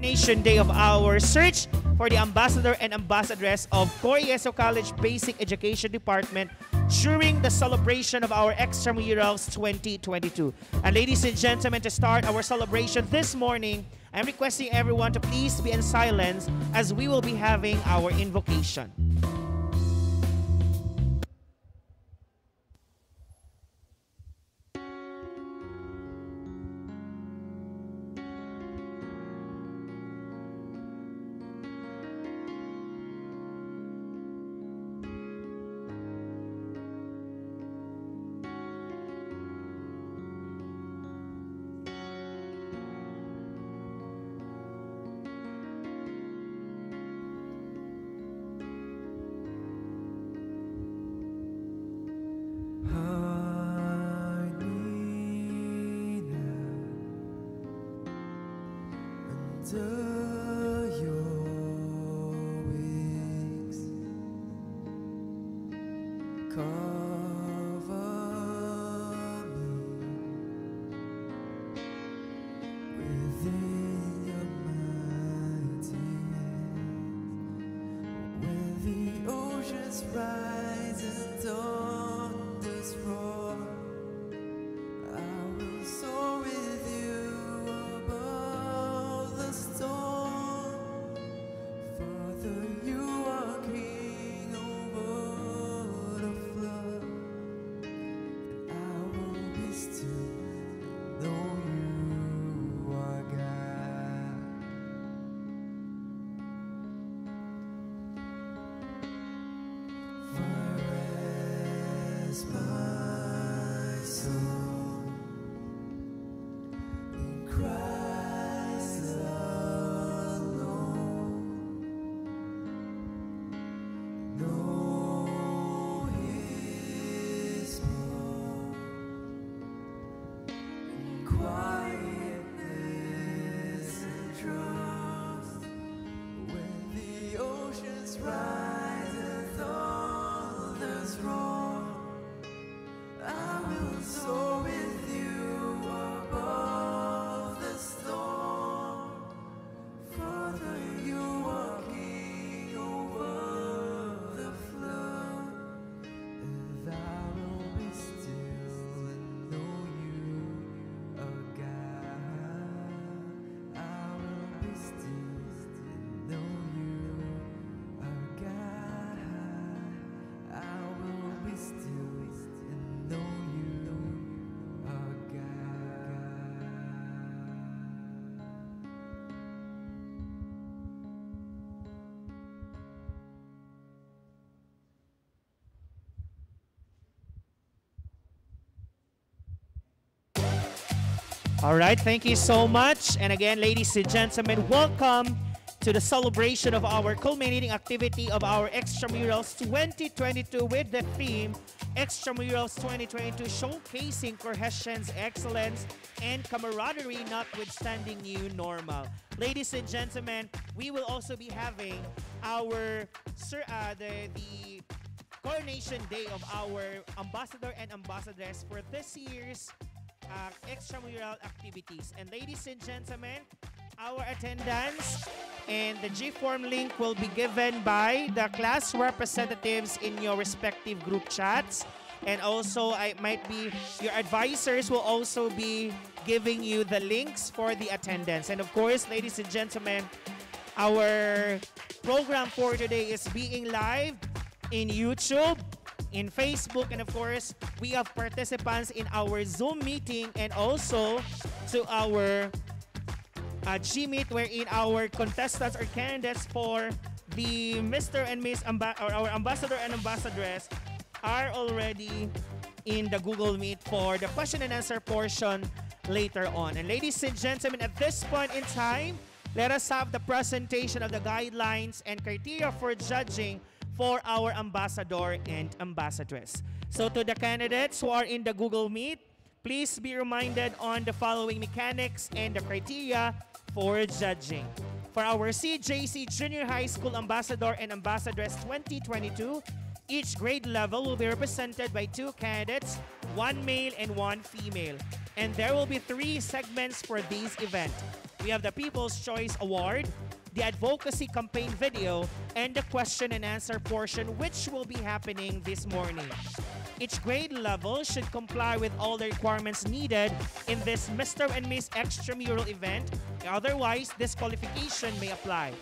Nation Day of our search for the ambassador and ambassadress of Cor Jesu College Basic Education Department during the celebration of our Extramurals 2022. And ladies and gentlemen, to start our celebration this morning, I'm requesting everyone to please be in silence as we will be having our invocation. Cover All right, thank you so much. And again, ladies and gentlemen, welcome to the celebration of our culminating activity of our Extramurals 2022 with the theme Extramurals 2022 showcasing cohesions, excellence, and camaraderie notwithstanding new normal. Ladies and gentlemen, we will also be having our sir, uh, the, the coronation day of our ambassador and ambassadress for this year's uh, extramural activities. And ladies and gentlemen, our attendance and the G-form link will be given by the class representatives in your respective group chats. And also, I might be your advisors will also be giving you the links for the attendance. And of course, ladies and gentlemen, our program for today is being live in YouTube, in Facebook, and of course, we have participants in our Zoom meeting and also to our uh, G-Meet wherein our contestants or candidates for the Mr. and Miss Amba- or our Ambassador and Ambassadress are already in the Google Meet for the question and answer portion later on. And ladies and gentlemen, at this point in time, let us have the presentation of the guidelines and criteria for judging for our ambassador and ambassadress. So to the candidates who are in the Google Meet, please be reminded on the following mechanics and the criteria for judging. For our CJC Junior High School Ambassador and Ambassadress 2022, each grade level will be represented by two candidates, one male and one female. And there will be three segments for this event. we have the People's Choice Award, the advocacy campaign video, and the question and answer portion, which will be happening this morning. Each grade level should comply with all the requirements needed in this Mr. and Miss Extramural event. Otherwise, disqualification may apply.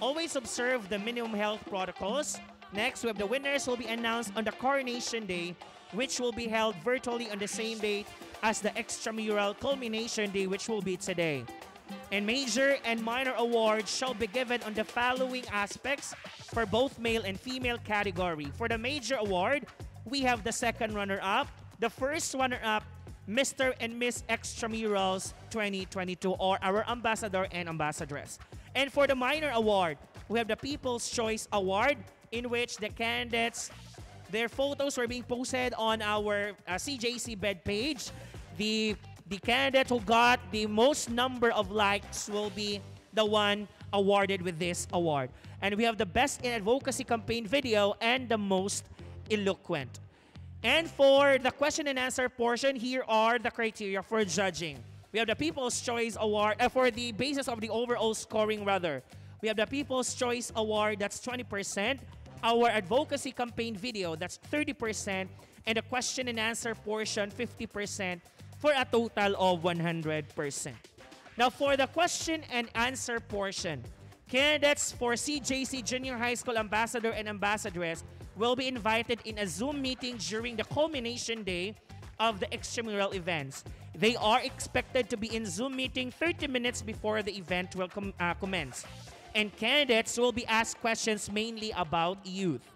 Always observe the minimum health protocols. Next, we have the winners will be announced on the Coronation Day, which will be held virtually on the same date as the Extramural Culmination Day, which will be today. And major and minor awards shall be given on the following aspects for both male and female category. For the major award, we have the second runner-up. The first runner-up, Mr. and Miss Extramurals 2022 or our ambassador and ambassadress. And for the minor award, we have the People's Choice Award in which the candidates their photos were being posted on our uh, CJC bed page. The the candidate who got the most number of likes will be the one awarded with this award. And we have the best in advocacy campaign video and the most eloquent. And for the question and answer portion, here are the criteria for judging. We have the People's Choice Award, uh, for the basis of the overall scoring rather. We have the People's Choice Award, that's 20%. Our advocacy campaign video, that's 30%. And the question and answer portion, 50% for a total of 100%. Now, for the question and answer portion, candidates for CJC Junior High School Ambassador and Ambassadress will be invited in a Zoom meeting during the culmination day of the extramural events. They are expected to be in Zoom meeting 30 minutes before the event will com uh, commence. And candidates will be asked questions mainly about youth.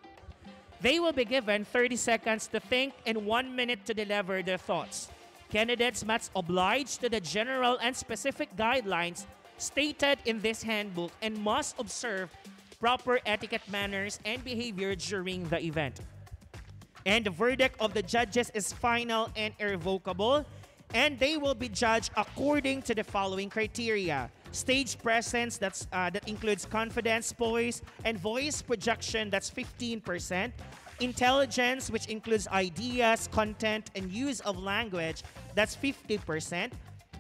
They will be given 30 seconds to think and one minute to deliver their thoughts. Candidates must oblige to the general and specific guidelines stated in this handbook and must observe proper etiquette manners and behavior during the event. And the verdict of the judges is final and irrevocable, and they will be judged according to the following criteria. Stage presence, that's, uh, that includes confidence, poise, and voice projection, that's 15%. Intelligence, which includes ideas, content, and use of language, that's 50%.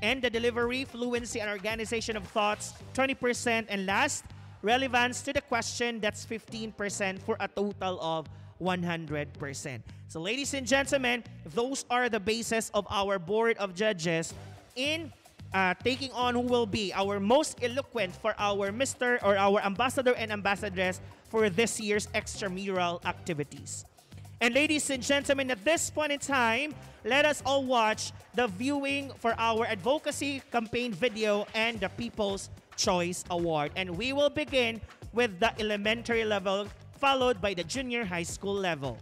And the delivery, fluency, and organization of thoughts, 20%. And last, relevance to the question, that's 15% for a total of 100%. So ladies and gentlemen, those are the basis of our Board of Judges in uh, taking on who will be our most eloquent for our Mr. or our Ambassador and Ambassadress for this year's extramural activities. And ladies and gentlemen, at this point in time, let us all watch the viewing for our advocacy campaign video and the People's Choice Award. And we will begin with the elementary level, followed by the junior high school level.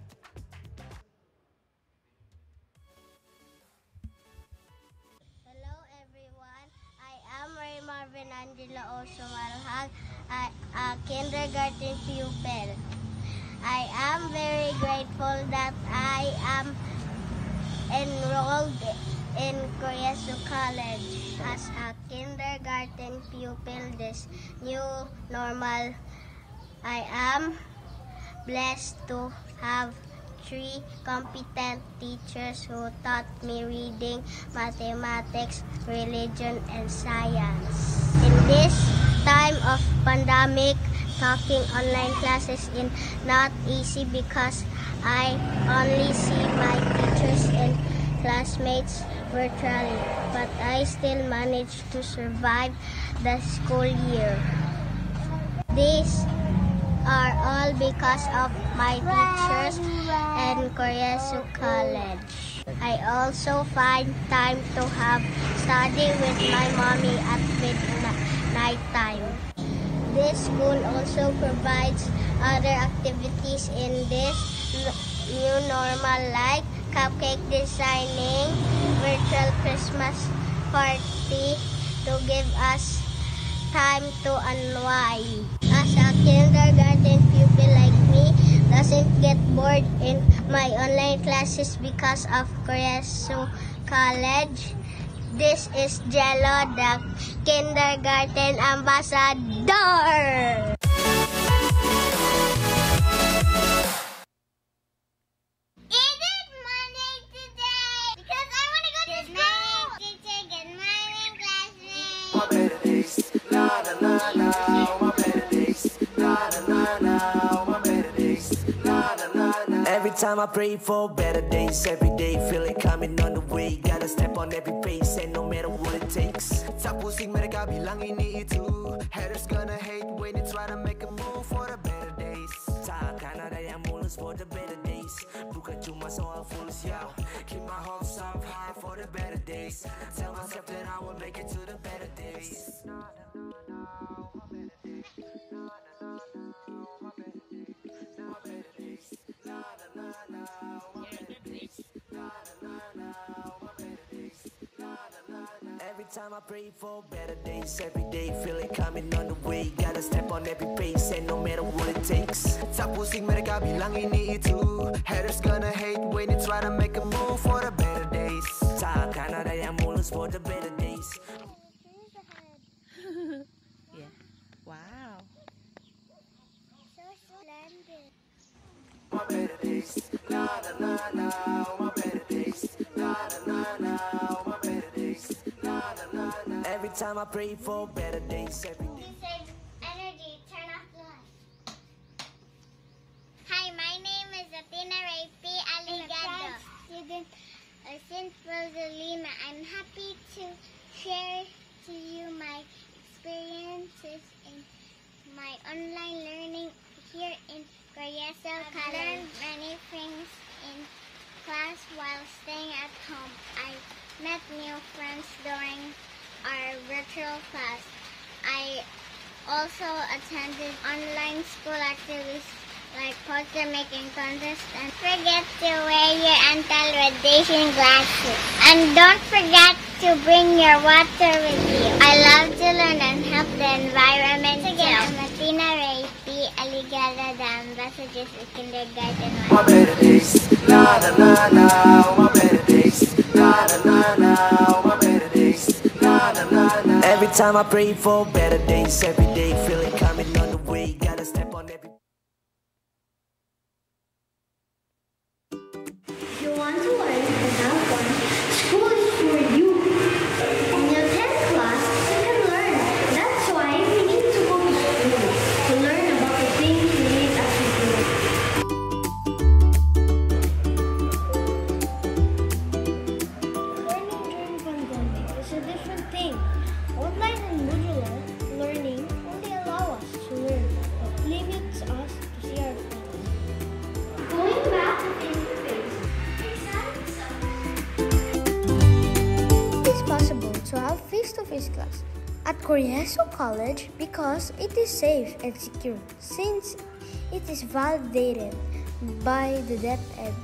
A kindergarten pupil. I am very grateful that I am enrolled in Koyesu College as a kindergarten pupil this new normal. I am blessed to have three competent teachers who taught me reading, mathematics, religion, and science. In this time of pandemic, talking online classes is not easy because I only see my teachers and classmates virtually, but I still managed to survive the school year. These are all because of my teachers and Cor Jesu College. I also find time to have study with my mommy at midnight This school also provides other activities in this new normal like cupcake designing, virtual Christmas party to give us time to unwind. As a kindergarten pupil like me doesn't get bored in my online classes because of Cor Jesu College, this is Jello, the kindergarten ambassador. Every time I pray for better days, every day feel it coming on the way. Gotta step on every pace, and no matter what it takes. Tak pusing mereka bilang ini itu. Haters gonna hate when you try to make a move for the better days. Takkan ada yang mulus for the better days. Bukan cuma soal fulus yo. Keep my hopes up high for the better days. Tell myself that I will make it to the better days. Time I pray for better days, every day feel it coming on the way. Gotta step on every pace, and no matter what it takes. Tak pusing mereka bilang ini itu. Haters gonna hate when you try to make a move for the better days. Takkan ada yang mulus for the better days. Yeah. Wow. So splendid. My better days, na na na na, my better days, na na na na, Every time I pray for better days, every day. To save energy, turn off the light. Hi, my name is Athena Ray P. Aligado. Student uh, St. Rosalina. I'm happy to share to you my experiences in my online learning here in Cor Jesu College. learned many things in class while staying at home. I met new friends during our virtual class. I also attended online school activities like poster making contest and forget to wear your anti-radiation glasses. And don't forget to bring your water with you. I love to learn and help the environment. Again, I'm Athena Ray P. Aligada, the ambassador of kindergarten. My better days, na na na na, my better days, na na na na, my better Every time I pray for better days, every day feeling coming on the College because it is safe and secure since it is validated by the DepEd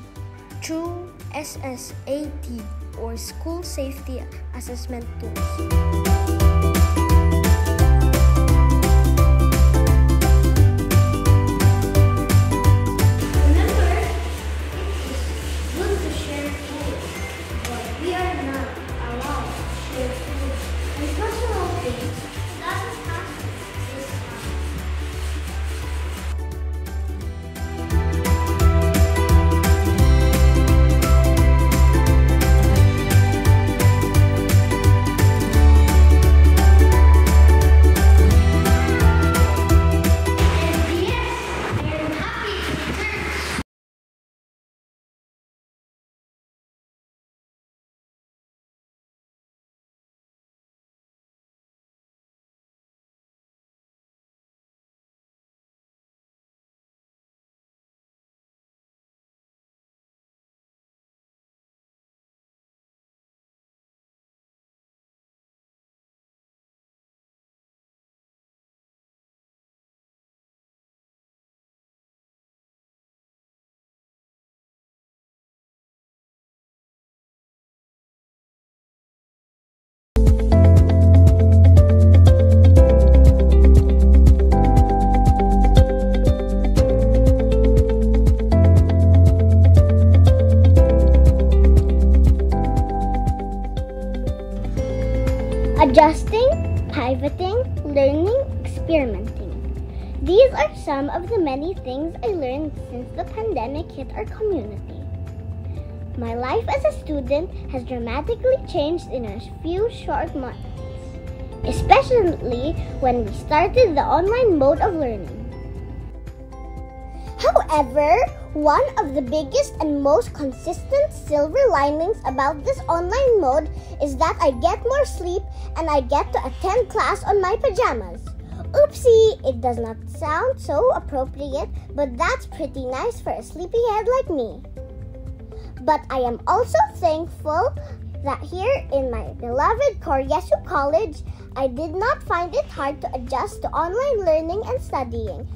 through SSAT or School Safety Assessment Tools. Some of the many things I learned since the pandemic hit our community. My life as a student has dramatically changed in a few short months. especially when we started the online mode of learning. However, one of the biggest and most consistent silver linings about this online mode is that I get more sleep and I get to attend class on my pajamas. Oopsie, it does not sound so appropriate, but that's pretty nice for a sleepyhead like me. But I am also thankful that here in my beloved Cor Jesu College, I did not find it hard to adjust to online learning and studying.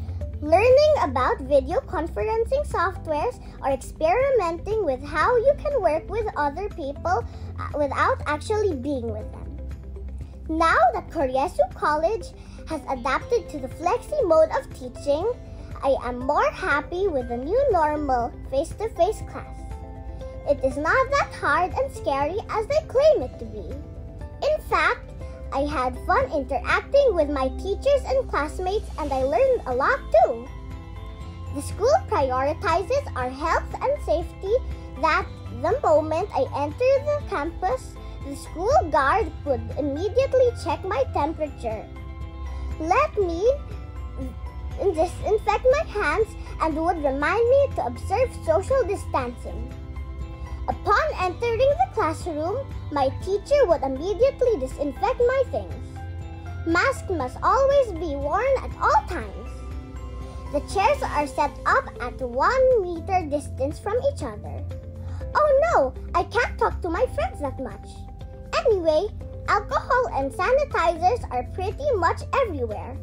Learning about video conferencing softwares or experimenting with how you can work with other people uh, without actually being with them. Now that Cor Jesu College has adapted to the flexi mode of teaching, I am more happy with the new normal face to face class. It is not that hard and scary as they claim it to be. In fact, I had fun interacting with my teachers and classmates, and I learned a lot too. The school prioritizes our health and safety that the moment I enter the campus, the school guard would immediately check my temperature let me disinfect my hands and would remind me to observe social distancing. Upon entering the classroom, my teacher would immediately disinfect my things. Masks must always be worn at all times. The chairs are set up at one meter distance from each other. Oh no, I can't talk to my friends that much. Anyway, Alcohol and sanitizers are pretty much everywhere.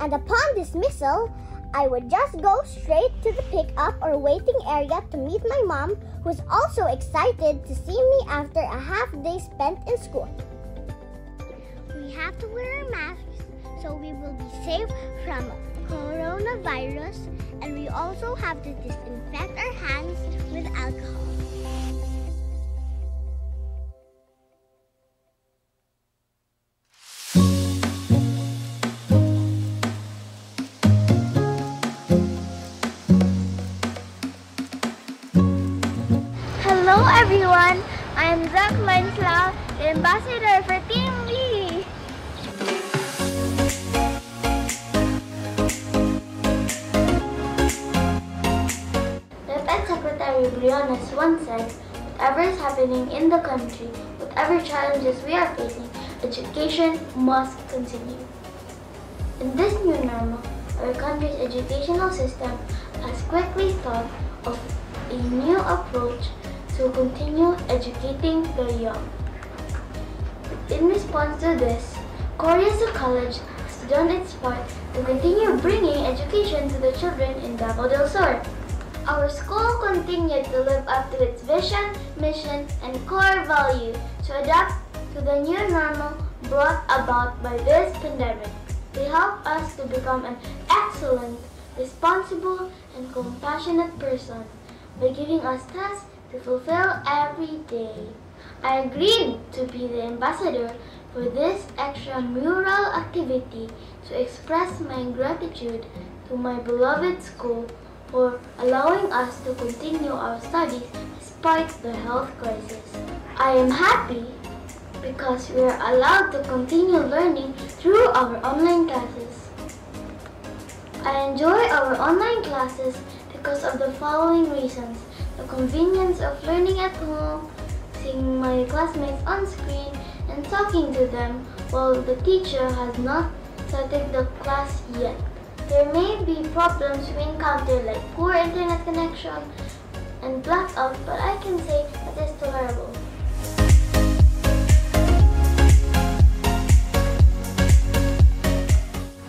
And upon dismissal, I would just go straight to the pickup or waiting area to meet my mom, who's also excited to see me after a half day spent in school. We have to wear our masks so we will be safe from coronavirus, and we also have to disinfect our hands with alcohol. Everyone. I am Zach Lenslau, the ambassador for Team B. DepEd Secretary Briones once said, whatever is happening in the country, whatever challenges we are facing, education must continue. In this new normal, our country's educational system has quickly thought of a new approach to continue educating the young. In response to this, Cor Jesu College has done its part to continue bringing education to the children in Davao del Sur. Our school continued to live up to its vision, mission, and core value to adapt to the new normal brought about by this pandemic. They help us to become an excellent, responsible, and compassionate person by giving us tasks to fulfill every day. I agreed to be the ambassador for this extramural activity to express my gratitude to my beloved school for allowing us to continue our studies despite the health crisis. I am happy because we are allowed to continue learning through our online classes. I enjoy our online classes because of the following reasons the convenience of learning at home, seeing my classmates on screen, and talking to them while the teacher has not started the class yet. There may be problems we encounter like poor internet connection and blackout, but I can say it is tolerable.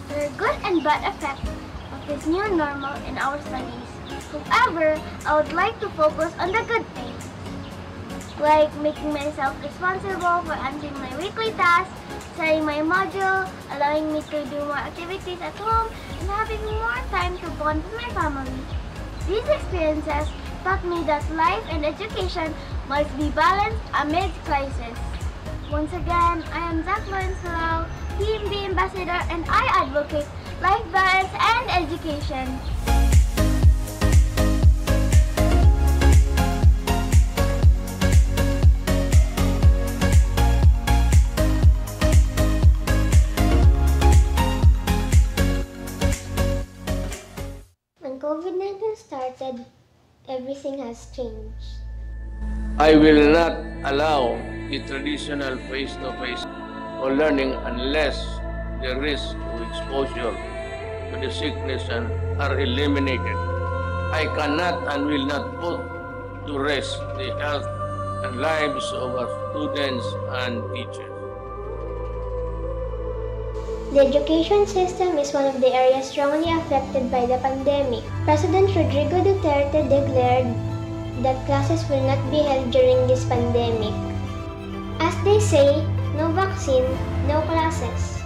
There are good and bad effects of this new normal in our studies. However, I would like to focus on the good things, like making myself responsible for answering my weekly tasks, studying my module, allowing me to do more activities at home, and having more time to bond with my family. These experiences taught me that life and education must be balanced amid crisis. Once again, I am Zach Team B Ambassador, and I advocate life balance and education. Started, everything has changed. I will not allow the traditional face-to-face -face learning unless the risk of exposure to the sickness are eliminated. I cannot and will not put to rest the health and lives of our students and teachers. The education system is one of the areas strongly affected by the pandemic. President Rodrigo Duterte declared that classes will not be held during this pandemic. As they say, no vaccine, no classes.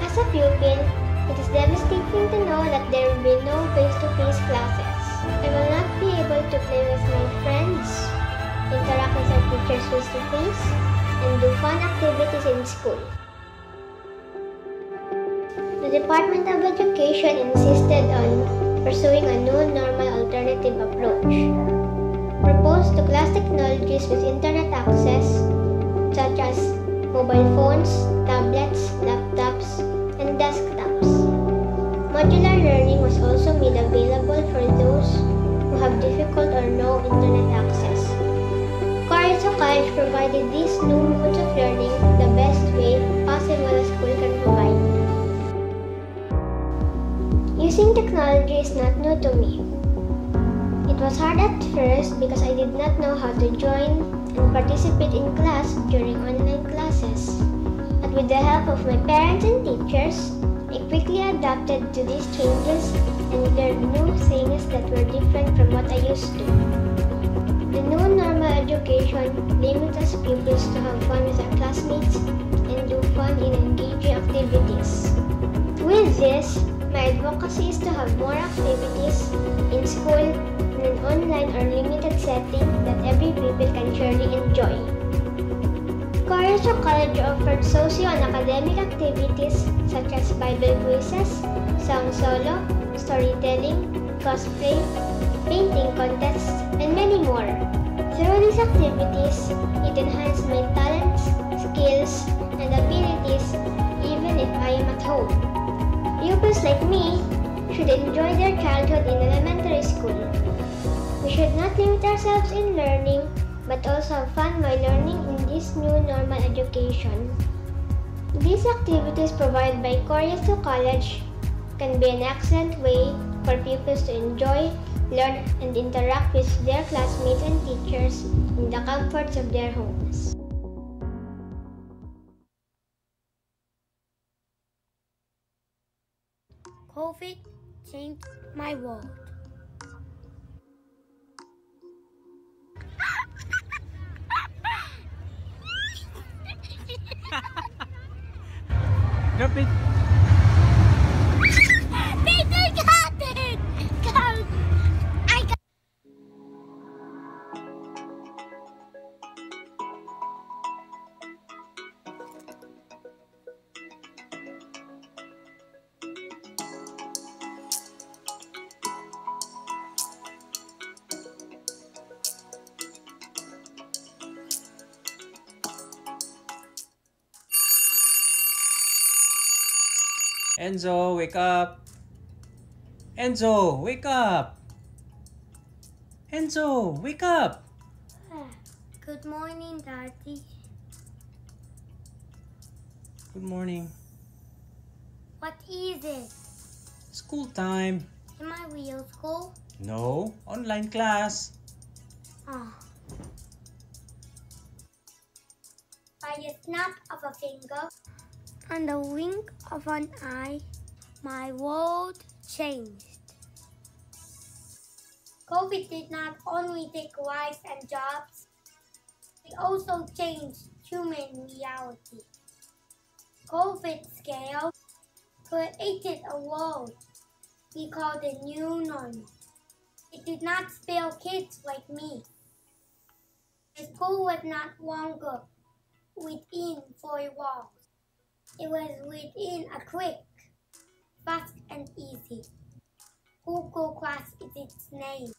As a pupil, it is devastating to know that there will be no face-to-face -face classes. I will not be able to play with my friends, interact with our teachers face-to-face, and do fun activities in school. The Department of Education insisted on pursuing a new normal alternative approach proposed to class technologies with internet access, such as mobile phones, tablets, laptops, and desktops. Modular learning was also made available for those who have difficult or no internet access. Cor Jesu College provided these new modes of learning the best way possible a school can provide. Using technology is not new to me It was hard at first because I did not know how to join and participate in class during online classes. But with the help of my parents and teachers, I quickly adapted to these changes and learned new things that were different from what I used to. The new normal education limits us pupils to have fun with our classmates and do fun in engaging activities. With this, my advocacy is to have more activities in school in an online or limited setting that every pupil can surely enjoy. Cor Jesu College offered socio and academic activities such as Bible quizzes, song solo, storytelling, cosplay, painting contests, and many more. Through these activities, it enhanced my talents, skills, and abilities even if I am at home. Pupils like me should enjoy their childhood in elementary school. We should not limit ourselves in learning, but also have fun while learning in this new normal education. These activities provided by Cor Jesu College can be an excellent way for pupils to enjoy, learn, and interact with their classmates and teachers in the comforts of their homes. COVID changed my world. Drop it. Peter Enzo, wake up. Enzo, wake up. Enzo, wake up. Good morning, Daddy. Good morning. What is it? School time. Am I real school? No, online class. Ah. By a snap of a finger, and the wink of an eye, my world changed. COVID did not only take lives and jobs, it also changed human reality. COVID scale created a world we call the new normal. It did not spare kids like me. The school was not longer within four walls. It was within a quick, fast and easy. Google Class is its name.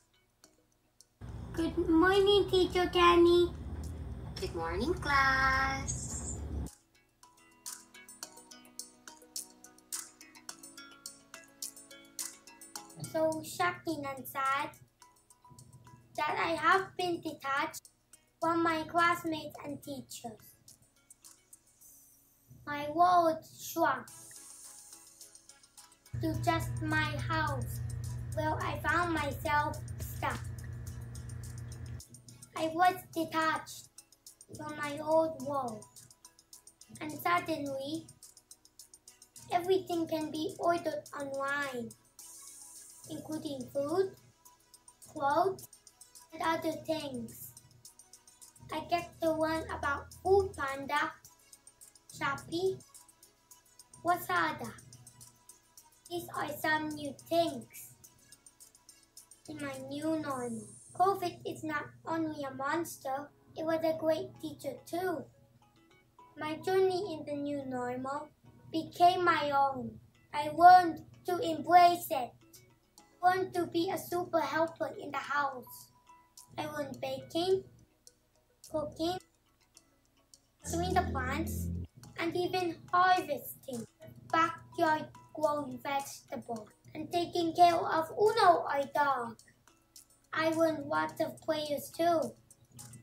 Good morning, Teacher Kenny. Good morning, class. so shocking and sad that I have been detached from my classmates and teachers. My world shrunk to just my house where I found myself stuck. I was detached from my old world and suddenly everything can be ordered online, including food, clothes, and other things. I get to learn about Food Panda, Shopee, Lazada. These are some new things in my new normal. COVID is not only a monster, it was a great teacher too. My journey in the new normal became my own. I learned to embrace it, learned to be a super helper in the house. I learned baking, cooking, doing the plants, and even harvesting backyard grown vegetables and taking care of Uno, our dog. I learned lots of players too.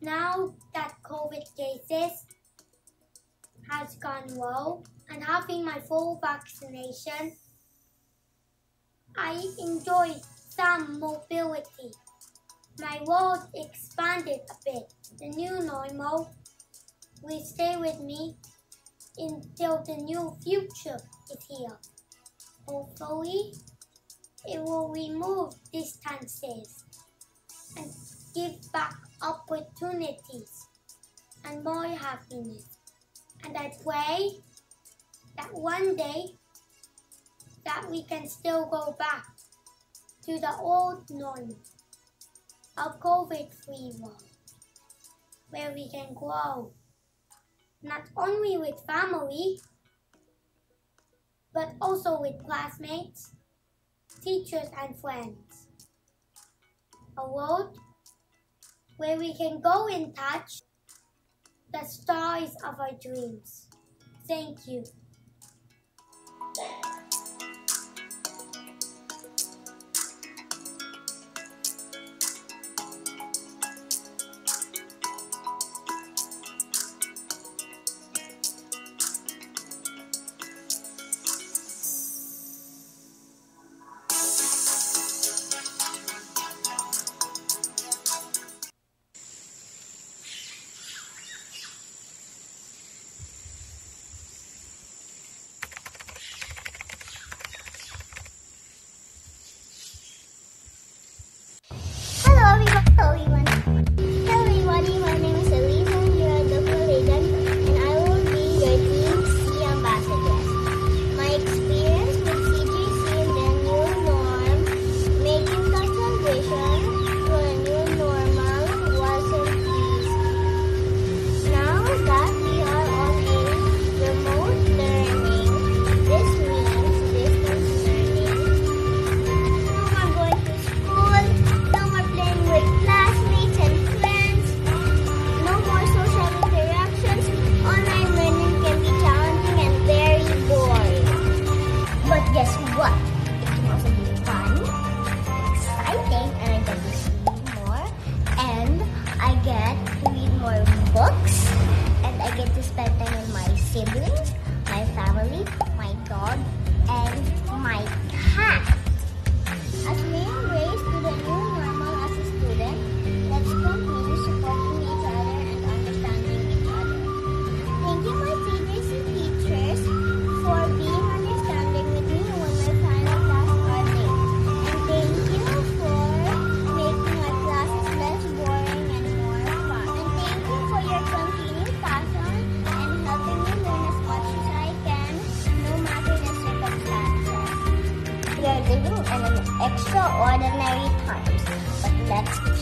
Now that COVID cases has gone low and having my full vaccination, I enjoy some mobility. My world expanded a bit. The new normal will stay with me until the new future is here. Hopefully, it will remove distances and give back opportunities and more happiness. And I pray that one day that we can still go back to the old normal, a COVID-free world, where we can grow, not only with family, but also with classmates, teachers and friends. A world where we can go and touch the stars of our dreams. Thank you.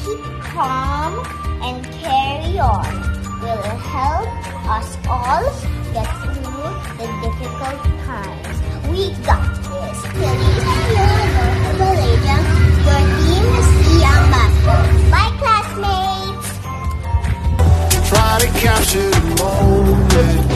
Keep calm and carry on. Will help us all get through the difficult times. We got this. Malaysia. Your team is classmates. Try to capture the moment.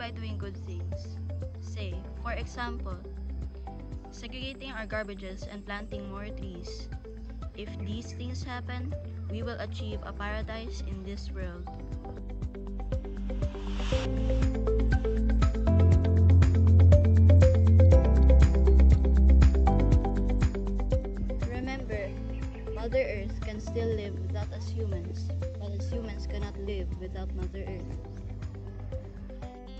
By doing good things. Say, for example, segregating our garbages and planting more trees. If these things happen, we will achieve a paradise in this world. Remember, Mother Earth can still live without us humans, but us humans cannot live without Mother Earth.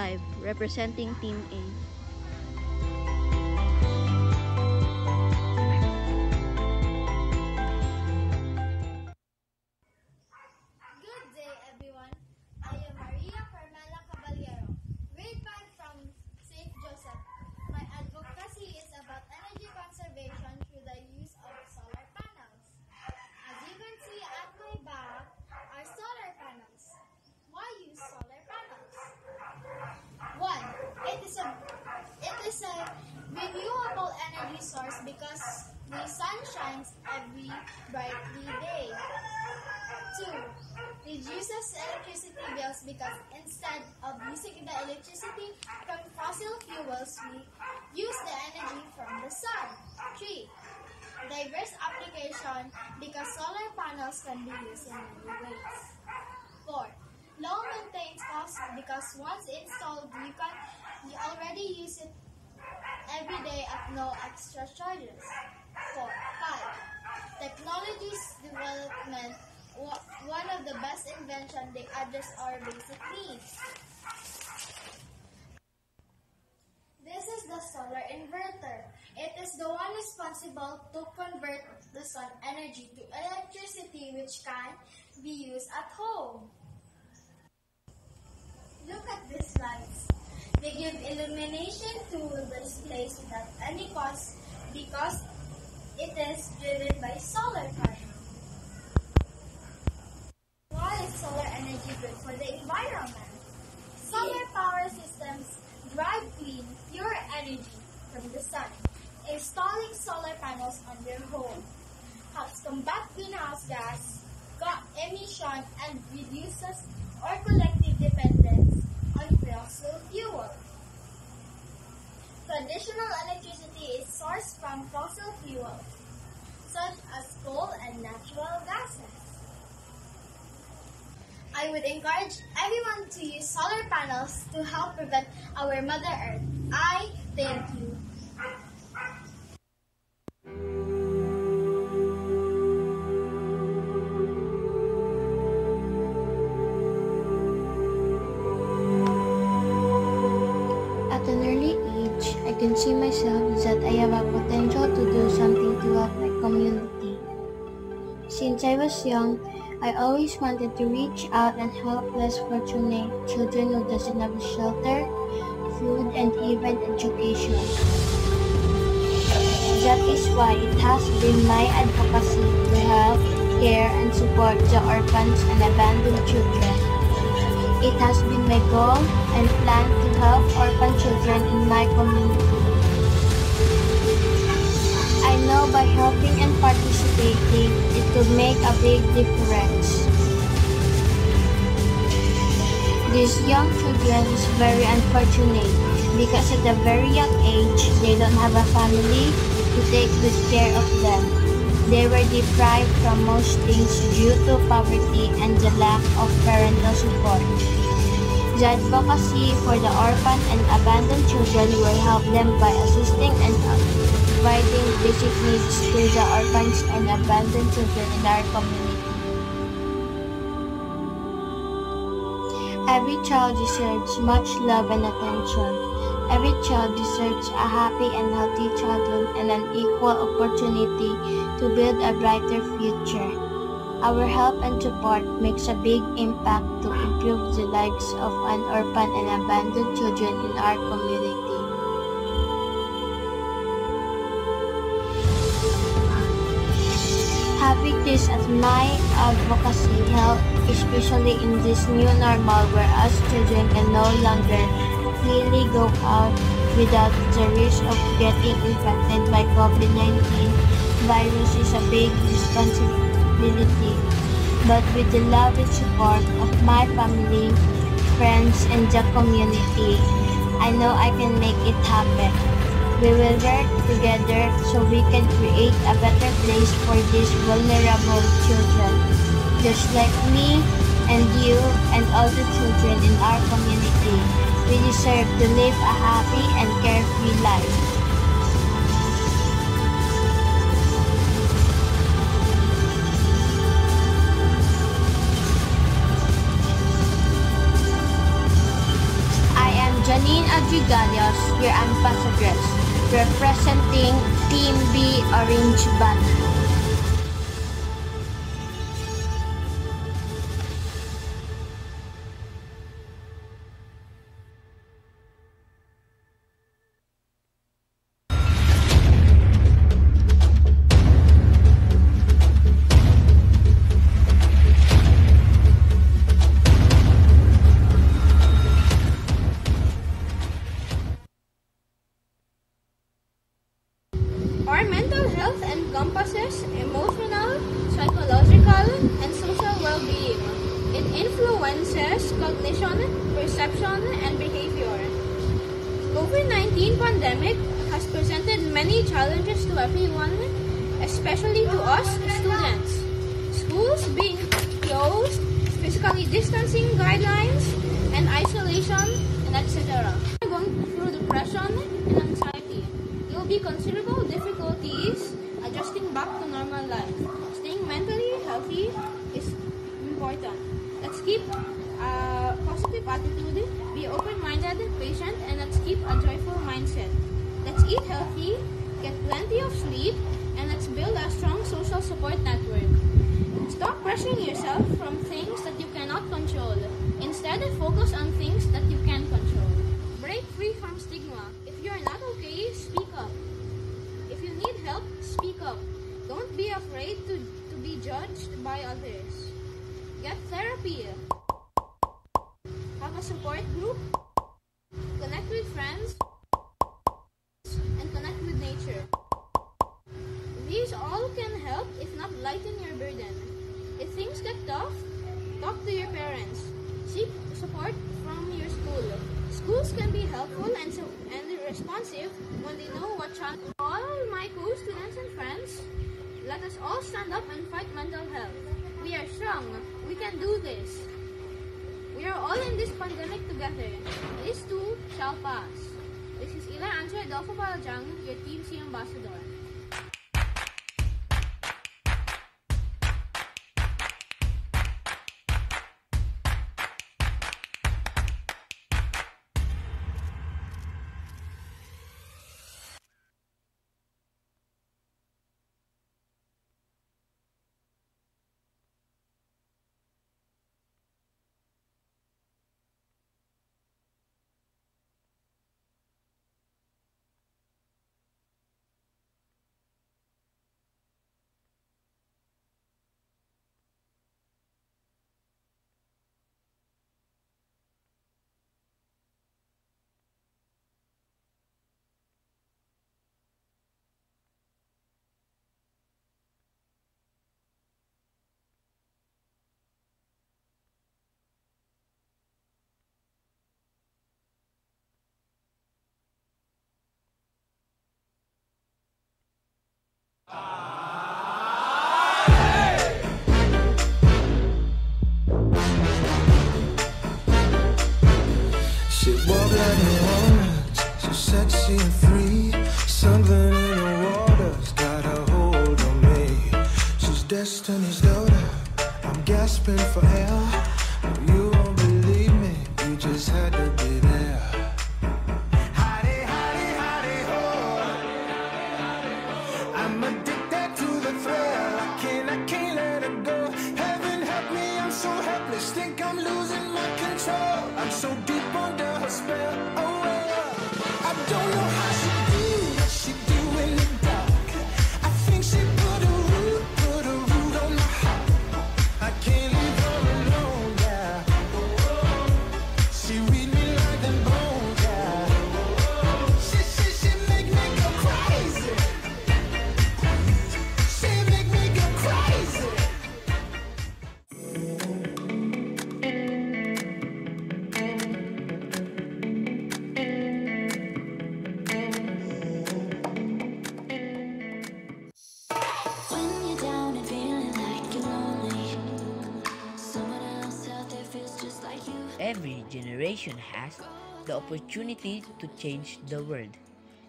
5, representing Team A. use the energy from the sun. Three, diverse application because solar panels can be used in many ways. Four, low maintenance cost because once installed, you can you already use it every day at no extra charges. Four, five, technologies development one of the best invention they address our basic needs. This is the solar inverter. It is the one responsible to convert the sun energy to electricity which can be used at home. Look at these lights. They give illumination to the place without any cost because it is driven by solar power. Why is solar energy good for the environment? Solar power systems drive clean, pure energy from the sun. Installing solar panels on your home helps combat greenhouse gas ga- emission and reduces our collective dependence on fossil fuel. Traditional electricity is sourced from fossil fuels, such as coal and natural gases. I would encourage everyone to use solar panels to help prevent our Mother Earth. I thank you. At an early age, I can see myself that I have a potential to do something to help my community. Since I was young, I always wanted to reach out and help less fortunate children who doesn't have shelter, food, and even education. That is why it has been my advocacy to help, care, and support the orphans and abandoned children. It has been my goal and plan to help orphan children in my community. I know by helping and participating, it could make a big difference. These young children is very unfortunate because at a very young age, they don't have a family to take good care of them. They were deprived from most things due to poverty and the lack of parental support. The advocacy for the orphan and abandoned children will help them by assisting and providing basic needs to the orphans and abandoned children in our community. Every child deserves much love and attention. Every child deserves a happy and healthy childhood and an equal opportunity to build a brighter future. Our help and support makes a big impact to improve the lives of unorphaned and abandoned children in our community. This as my advocacy help, especially in this new normal where us children can no longer freely go out without the risk of getting infected by COVID-19 virus is a big responsibility. But with the love and support of my family, friends, and the community, I know I can make it happen. We will work together so we can create a better place for these vulnerable children, just like me and you and all the children in our community. We deserve to live a happy and carefree life. I am Janine Adrigalios, your ambassadress representing Team B Orange Band. You won't believe me, you just had to be there. Opportunity to change the world,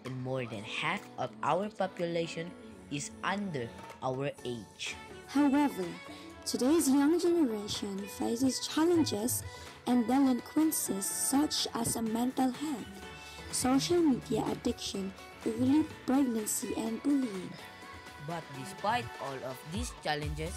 and more than half of our population is under our age. However, today's young generation faces challenges and delinquencies such as a mental health, social media addiction, early pregnancy, and bullying. But despite all of these challenges,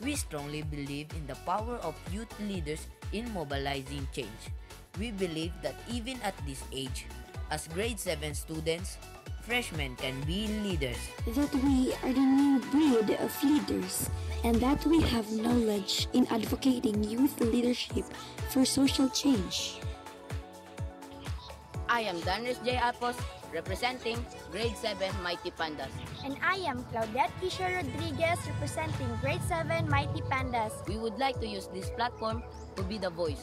we strongly believe in the power of youth leaders in mobilizing change. We believe that even at this age, as grade 7 students, freshmen can be leaders. That we are the new breed of leaders and that we have knowledge in advocating youth leadership for social change. I am Danris J. Apos, representing Grade 7 Mighty Pandas. And I am Claudette Kisha Rodriguez representing Grade 7 Mighty Pandas. We would like to use this platform to be the voice.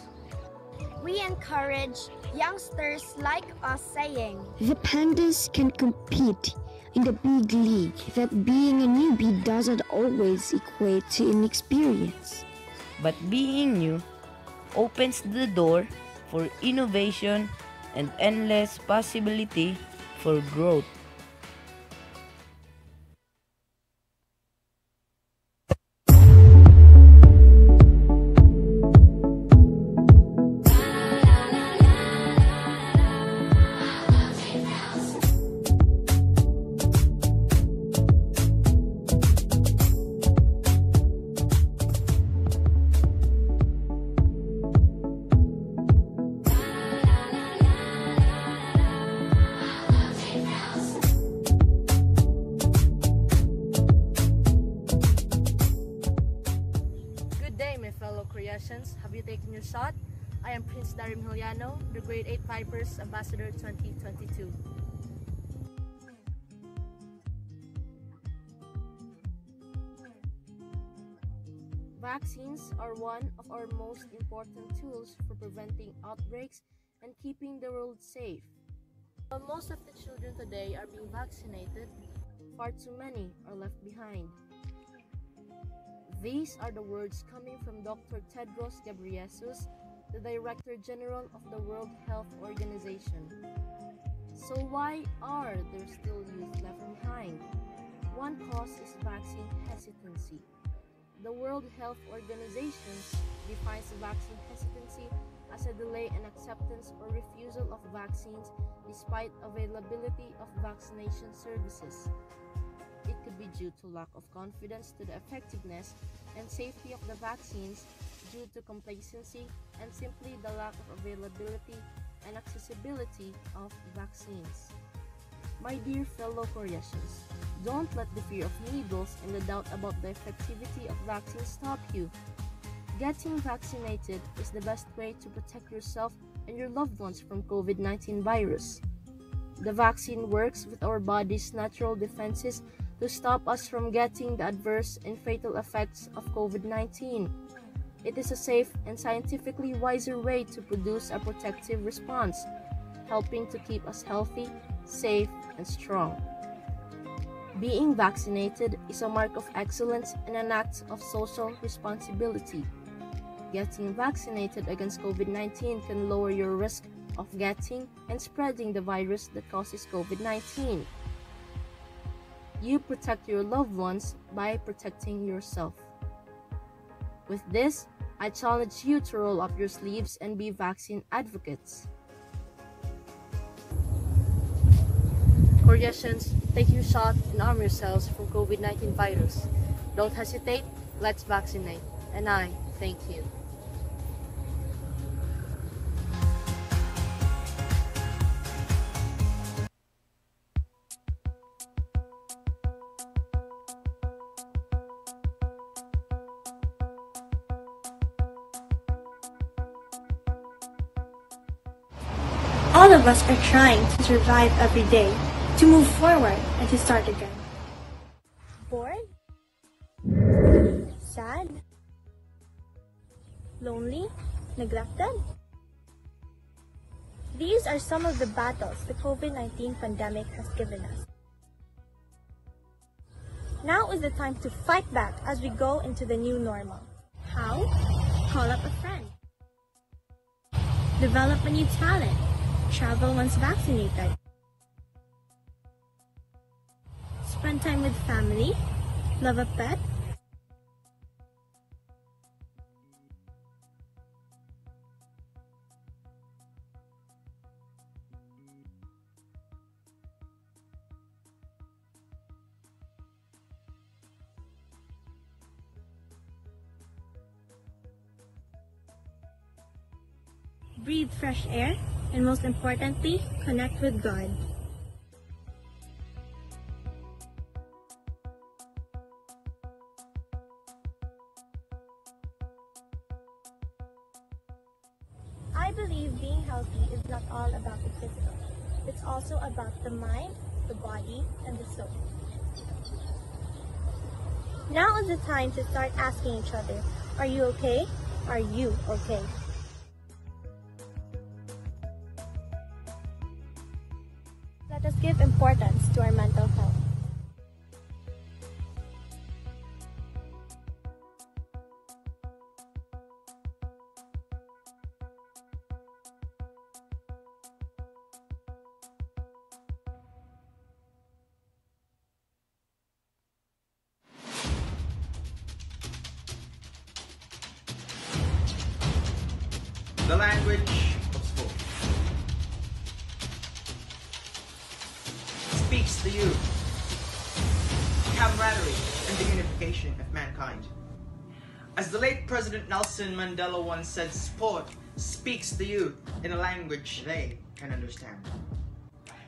We encourage youngsters like us saying, The pandas can compete in the big league that being a newbie doesn't always equate to inexperience. But being new opens the door for innovation and endless possibility for growth. Ambassador 2022. Vaccines are one of our most important tools for preventing outbreaks and keeping the world safe. While most of the children today are being vaccinated, far too many are left behind. These are the words coming from Dr. Tedros Ghebreyesus, the Director General of the World Health Organization. So why are there still youth left behind? One cause is vaccine hesitancy. The World Health Organization defines vaccine hesitancy as a delay in acceptance or refusal of vaccines despite availability of vaccination services. It could be due to lack of confidence to the effectiveness and safety of the vaccines due to complacency and simply the lack of availability and accessibility of vaccines. My dear fellow Cor Jesians, don't let the fear of needles and the doubt about the effectivity of vaccines stop you. Getting vaccinated is the best way to protect yourself and your loved ones from COVID-19 virus. The vaccine works with our body's natural defenses to stop us from getting the adverse and fatal effects of COVID 19. It is a safe and scientifically wiser way to produce a protective response, helping to keep us healthy, safe, and strong. Being vaccinated is a mark of excellence and an act of social responsibility. Getting vaccinated against COVID 19 can lower your risk of getting and spreading the virus that causes COVID 19. You protect your loved ones by protecting yourself. With this, I challenge you to roll up your sleeves and be vaccine advocates. Cor Jesians, take your shot and arm yourselves from COVID 19 virus. Don't hesitate, let's vaccinate. And I thank you. Of us are trying to survive every day, to move forward and to start again. Bored? Sad? Lonely? Neglected? These are some of the battles the COVID-19 pandemic has given us. Now is the time to fight back as we go into the new normal. How? Call up a friend. Develop a new talent. Travel once vaccinated. Spend time with family. Love a pet. breathe fresh air, and most importantly, connect with God. I believe being healthy is not all about the physical. It's also about the mind, the body, and the soul. Now is the time to start asking each other, are you okay? Are you okay? Us importance to our mental health. Nelson Mandela once said, sport speaks to you in a language they can understand.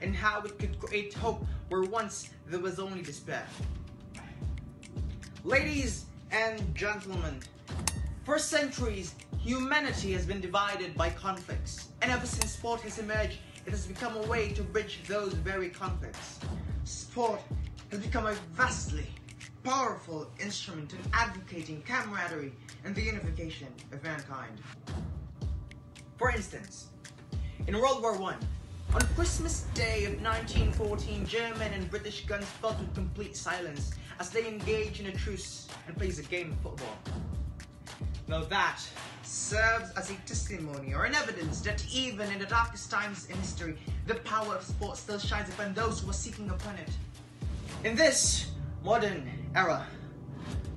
And how it could create hope where once there was only despair. Ladies and gentlemen, for centuries, humanity has been divided by conflicts. And ever since sport has emerged, it has become a way to bridge those very conflicts. Sport has become a vastly powerful instrument in advocating camaraderie and the unification of mankind. For instance, in World War I, on Christmas Day of 1914, German and British guns fell to complete silence as they engaged in a truce and played a game of football. Now that serves as a testimony or an evidence that even in the darkest times in history, the power of sport still shines upon those who are seeking upon it. In this modern era,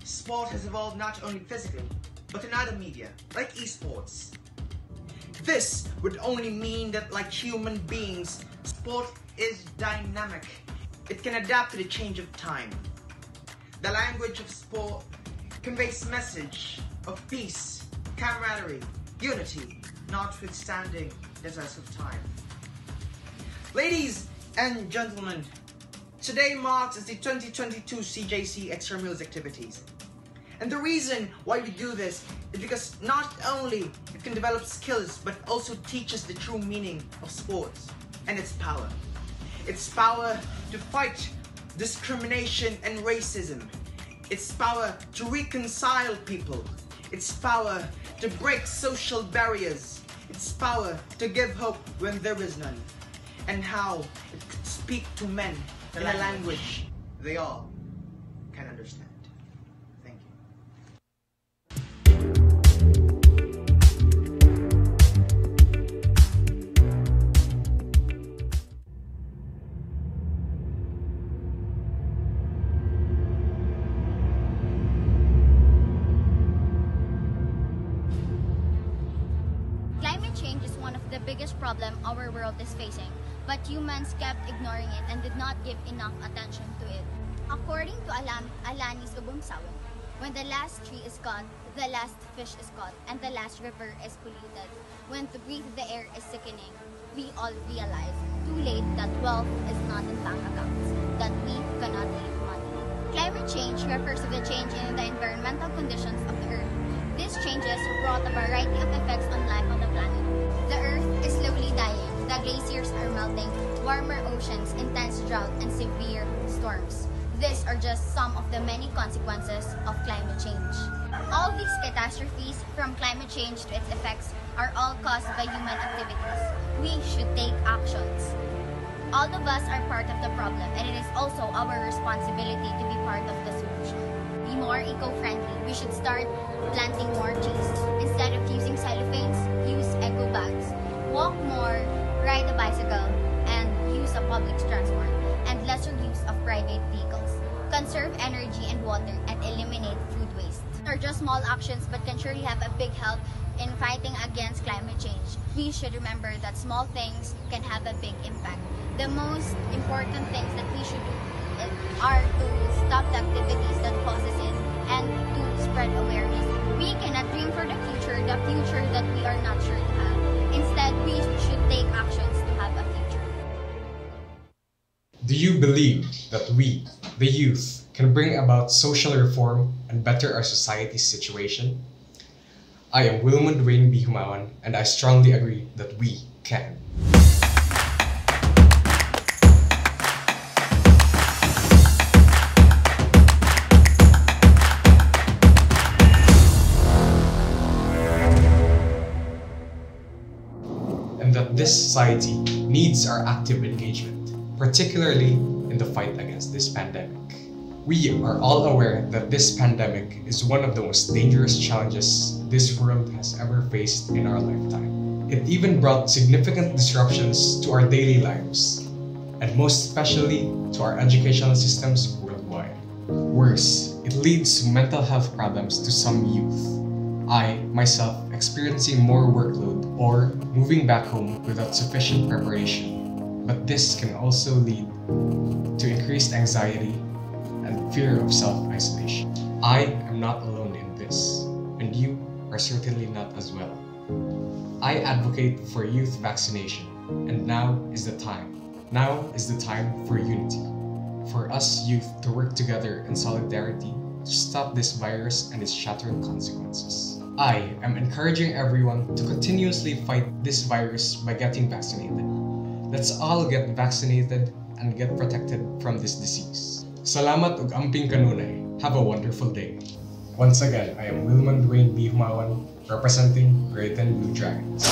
sport has evolved not only physically, but in other media, like esports. This would only mean that like human beings, sport is dynamic. It can adapt to the change of time. The language of sport conveys message of peace, camaraderie, unity, notwithstanding the test of time. Ladies and gentlemen, today marks the 2022 CJC Extramurals activities. And the reason why we do this is because not only it can develop skills, but also teaches the true meaning of sports and its power. Its power to fight discrimination and racism. Its power to reconcile people. Its power to break social barriers. Its power to give hope when there is none. And how it could speak to men in a language. They all but kept ignoring it and did not give enough attention to it. According to Alam Alanis Obomsawin, when the last tree is cut, the last fish is caught, and the last river is polluted, when to breathe the air is sickening, we all realize too late that wealth is not in bank accounts, that we cannot leave money. Climate change refers to the change in the environmental conditions of the earth. These changes brought a variety of effects on life on the planet. The earth is slowly dying. The glaciers are melting, warmer oceans, intense drought, and severe storms. These are just some of the many consequences of climate change. All these catastrophes, from climate change to its effects, are all caused by human activities. We should take actions. All of us are part of the problem, and it is also our responsibility to be part of the solution. Be more eco-friendly. We should start planting more trees. Instead of using cellophanes, use eco bags. Walk more, ride a bicycle, use a public transport, and lesser use of private vehicles. Conserve energy and water, and eliminate food waste. Are just small actions, but can surely have a big help in fighting against climate change. We should remember that small things can have a big impact. The most important things that we should do are to stop the activities that causes it and to spread awareness. We cannot dream for the future, the future that we are not sure to have. Instead, we should take actions Do you believe that we, the youth, can bring about social reform and better our society's situation? I am Wilmond Wayne B. Humawan, and I strongly agree that we can. and that this society needs our active engagement, particularly in the fight against this pandemic. We are all aware that this pandemic is one of the most dangerous challenges this world has ever faced in our lifetime. It even brought significant disruptions to our daily lives, and most especially to our educational systems worldwide. Worse, it leads to mental health problems to some youth. I, myself, experiencing more workload or moving back home without sufficient preparation. But this can also lead to increased anxiety and fear of self isolation. I am not alone in this, and you are certainly not as well. I advocate for youth vaccination, and now is the time. Now is the time for unity. For us youth to work together in solidarity to stop this virus and its shattering consequences. I am encouraging everyone to continuously fight this virus by getting vaccinated. Let's all get vaccinated and get protected from this disease. Salamat ug amping kanunay. Have a wonderful day. Once again, I am Wilmond Wayne B. Humawan, representing Grade 10 Blue Dragons.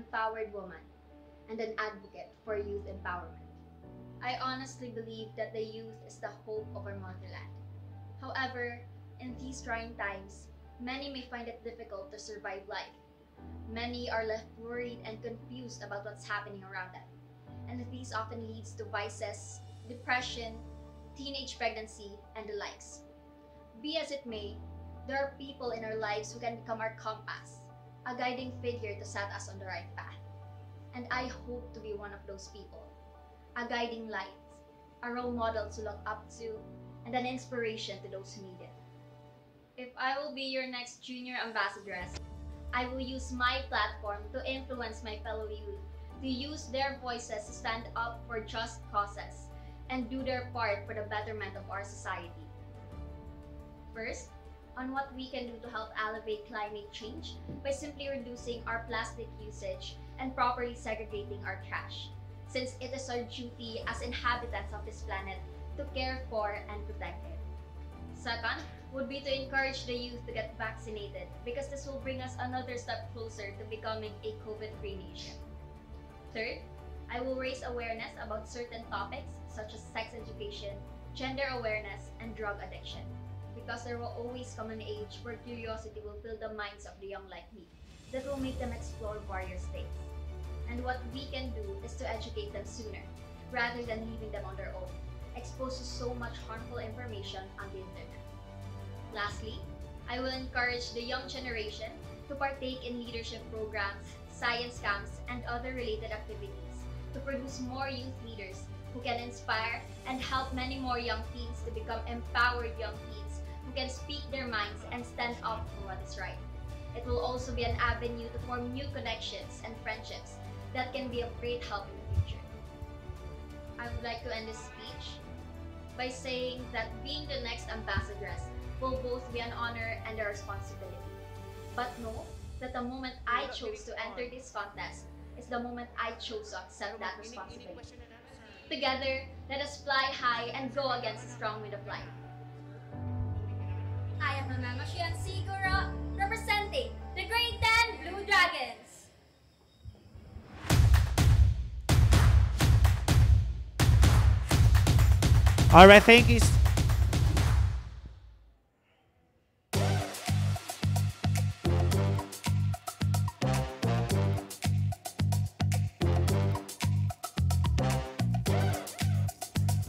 Empowered woman, and an advocate for youth empowerment. I honestly believe that the youth is the hope of our motherland. However, in these trying times, many may find it difficult to survive life. Many are left worried and confused about what's happening around them, and this often leads to vices, depression, teenage pregnancy, and the likes. Be as it may, there are people in our lives who can become our compass, a guiding figure to set us on the right path. And I hope to be one of those people, a guiding light, a role model to look up to, and an inspiration to those who need it. If I will be your next junior ambassadress, I will use my platform to influence my fellow youth, to use their voices to stand up for just causes, and do their part for the betterment of our society. First, on what we can do to help elevate climate change by simply reducing our plastic usage and properly segregating our trash, since it is our duty as inhabitants of this planet to care for and protect it. Second, would be to encourage the youth to get vaccinated because this will bring us another step closer to becoming a COVID free nation. Third, I will raise awareness about certain topics such as sex education, gender awareness, and drug addiction. Because there will always come an age where curiosity will fill the minds of the young like me, that will make them explore various things. And what we can do is to educate them sooner, rather than leaving them on their own, exposed to so much harmful information on the internet. Lastly, I will encourage the young generation to partake in leadership programs, science camps, and other related activities to produce more youth leaders who can inspire and help many more young teens to become empowered young teens who can speak their minds and stand up for what is right. It will also be an avenue to form new connections and friendships that can be of great help in the future. I would like to end this speech by saying that being the next ambassadress will both be an honor and a responsibility. But know that the moment I chose to enter this contest is the moment I chose to accept that responsibility. Together, let us fly high and go against the strong wind of life. I am Mama Shian Siguro, representing the Grade 10 Blue Dragons. All right, thank you.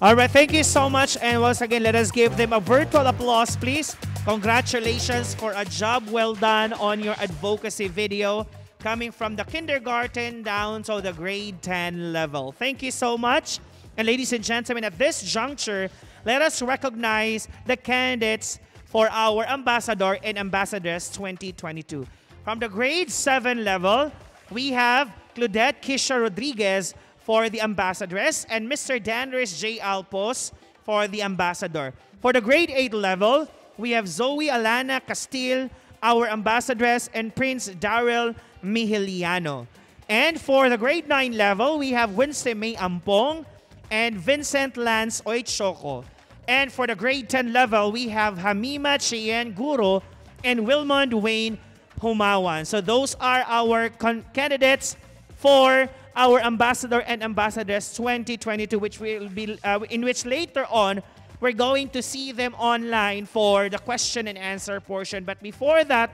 All right, thank you so much. And once again, let us give them a virtual applause, please. Congratulations for a job well done on your advocacy video coming from the kindergarten down to the grade 10 level. Thank you so much. And ladies and gentlemen, at this juncture, let us recognize the candidates for our Ambassador and Ambassadress 2022. From the grade 7 level, we have Claudette Kisha Rodriguez for the Ambassadress and Mr. Danris J. Alpos for the Ambassador. For the grade 8 level, we have Zoe Alana Castile, our Ambassadress, and Prince Daryl Mihiliano. And for the grade 9 level, we have Winston May Ampong and Vincent Lance Oichoko. And for the grade 10 level, we have Hamima Chien Guro and Wilmond Wayne Humawan. So those are our candidates for our ambassador and ambassadress 2022 which will be uh, in which later on we're going to see them online for the question and answer portion. But before that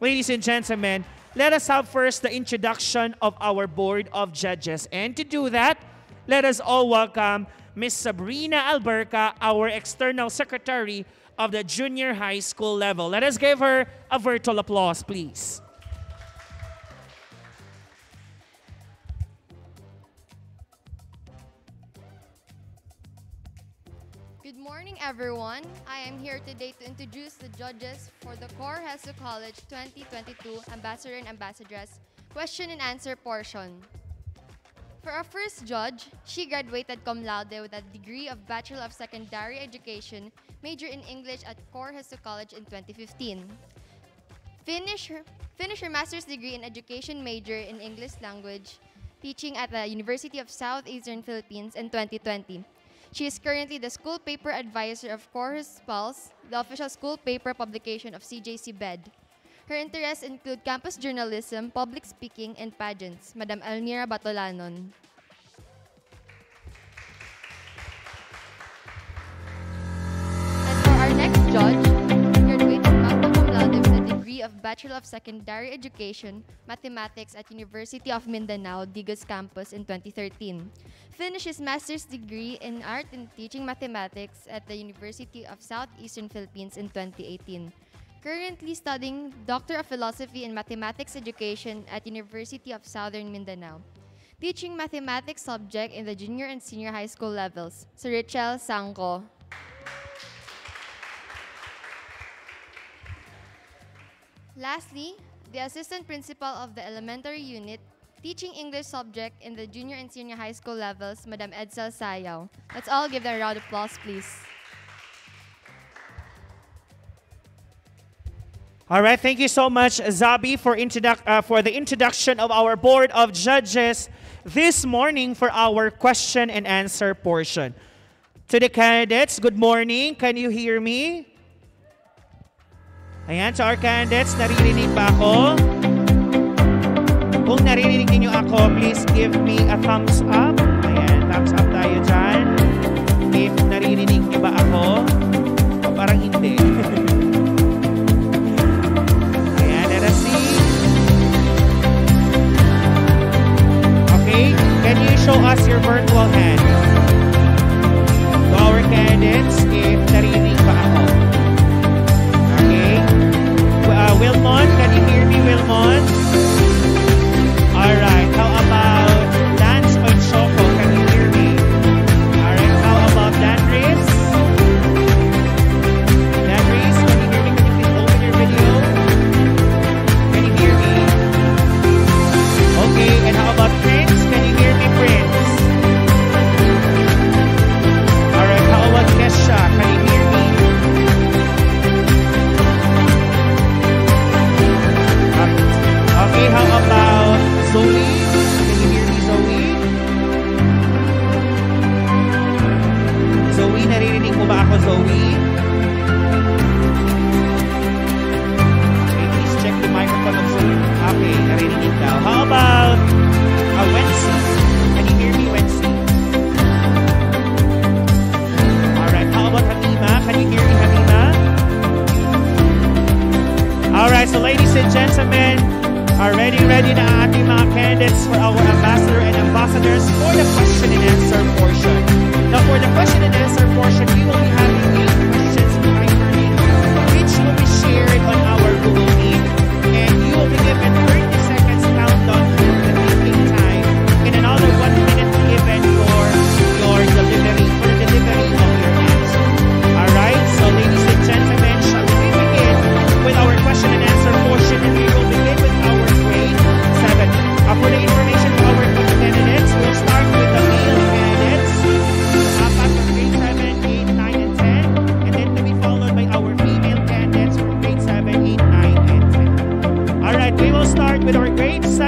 ladies and gentlemen let us have first the introduction of our board of judges. And to do that let us all welcome Miss Sabrina Alberca our external secretary of the junior high school level. Let us give her a virtual applause please everyone. I am here today to introduce the judges for the Cor Jesu College 2022 Ambassador and Ambassadress question and answer portion. For our first judge, she graduated cum laude with a degree of Bachelor of Secondary Education, major in English at Cor Jesu College in 2015. Finish her, finish her master's degree in Education major in English language, teaching at the University of Southeastern Philippines in 2020. She is currently the school paper advisor of Chorus Pulse, the official school paper publication of CJC BED. Her interests include campus journalism, public speaking, and pageants. Madam Elmira Batolanon. Degree of Bachelor of Secondary Education, Mathematics at University of Mindanao, Digos Campus in 2013. Finished his master's degree in Art and Teaching Mathematics at the University of Southeastern Philippines in 2018. Currently studying Doctor of Philosophy in Mathematics Education at University of Southern Mindanao. Teaching mathematics subject in the junior and senior high school levels. Sir Richel. Lastly, the assistant principal of the elementary unit teaching English subject in the junior and senior high school levels, Madam Edsel Sayaw. Let's all give them a round of applause, please. All right, thank you so much, Zabi, for, uh, for the introduction of our board of judges this morning for our question and answer portion. To the candidates, good morning. Can you hear me? Ayan, to our candidates, naririnig ba ako? kung naririnig niyo ako, please give me a thumbs up. Ayan, thumbs up tayo dyan. If naririnig niyo ba ako, parang hindi. Ayan, let us see. Okay, can you show us your virtual hand? To our candidates, if naririnig Wilmon, can you hear me, Wilmon? Alright, how about please check the microphone. How about? Can you hear me? Alright, how about? Can you hear me? Alright, so ladies and gentlemen, are ready, ready na ating mga candidates for our ambassador and ambassadors for the question and answer portion. For the question and answer portion, we will be having eight questions your name, which will be shared on our Google Meet. And you will be given 30 seconds countdown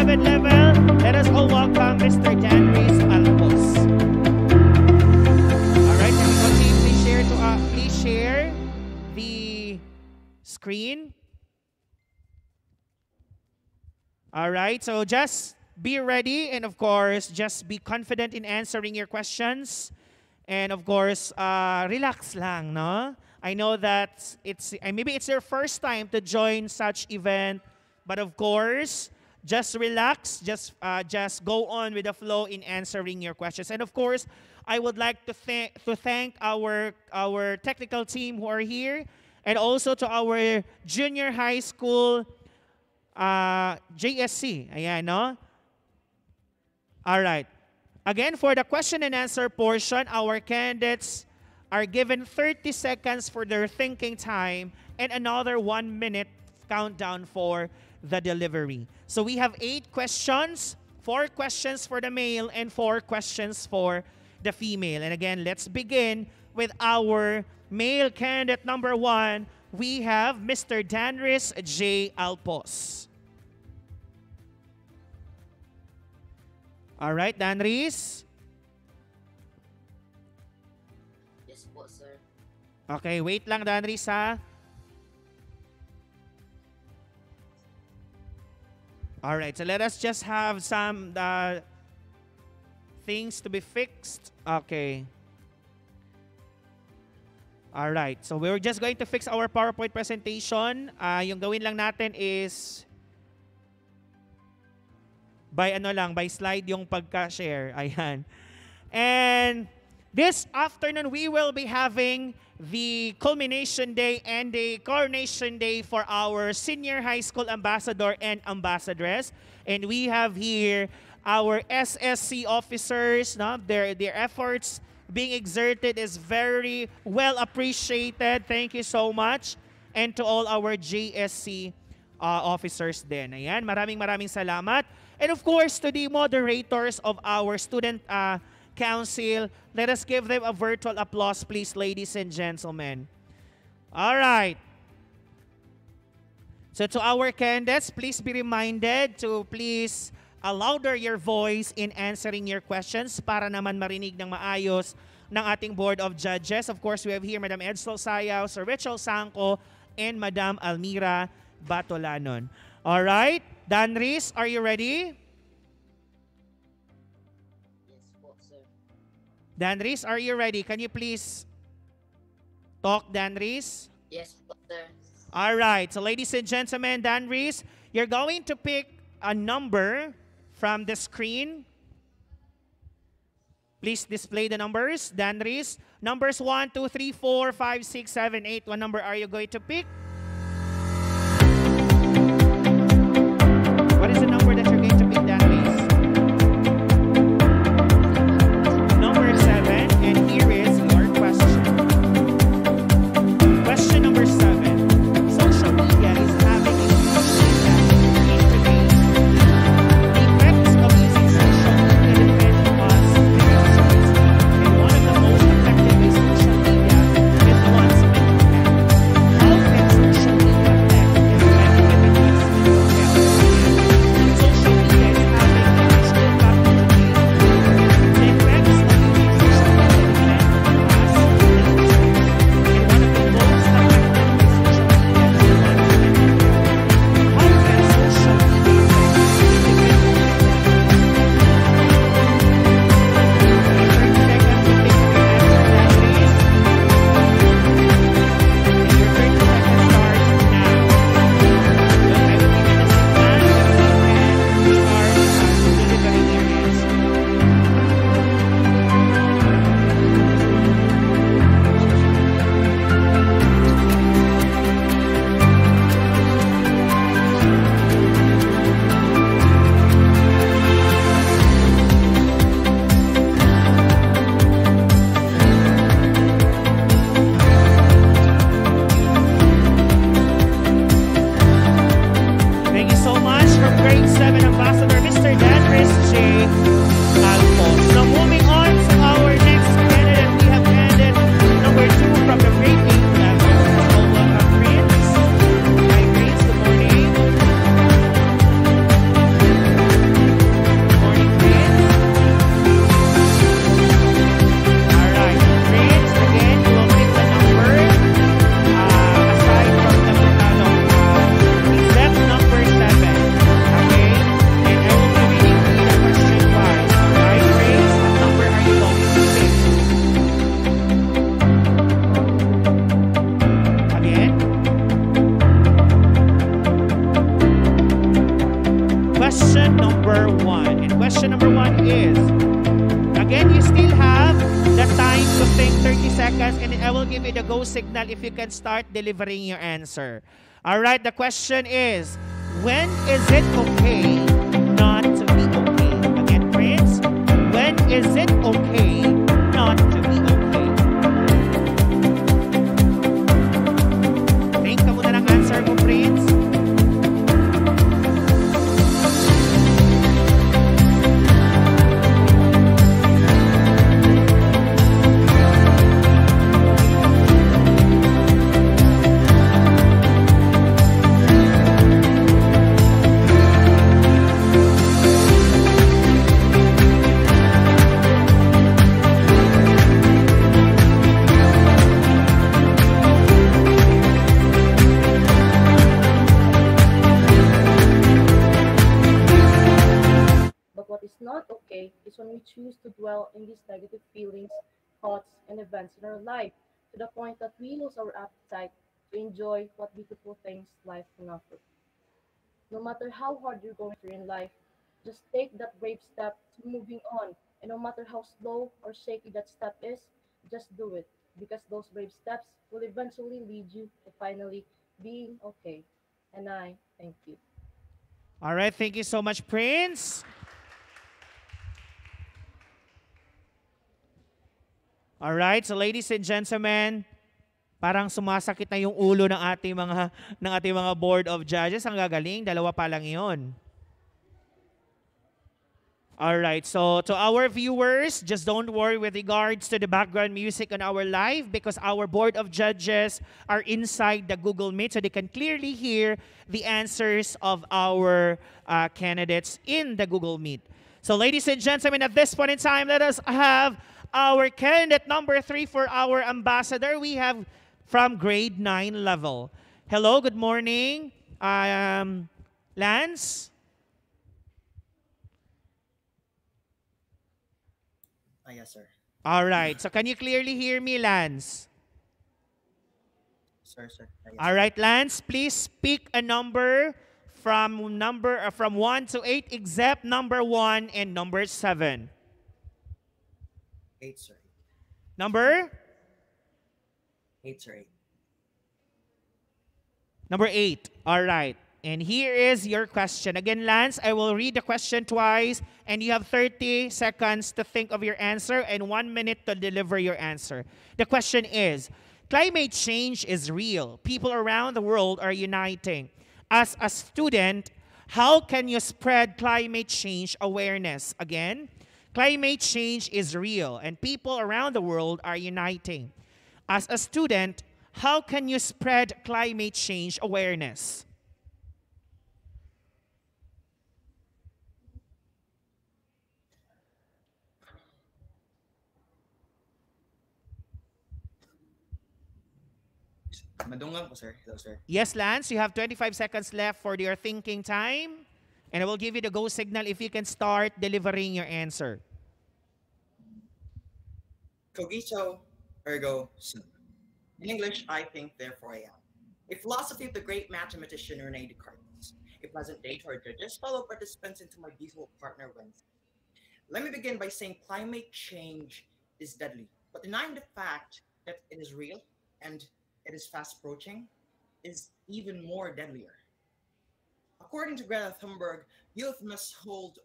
grade 7 level. Let us all welcome Mr. Danris Alpos. Alright, can we continue? Please share to uh, please share the screen. All right, so just be ready and of course, just be confident in answering your questions. And of course, uh, relax lang, no? I know that it's uh, maybe it's your first time to join such event, but of course, just relax, just uh, just go on with the flow in answering your questions. And of course, I would like to thank to thank our our technical team who are here, and also to our junior high school uh, JSC. Ayan, no? All right. Again, for the question and answer portion, our candidates are given 30 seconds for their thinking time and another one minute countdown for the delivery. So we have eight questions, four questions for the male and four questions for the female. And again, let's begin with our male candidate number one. We have Mr. Danris J. Alpos. All right, Danris. Yes po, sir. Okay, wait lang, Danris, ha? All right, so let us just have some uh, things to be fixed. Okay. All right, so we're just going to fix our PowerPoint presentation. Uh, yung gawin lang natin is by ano lang, by slide yung pagka-share. Ayan. And this afternoon, we will be having the culmination day and the coronation day for our senior high school ambassador and ambassadress. And we have here our SSC officers, no? their, their efforts being exerted is very well appreciated. Thank you so much. And to all our JSC uh, officers din. Ayan, maraming maraming salamat. And of course, to the moderators of our student uh, council, let us give them a virtual applause, please, ladies and gentlemen. All right. So to our candidates, please be reminded to please louder your voice in answering your questions para naman marinig ng maayos ng ating Board of Judges. Of course, we have here Madam Edsel Sayaw, Sir Rachel Sanko, and Madam Almira Batolanon. All right, Danris, are you ready? Danris, are you ready? Can you please talk, Danris? Yes sir. All right. So, ladies and gentlemen, Danris, you're going to pick a number from the screen. Please display the numbers. Danris, numbers 1, 2, 3, 4, 5, 6, 7, 8. What number are you going to pick? Danris signal if you can start delivering your answer. All right, the question is, when is it okay not to be okay? Again, Prince, when is it okay our life to the point that we lose our appetite to enjoy what beautiful things life can offer. No matter how hard you're going through in life, just take that brave step to moving on. And no matter how slow or shaky that step is, just do it because those brave steps will eventually lead you to finally being okay. And I thank you. All right, thank you so much, Prince. All right, so ladies and gentlemen, parang sumasakit na yung ulo ng ating mga ng ating mga board of judges. Ang gagaling, dalawa pa lang 'yon. All right, so to our viewers, just don't worry with regards to the background music on our live because our board of judges are inside the Google Meet so they can clearly hear the answers of our uh, candidates in the Google Meet. So ladies and gentlemen, at this point in time, let us have our candidate number three for our ambassador. We have from grade 9 level. Hello, good morning. Um, Lance? Ah, yes, sir. All right. So can you clearly hear me, Lance? Sir, sir. Ah, yes, All right, Lance, please pick a number from number uh, from 1 to 8 except number 1 and number 7. Eight, sir. Number Eight, sir. Eight. number 8. All right. And here is your question. Again, Lance, I will read the question twice and you have 30 seconds to think of your answer and 1 minute to deliver your answer. The question is, climate change is real. People around the world are uniting. As a student, how can you spread climate change awareness? Again, climate change is real and people around the world are uniting. As a student, how can you spread climate change awareness? Yes, Lance, you have 25 seconds left for your thinking time. And I will give you the go signal if you can start delivering your answer. Cogito, ergo sum. In English, I think, therefore I am. A philosophy of the great mathematician Rene Descartes. A pleasant day to our judges, fellow participants, and to my beautiful partner, Wednesday. Let me begin by saying climate change is deadly, but denying the fact that it is real and it is fast approaching is even more deadlier. According to Greta Thunberg, youth must hold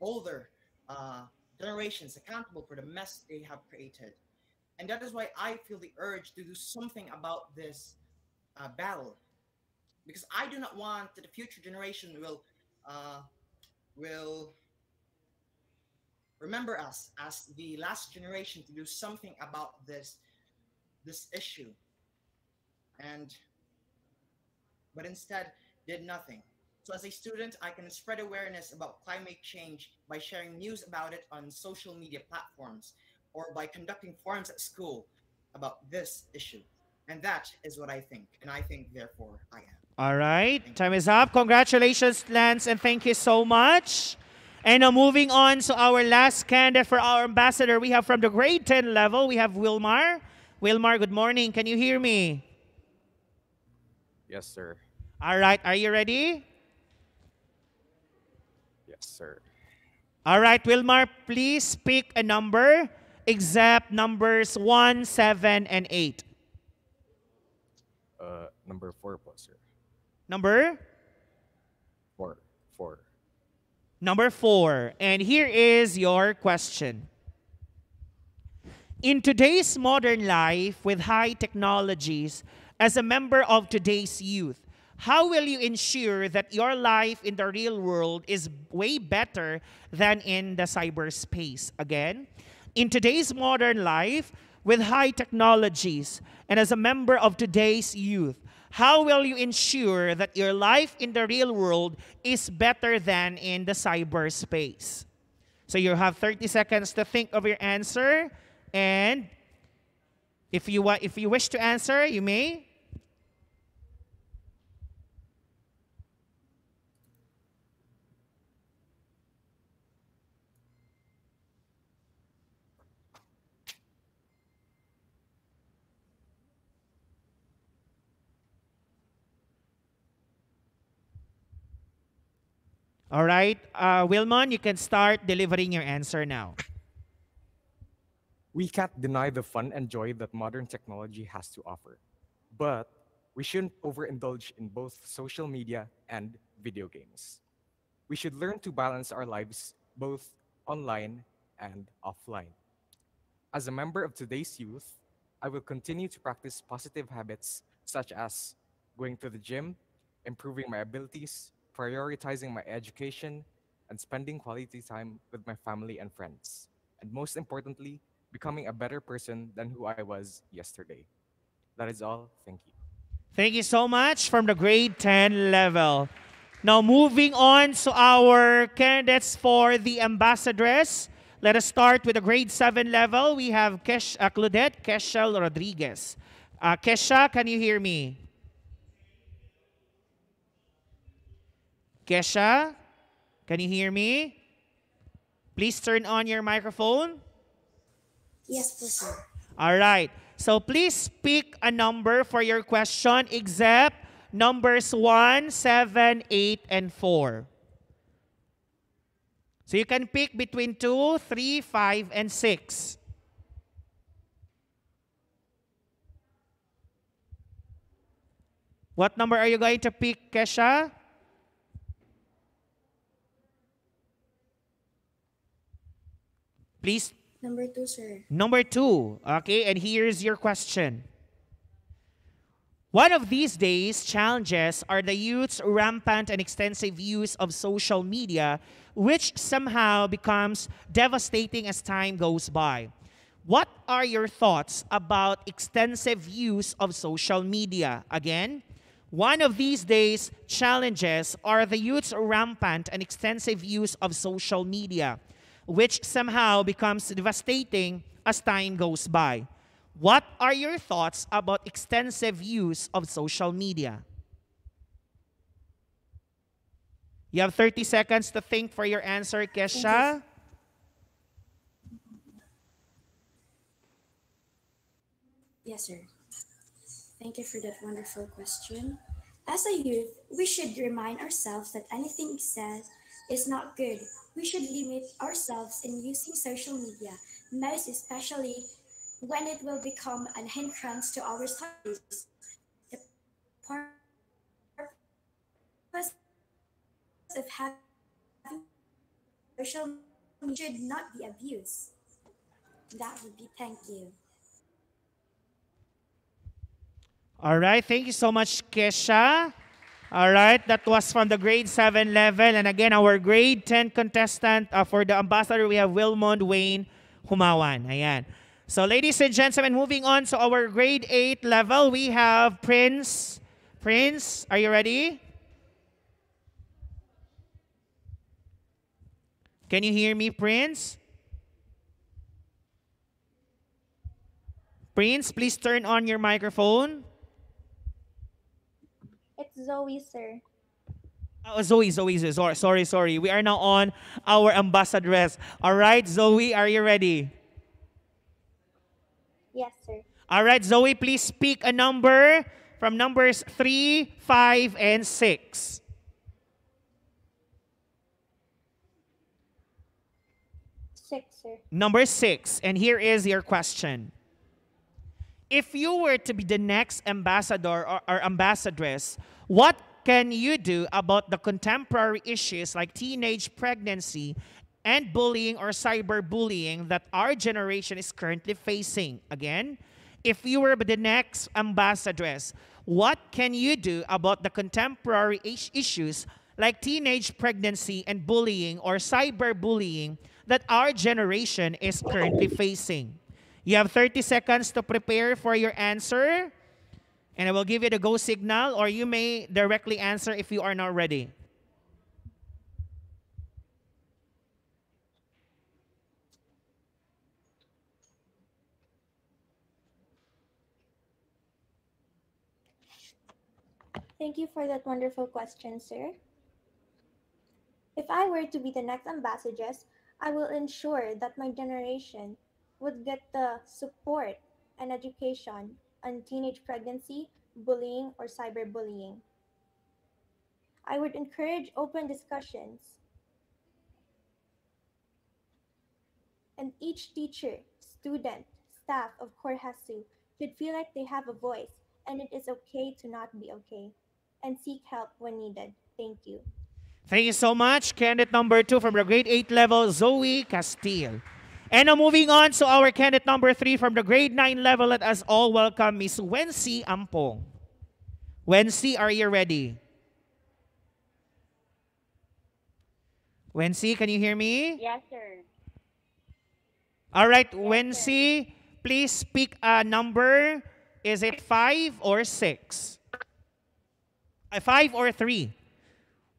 older uh, generations accountable for the mess they have created. And that is why I feel the urge to do something about this uh, battle. Because I do not want that the future generation will uh, will remember us as the last generation to do something about this this issue. And but instead did nothing. So as a student, I can spread awareness about climate change by sharing news about it on social media platforms or by conducting forums at school about this issue. And that is what I think. And I think, therefore, I am. All right, time is up. Congratulations, Lance, and thank you so much. And now moving on to our last candidate for our ambassador, we have from the grade 10 level, we have Wilmar. Wilmar, good morning. Can you hear me? Yes, sir. All right, are you ready? Sir. All right, Wilmar, please pick a number except numbers 1, 7, and 8. Uh, number four po, sir. Number? Four. Four. Number 4. And here is your question. In today's modern life with high technologies, as a member of today's youth, how will you ensure that your life in the real world is way better than in the cyberspace? Again, in today's modern life with high technologies and as a member of today's youth, how will you ensure that your life in the real world is better than in the cyberspace? So you have 30 seconds to think of your answer and if you if you wish to answer, you may. All right, uh, Wilmon, you can start delivering your answer now. We can't deny the fun and joy that modern technology has to offer. But we shouldn't overindulge in both social media and video games. We should learn to balance our lives both online and offline. As a member of today's youth, I will continue to practice positive habits such as going to the gym, improving my abilities, prioritizing my education, and spending quality time with my family and friends. And most importantly, becoming a better person than who I was yesterday. That is all. Thank you. Thank you so much from the grade 10 level. Now, moving on to our candidates for the ambassadress. Let us start with the grade 7 level. We have Kesh, uh, Claudette Keshel Rodriguez. Uh, Kesha, can you hear me? Kesha, can you hear me? Please turn on your microphone. Yes sir. All right. So please pick a number for your question except numbers 1, 7, 8, and 4. So you can pick between 2, 3, 5, and 6. What number are you going to pick, Kesha? Please Number two, sir. Number two, okay, and here's your question. One of these days, challenges are the youth's rampant and extensive use of social media, which somehow becomes devastating as time goes by. What are your thoughts about extensive use of social media? Again, one of these days, challenges are the youth's rampant and extensive use of social media, which somehow becomes devastating as time goes by. What are your thoughts about extensive use of social media? You have 30 seconds to think for your answer, Kesha. Yes, sir. Thank you for that wonderful question. As a youth, we should remind ourselves that anything said is not good. We should limit ourselves in using social media, most especially when it will become an hindrance to our studies. The purpose of having social media should not be abused. That would be thank you. All right, thank you so much, Kesha. All right, that was from the grade 7 level. And again, our grade 10 contestant uh, for the ambassador, we have Wilmond Wayne Humawan. Ayan. So ladies and gentlemen, moving on to our grade 8 level, we have Prince. Prince, are you ready? Can you hear me, Prince? Prince, please turn on your microphone. It's Zoe, sir. Oh, Zoe, Zoe, Zoe, sorry, sorry, sorry. We are now on our ambassadress. All right, Zoe, are you ready? Yes, sir. All right, Zoe, please speak a number from numbers 3, 5, and 6. Six, sir. Number 6, and here is your question. If you were to be the next ambassador or, or ambassadress, what can you do about the contemporary issues like teenage pregnancy and bullying or cyberbullying that our generation is currently facing? Again, if you were the next ambassadress, what can you do about the contemporary issues like teenage pregnancy and bullying or cyberbullying that our generation is currently facing? You have 30 seconds to prepare for your answer. And I will give you the go signal, or you may directly answer if you are not ready. Thank you for that wonderful question, sir. If I were to be the next ambassadress, I will ensure that my generation would get the support and education on teenage pregnancy, bullying, or cyberbullying. I would encourage open discussions. And each teacher, student, staff of Cor Jesu should feel like they have a voice and it is okay to not be okay and seek help when needed. Thank you. Thank you so much. Candidate number two from the grade 8 level, Zoe Castile. And now moving on to our candidate number three from the grade 9 level, let us all welcome Miss Wency Ampong. Wency, are you ready? Wency, can you hear me? Yes, sir. All right, Wency, please pick a number. Is it five or six? Uh, five or three?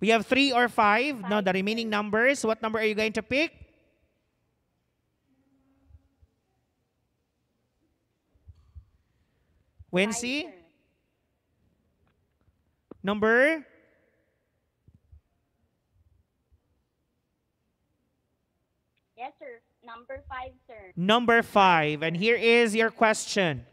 We have three or five. Now the remaining numbers. What number are you going to pick? Wency? Number? Yes, sir. Number five, sir. Number five. And here is your question.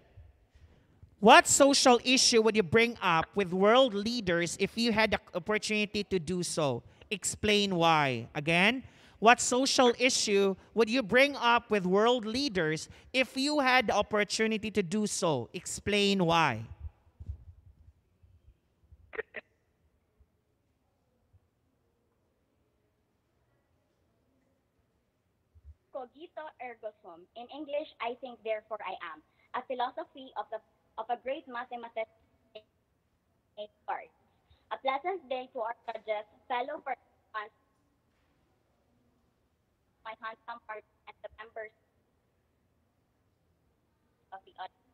What social issue would you bring up with world leaders if you had the opportunity to do so? Explain why. Again, what social issue would you bring up with world leaders if you had the opportunity to do so? Explain why. Cogito ergo sum. In English, I think, therefore I am. A philosophy of the of a great mathematician. A pleasant day to our judges, fellow participants, my handsome partner, and the members of the audience.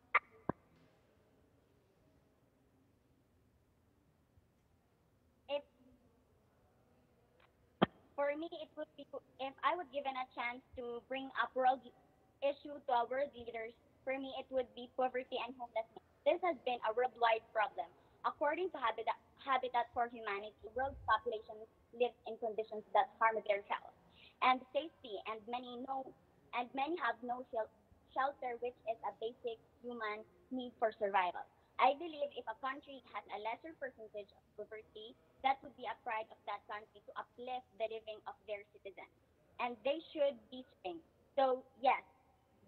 If for me, it would be if I would given a chance to bring up world issue to our world leaders. For me, it would be poverty and homelessness. This has been a worldwide problem. According to Habitat, Habitat for Humanity, world population lives in conditions that harm their health and safety, and many know, and many have no shel- shelter, which is a basic human need for survival. I believe if a country has a lesser percentage of poverty, that would be a pride of that country to uplift the living of their citizens, and they should be trained. So yes,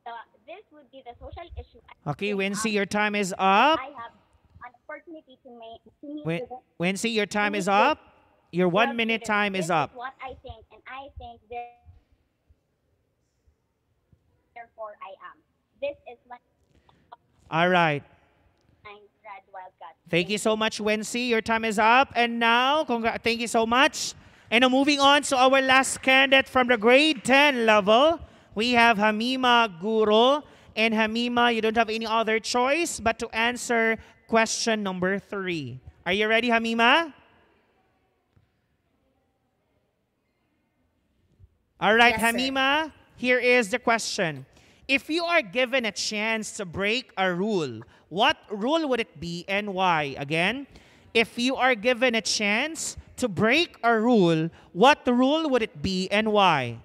the, this would be the social issue. Okay, Wency, your time is up. I have an opportunity to make to Win- Wency, your time is up. Your one minute time is up. what I think, and I think there- therefore I am. This is when All right. I'm Red Wildcat. Thank you so much, Wency. Your time is up. And now, thank you so much. And now moving on to our last candidate from the grade 10 level, we have Hamima Guru. And Hamima, you don't have any other choice but to answer question number three. Are you ready, Hamima? All right, Yes, sir. Hamima, here is the question. If you are given a chance to break a rule, what rule would it be and why? Again, if you are given a chance to break a rule, what rule would it be and why?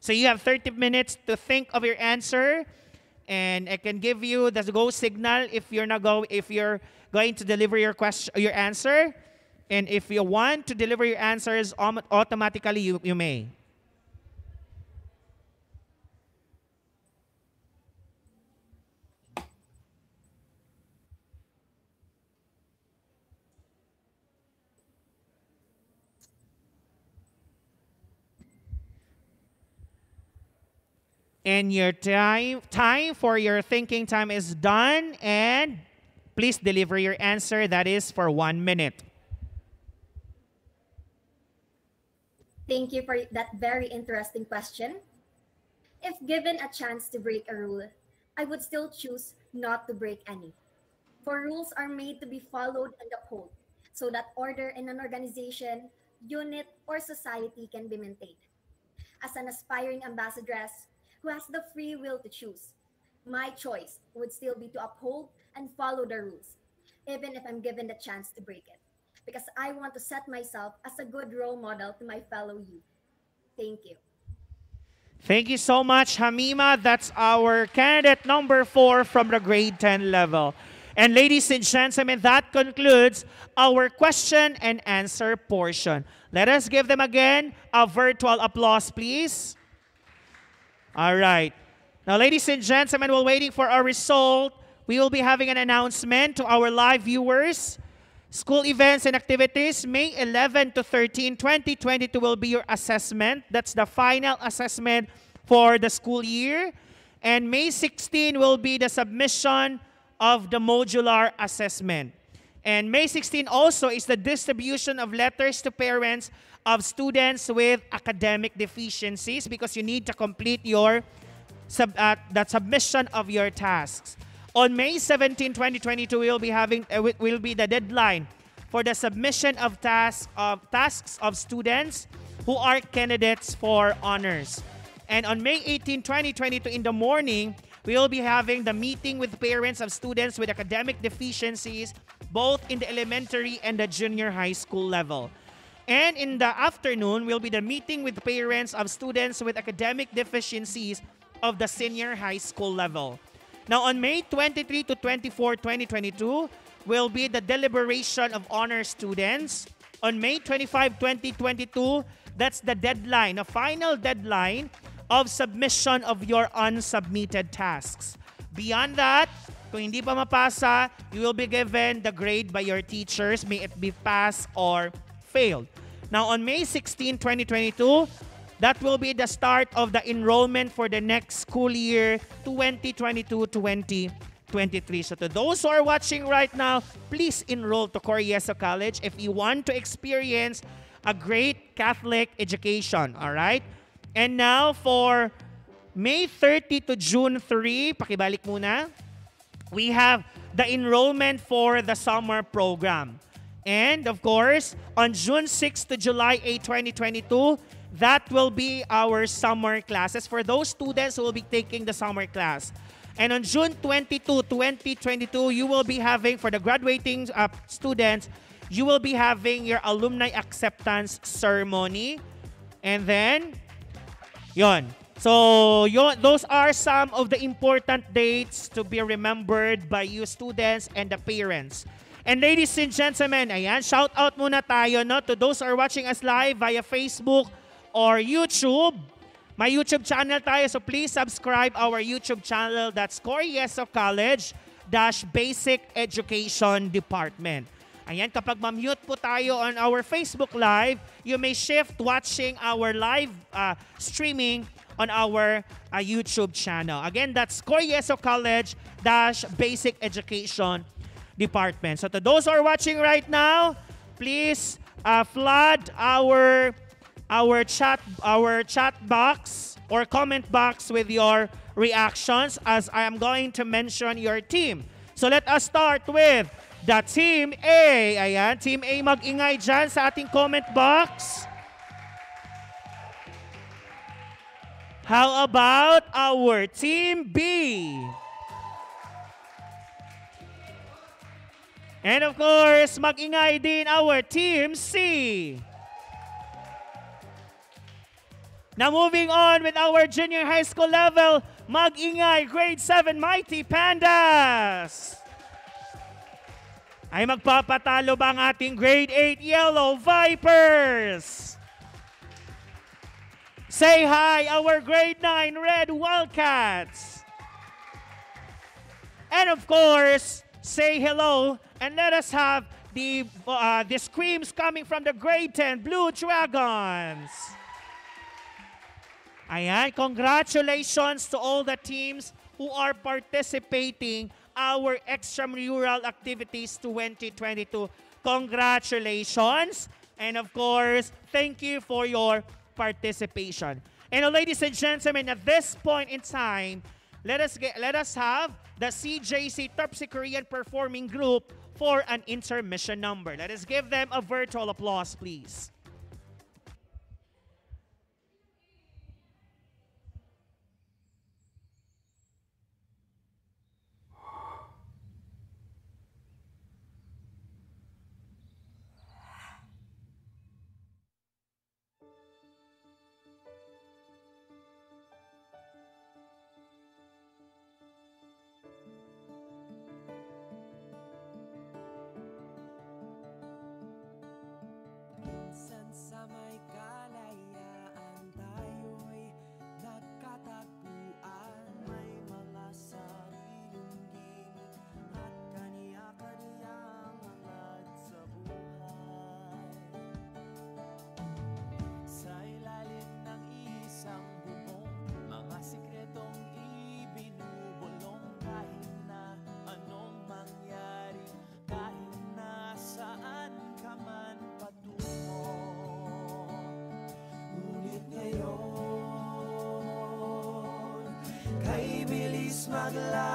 So you have 30 minutes to think of your answer and I can give you the go signal if you're not go if you're going to deliver your question your answer and if you want to deliver your answers automatically you, you may. And your time time for your thinking time is done and please deliver your answer that is for 1 minute. Thank you for that very interesting question. If given a chance to break a rule, I would still choose not to break any. For rules are made to be followed and upheld so that order in an organization, unit, or society can be maintained. As an aspiring ambassadress who has the free will to choose, my choice would still be to uphold and follow the rules, even if I'm given the chance to break it because I want to set myself as a good role model to my fellow youth. Thank you. Thank you so much, Hamima. That's our candidate number four from the grade 10 level. And ladies and gentlemen, that concludes our question and answer portion. Let us give them again a virtual applause, please. All right. Now, ladies and gentlemen, while waiting for our result, we will be having an announcement to our live viewers. School events and activities, May 11 to 13, 2022 will be your assessment. That's the final assessment for the school year. And May 16 will be the submission of the modular assessment. And May 16 also is the distribution of letters to parents of students with academic deficiencies because you need to complete your sub, uh, submission of your tasks. On May 17, 2022, we will be having uh, will be the deadline for the submission of tasks of tasks of students who are candidates for honors. And on May 18, 2022, in the morning, we will be having the meeting with parents of students with academic deficiencies, both in the elementary and the junior high school level. And in the afternoon will be the meeting with parents of students with academic deficiencies of the senior high school level. Now, on May 23 to 24, 2022, will be the deliberation of honor students. On May 25, 2022, that's the deadline, a final deadline of submission of your unsubmitted tasks. Beyond that, kung hindi pa mapasa, you will be given the grade by your teachers, may it be pass or failed. Now, on May 16, 2022, that will be the start of the enrollment for the next school year 2022-2023. So to those who are watching right now, please enroll to Cor Jesu College if you want to experience a great Catholic education, all right? And now for May 30 to June 3, pakibalik muna, we have the enrollment for the summer program. And of course, on June 6 to July 8, 2022, that will be our summer classes for those students who will be taking the summer class. And on June 22, 2022, you will be having, for the graduating uh, students, you will be having your alumni acceptance ceremony. And then, yon. So, yon, those are some of the important dates to be remembered by you students and the parents. And ladies and gentlemen, ayan, shout out muna tayo no, to those are watching us live via Facebook or YouTube. May YouTube channel tayo, so please subscribe our YouTube channel. That's Corieso College dash Basic Education Department. Ayan, kapag ma-mute po tayo on our Facebook Live, you may shift watching our live uh, streaming on our uh, YouTube channel. Again, that's Corieso College dash Basic Education Department. So to those who are watching right now, please uh, flood our our chat our chat box or comment box with your reactions as I am going to mention your team. So let us start with the Team A. Ayan, Team A mag-ingay dyan sa ating comment box. How about our Team B? And of course, mag-ingay din our Team C. Now moving on with our junior high school level, mag-ingay grade 7 Mighty Pandas. Ay magpapatalo ba ang ating grade 8 Yellow Vipers? Say hi, our grade 9 Red Wildcats. And of course, say hello and let us have the, uh, the screams coming from the grade 10 Blue Dragons. Ayan, congratulations to all the teams who are participating our extramural activities 2022. Congratulations. And of course, thank you for your participation. And ladies and gentlemen, at this point in time, let us get let us have the CJC Terpsy Korean Performing Group for an intermission number. Let us give them a virtual applause, please. Bilis maglaho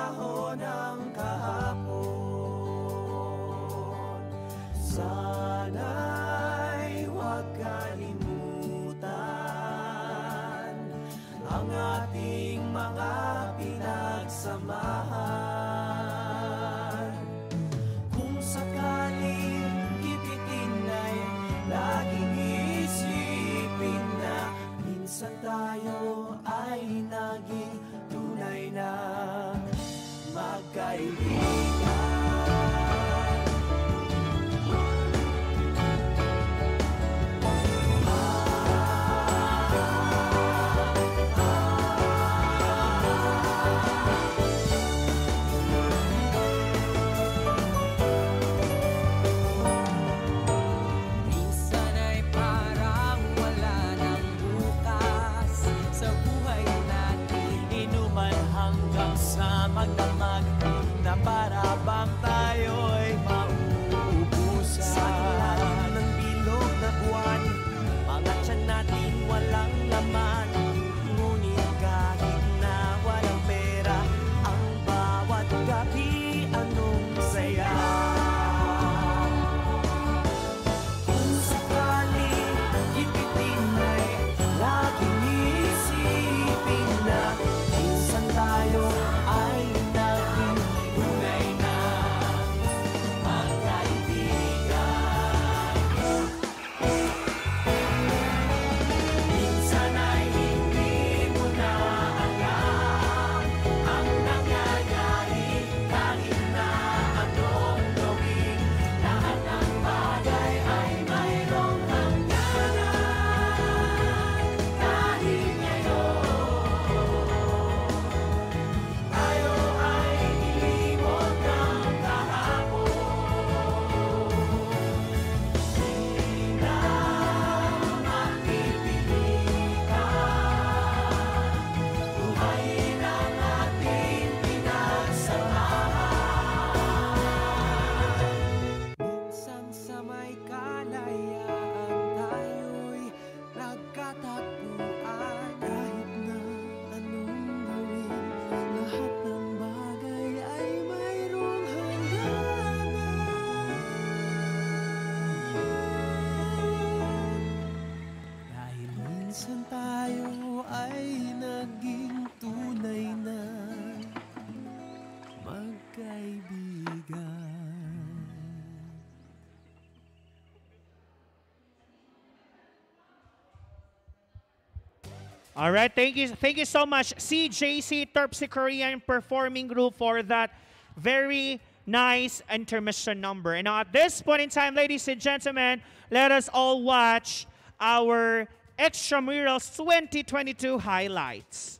All right, thank you, thank you so much, CJC Terpsichorean Performing Group for that very nice intermission number. And at this point in time, ladies and gentlemen, let us all watch our Extramurals 2022 highlights.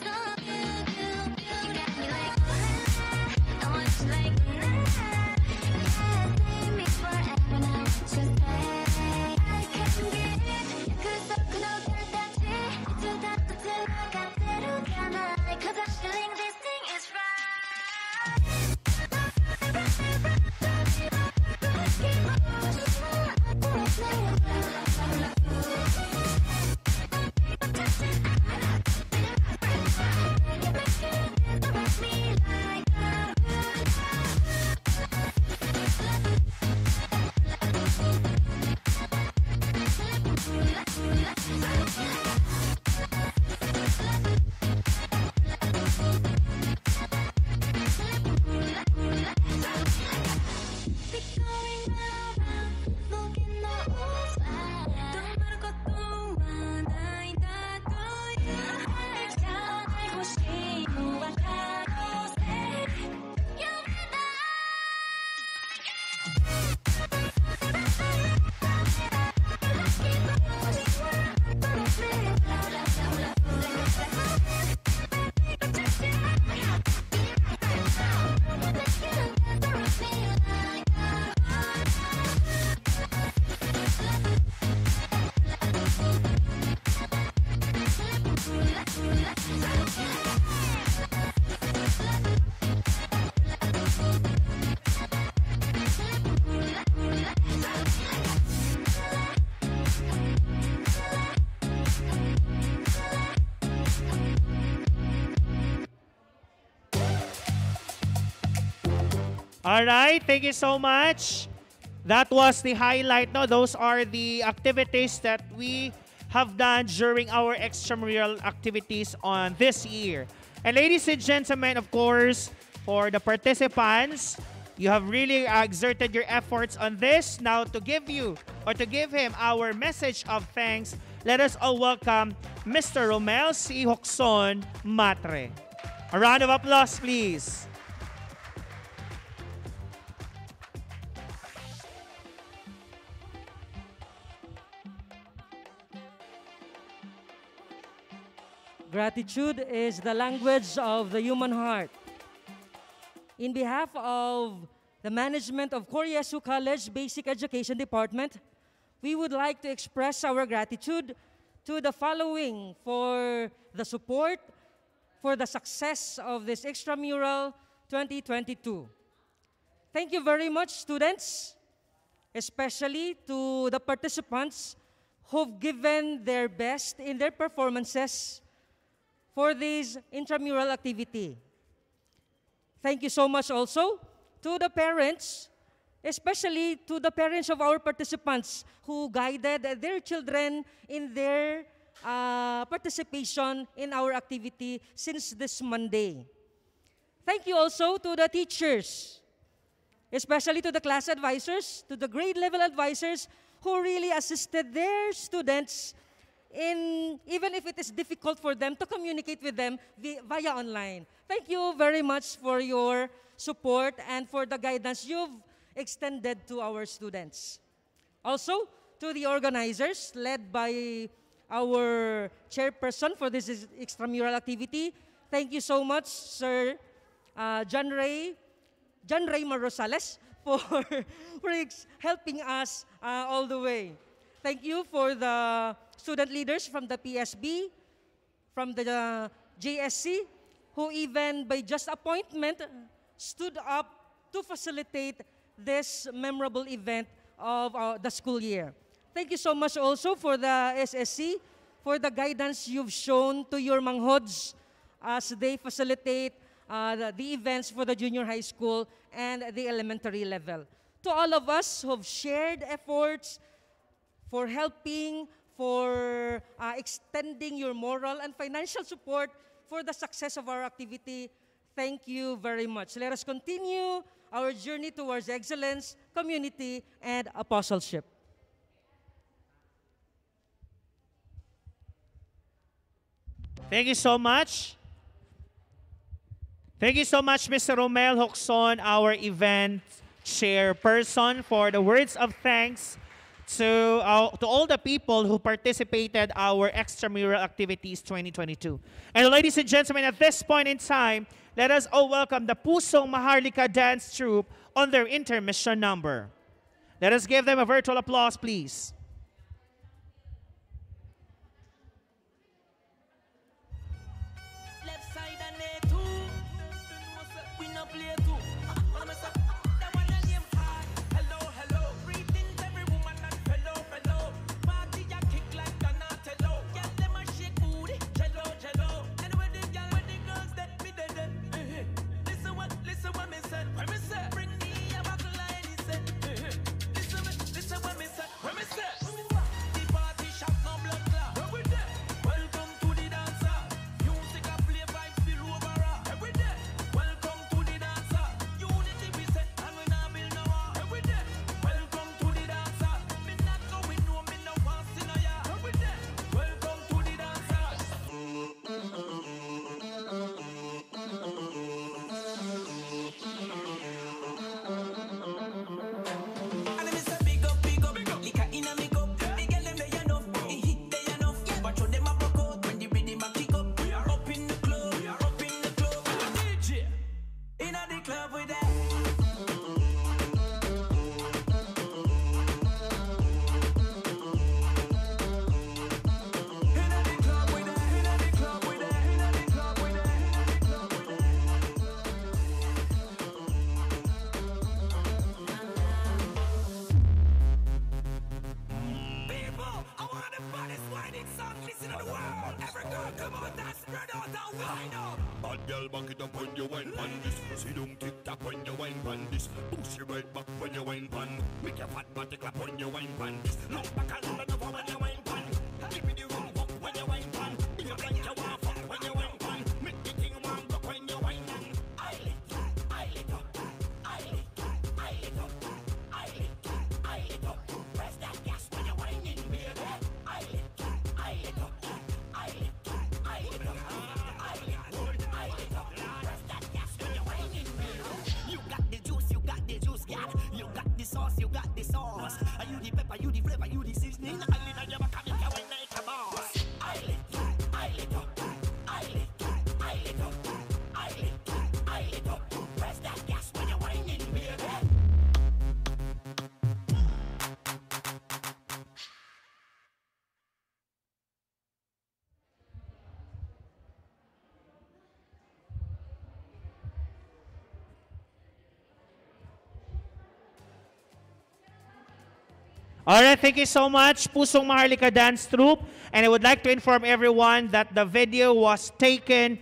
All right, thank you so much. That was the highlight. No, those are the activities that we have done during our extramural activities on this year. And ladies and gentlemen, of course, for the participants, you have really exerted your efforts on this. Now, to give you or to give him our message of thanks, let us all welcome Mr. Romel C. Hoxon Matre. A round of applause, please. Gratitude is the language of the human heart. In behalf of the management of Cor College Basic Education Department, we would like to express our gratitude to the following for the support for the success of this extramural 2022. Thank you very much, students, especially to the participants who've given their best in their performances for this intramural activity. Thank you so much also to the parents, especially to the parents of our participants who guided their children in their uh, participation in our activity since this Monday. Thank you also to the teachers, especially to the class advisors, to the grade level advisors who really assisted their students in even if it is difficult for them to communicate with them via online. Thank you very much for your support and for the guidance you've extended to our students. Also, to the organizers led by our chairperson for this extramural activity. Thank you so much, Sir uh, John Ray, John Raymond Rosales, for, for helping us uh, all the way. Thank you for the student leaders from the PSB, from the uh, JSC, who even by just appointment stood up to facilitate this memorable event of uh, the school year. Thank you so much also for the SSC, for the guidance you've shown to your manghods as they facilitate uh, the, the events for the junior high school and the elementary level. To all of us who've shared efforts for helping, for uh, extending your moral and financial support for the success of our activity. Thank you very much. Let us continue our journey towards excellence, community, and apostleship. Thank you so much. Thank you so much, Mr. Romel Hoxon, our event chairperson, for the words of thanks to, uh, to all the people who participated our extramural activities 2022. And ladies and gentlemen, at this point in time, let us all welcome the Pusong Maharlika Dance Troupe on their intermission number. Let us give them a virtual applause, please. Alright, thank you so much, Pusong Maharlika Dance Troupe. And I would like to inform everyone that the video was taken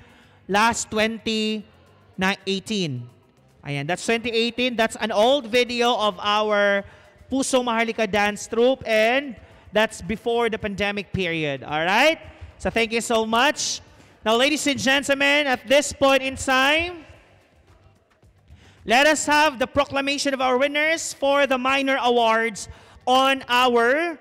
last 2018. Ayan, that's 2018. That's an old video of our Pusong Maharlika Dance Troupe and that's before the pandemic period. Alright? So thank you so much. Now, ladies and gentlemen, at this point in time, let us have the proclamation of our winners for the minor awards on our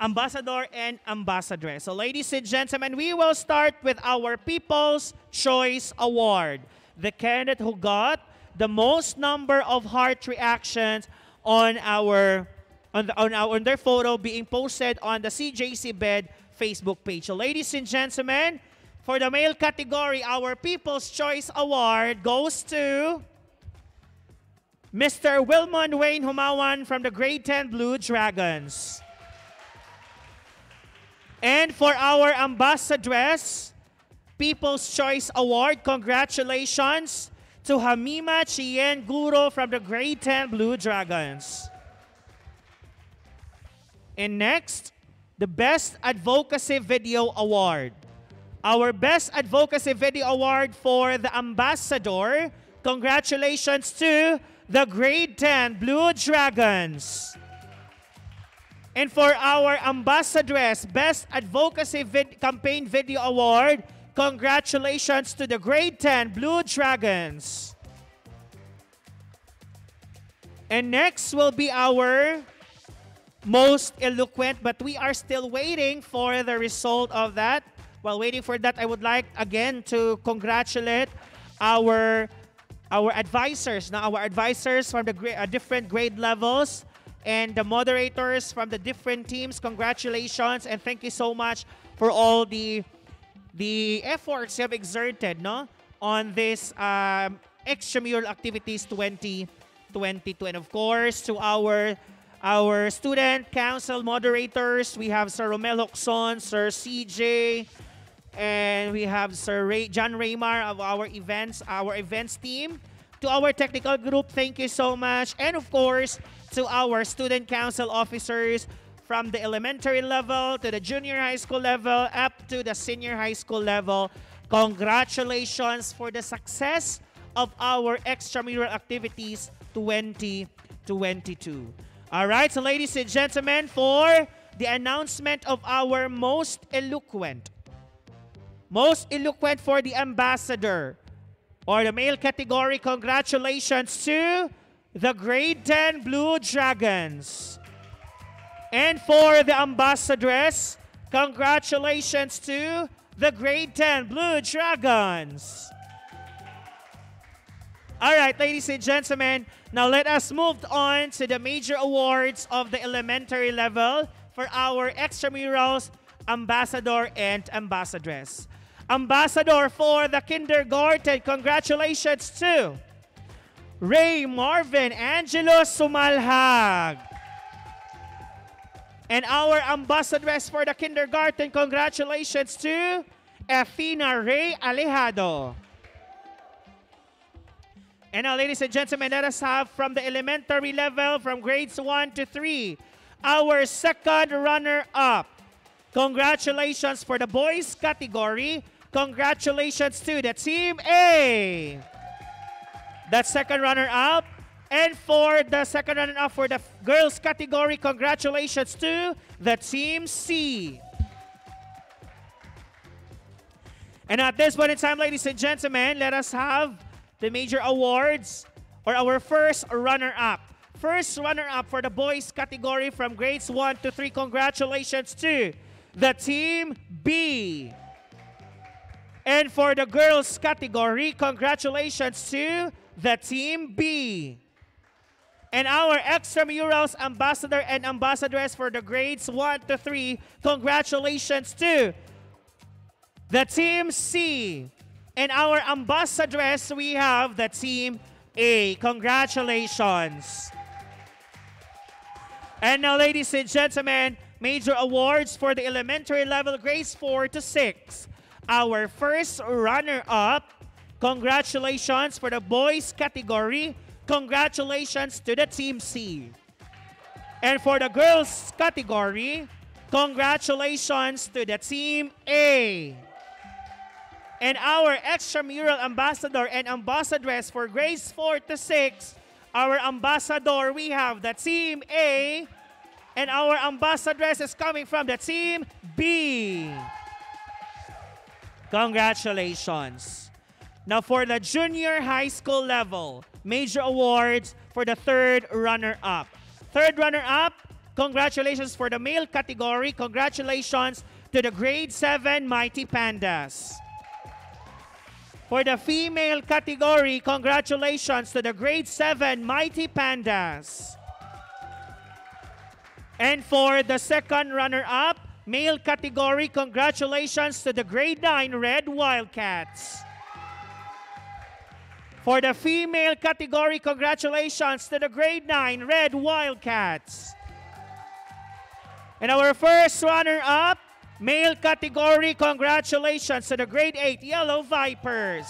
ambassador and ambassadress. So ladies and gentlemen, we will start with our People's Choice Award. The candidate who got the most number of heart reactions on our on, the, on, our, on their photo being posted on the CJC Bed Facebook page. So ladies and gentlemen, for the male category, our People's Choice Award goes to Mr. Wilmond Wayne Humawan from the Grade 10 Blue Dragons. And for our ambassadress, People's Choice Award, congratulations to Hamima Chien Guro from the Grade 10 Blue Dragons. And next, the Best Advocacy Video Award. Our Best Advocacy Video Award for the Ambassador. Congratulations to the Grade 10 Blue Dragons. And for our Ambassadress Best Advocacy Vid- Campaign Video Award, congratulations to the Grade 10 Blue Dragons. And next will be our most eloquent, but we are still waiting for the result of that. While waiting for that, I would like again to congratulate our our advisors, now our advisors from the gra- uh, different grade levels and the moderators from the different teams. Congratulations and thank you so much for all the the efforts you have exerted no on this um, extramural activities 2022 and of course to our our student council moderators we have Sir Romel Hoxon, Sir CJ and we have Sir Ray, John Raymar of our events, our events team. To our technical group, thank you so much. And of course, to our student council officers from the elementary level to the junior high school level up to the senior high school level. Congratulations for the success of our extramural activities 2022. All right, so ladies and gentlemen, for the announcement of our most eloquent most eloquent for the ambassador or the male category. Congratulations to the grade 10 Blue Dragons. And for the ambassadress, congratulations to the grade 10 Blue Dragons. All right, ladies and gentlemen, now let us move on to the major awards of the elementary level for our extramurals ambassador and ambassadress. Ambassador for the kindergarten, congratulations to Ray Marvin Angelo Sumalhag. And our ambassadress for the kindergarten, congratulations to Efina Ray Alejado. And now, ladies and gentlemen, let us have from the elementary level, from grades 1 to 3, our second runner-up. Congratulations for the boys category. Congratulations to the Team A. That's second runner-up. And for the second runner-up for the girls category, congratulations to the Team C. And at this point in time, ladies and gentlemen, let us have the major awards or our first runner-up. First runner-up for the boys category from grades 1 to 3. Congratulations to the Team B. And for the girls category, congratulations to the Team B. And our extramurals ambassador and ambassadress for the grades 1 to 3, congratulations to the Team C. And our ambassadress, we have the Team A. Congratulations. And now, ladies and gentlemen, major awards for the elementary level grades 4 to 6. Our first runner-up, congratulations for the boys category. Congratulations to the Team C. And for the girls category, congratulations to the Team A. And our extramural ambassador and ambassadress for grades 4 to 6, our ambassador, we have the Team A. And our ambassadress is coming from the Team B. Congratulations. Now for the junior high school level, major awards for the third runner-up. Third runner-up, congratulations for the male category. Congratulations to the grade 7 Mighty Pandas. For the female category, congratulations to the grade 7 Mighty Pandas. And for the second runner-up, male category, congratulations to the grade 9 Red Wildcats. For the female category, congratulations to the grade 9 Red Wildcats. And our first runner-up, male category, congratulations to the grade 8 Yellow Vipers.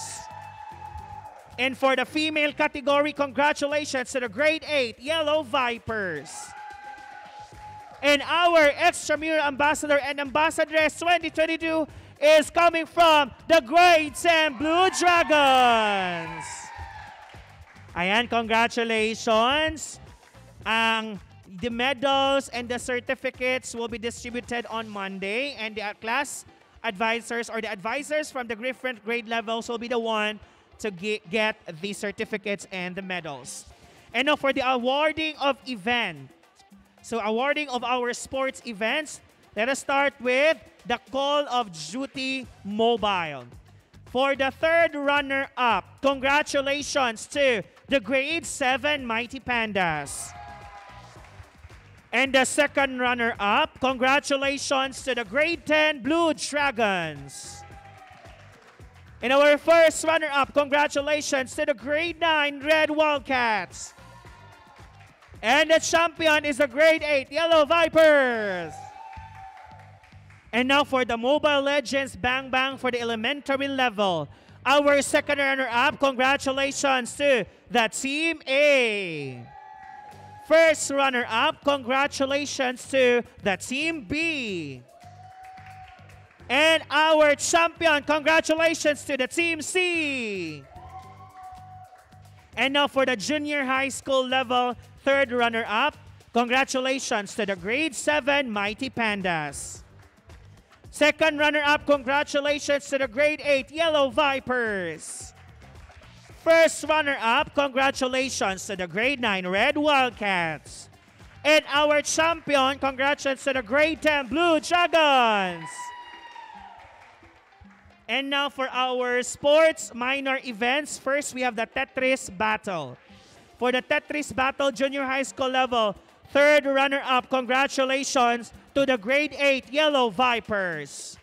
And for the female category, congratulations to the grade 8 Yellow Vipers. And our extramural ambassador and ambassadress 2022 is coming from the grade 10 Blue Dragons. Ayan, congratulations. Ang the medals and the certificates will be distributed on Monday and the class advisors or the advisors from the different grade levels will be the one to get, get the certificates and the medals. And now for the awarding of event. So awarding of our sports events, let us start with the Call of Duty Mobile. For the third runner-up, congratulations to the grade 7 Mighty Pandas. And the second runner-up, congratulations to the grade 10 Blue Dragons. And our first runner-up, congratulations to the grade 9 Red Wildcats. And the champion is the grade 8 Yellow Vipers. And now for the Mobile Legends Bang Bang for the elementary level. Our second runner-up, congratulations to the Team A. First runner-up, congratulations to the Team B. And our champion, congratulations to the Team C. And now for the junior high school level, third runner-up, congratulations to the grade 7 Mighty Pandas. Second runner-up, congratulations to the grade 8 Yellow Vipers. First runner-up, congratulations to the grade 9 Red Wildcats. And our champion, congratulations to the grade 10 Blue Dragons. And now for our sports minor events. First, we have the Tetris Battle. For the Tetris Battle Junior High School level, third runner-up, congratulations to the grade 8 Yellow Vipers.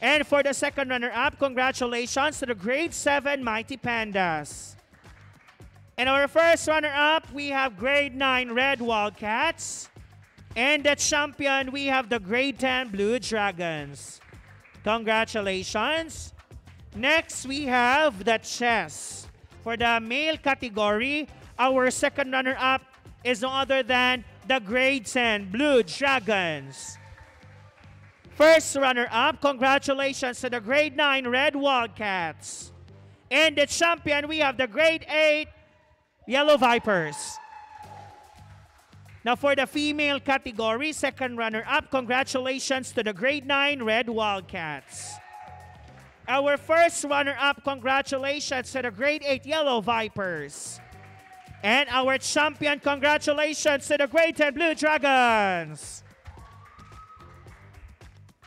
And for the second runner-up, congratulations to the grade 7 Mighty Pandas. And our first runner-up, we have grade 9 Red Wildcats. And the champion, we have the grade 10 Blue Dragons. Congratulations. Next, we have the chess. For the male category, our second runner-up is no other than the grade 10 Blue Dragons. First runner-up, congratulations to the grade 9 Red Wildcats. And the champion, we have the grade 8 Yellow Vipers. Now for the female category, second runner-up, congratulations to the grade 9 Red Wildcats. Our first runner-up, congratulations to the grade 8 Yellow Vipers. And our champion, congratulations to the grade 10 Blue Dragons.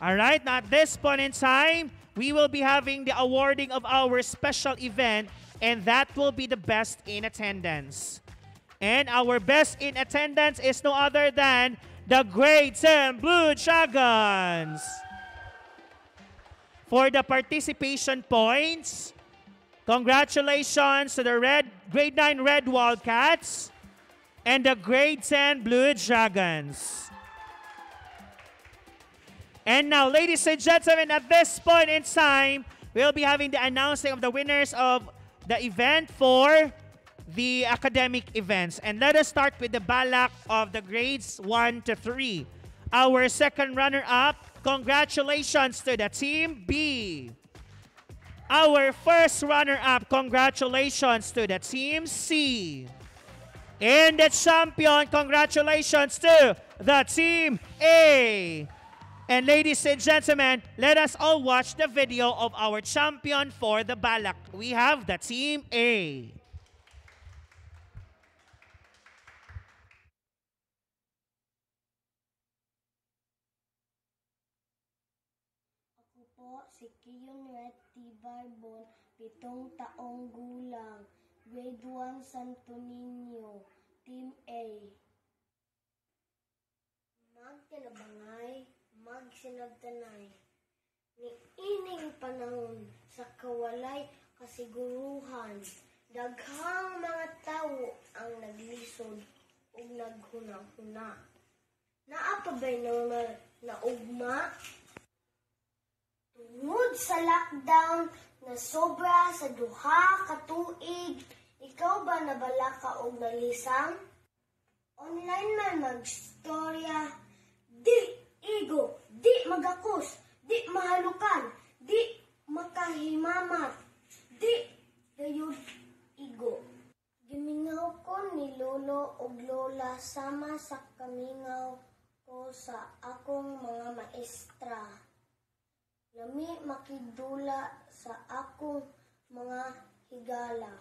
All right, at this point in time, we will be having the awarding of our special event, and that will be the best in attendance. And our best in attendance is no other than the Grade 10 Blue Dragons. For the participation points, congratulations to the red Grade 9 Red Wildcats and the Grade 10 Blue Dragons. And now, ladies and gentlemen, at this point in time, we'll be having the announcing of the winners of the event for the academic events. And let us start with the balak of the grades 1 to 3. Our second runner-up, congratulations to the Team B. Our first runner-up, congratulations to the Team C. And the champion, congratulations to the Team A. And ladies and gentlemen, let us all watch the video of our champion for the Balak. We have the Team A. Ako po si Kiyon Red Tibarbon, pitong taong gulang, grade 1 Santo Niño, Team A. Magtinabangay, magsinagtanay, ni ining panahon sa kawalay kasiguruhan, daghang mga tawo ang naglisod ug naghunahuna. Naa pa ba'y normal na ugma? Tungod sa lockdown na sobra sa duha ka tuig, ikaw ba nabala ka og nalisang? Online man magstorya, di igo, di magakos, di mahalukan, di makahimamat, di gayud igo. Gimingaw ko ni lolo ug lola sama sa kamingaw ko sa akong mga maestra. Lami makidula sa akong mga higala.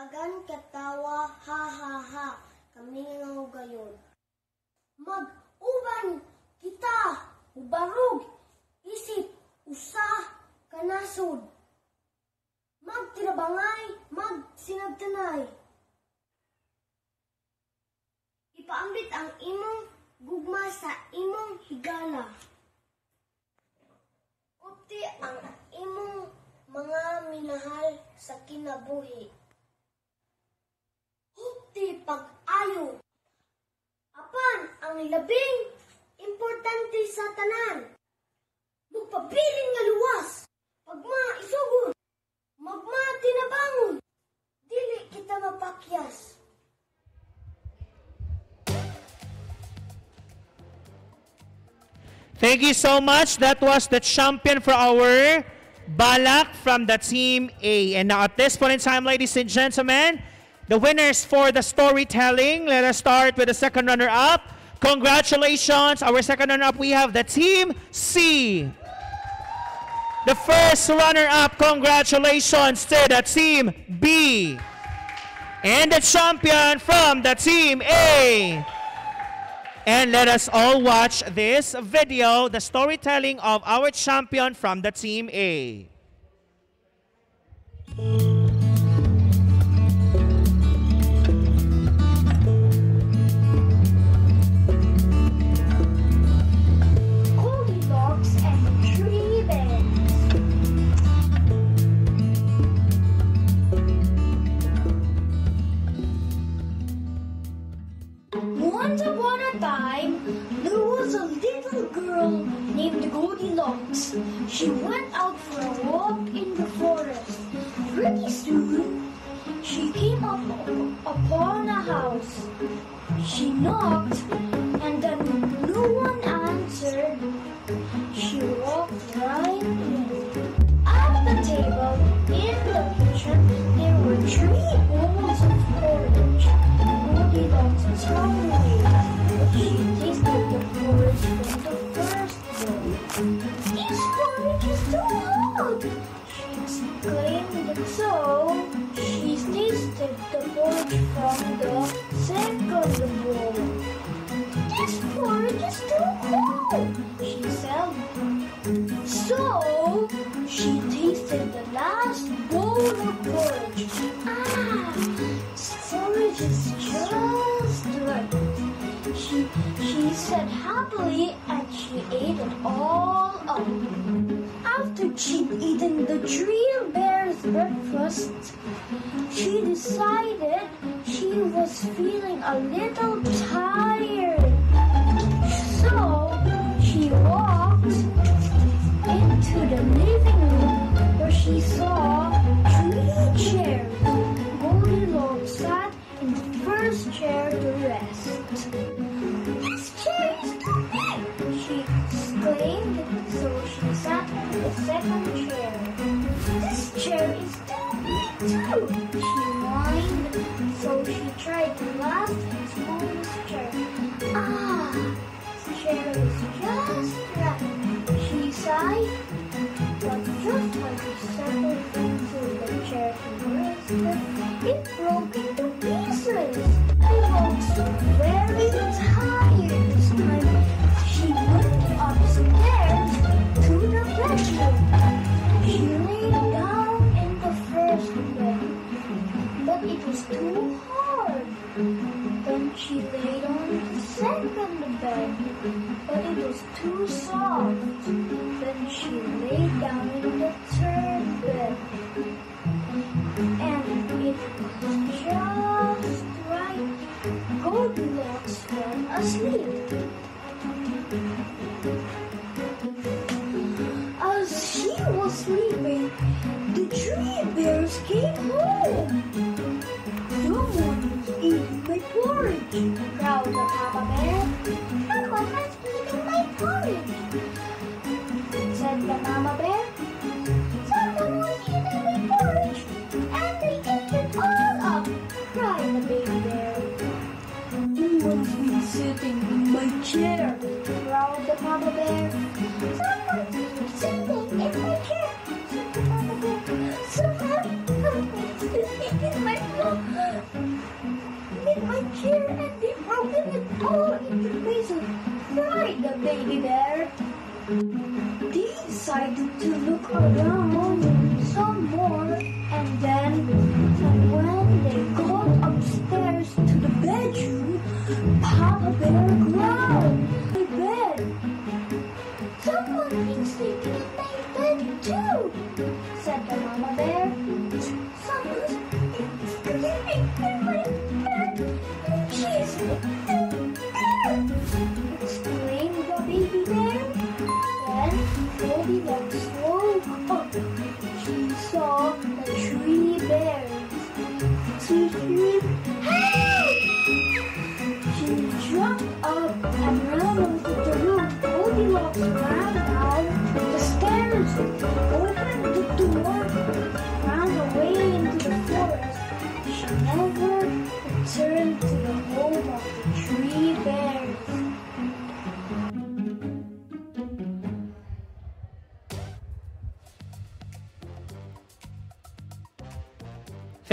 Agan katawa ha ha ha kami nga gayon. Mag-uban kita ubarog isip usa kanasod. Magtirabangay magsinagtanay. Ipaambit ang imong gugma sa imong higala. Upti ang imong mga minahal sa kinabuhi. Upti pag-ayo. Apan ang labing importante sa tanan. Magpabiling nga luwas. Pagma isugod. Magma. Dili kita mapakyas. Thank you so much. That was the champion for our Balak from the Team A. And now at this point in time, ladies and gentlemen, the winners for the storytelling. Let us start with the second runner-up. Congratulations. Our second runner-up, we have the Team C. The first runner-up, congratulations to the Team B. And the champion from the Team A. And let us all watch this video, the storytelling of our champion from the Team A. Once time, there was a little girl named Goldilocks. She went out for a walk in the forest. Pretty soon, she came up upon a house. She knocked, and then no one answered. She walked right in. At the table in the kitchen, there were three bowls of some way. She This is too! She exclaimed. So she tasted the porridge from the second bowl. This porridge is too she said. So she tasted the last bowl of porridge. Ah, porridge is just right. She she said happily and she ate it all up. After she'd eaten the three bears' breakfast, she decided she was feeling a little tired. So she walked into the living room where she saw three chairs. Goldilocks sat in the first chair to rest. Too, she whined. So she tried the last and chair. Ah, this chair is just right, she sighed. But just when she settled into the chair to rest, it broke into pieces. Too hard. Then she laid on the second bed, but it was too soft. Then she lay down in the third bed, and it was just right. Goldilocks fell asleep. Someone eating my porridge, growled the papa bear. Someone has eaten my porridge, said the mama bear. Someone was eating my porridge, and they ate it all up, cried the baby bear. Someone's been sitting in my chair, growled the papa bear. Someone's decided to look around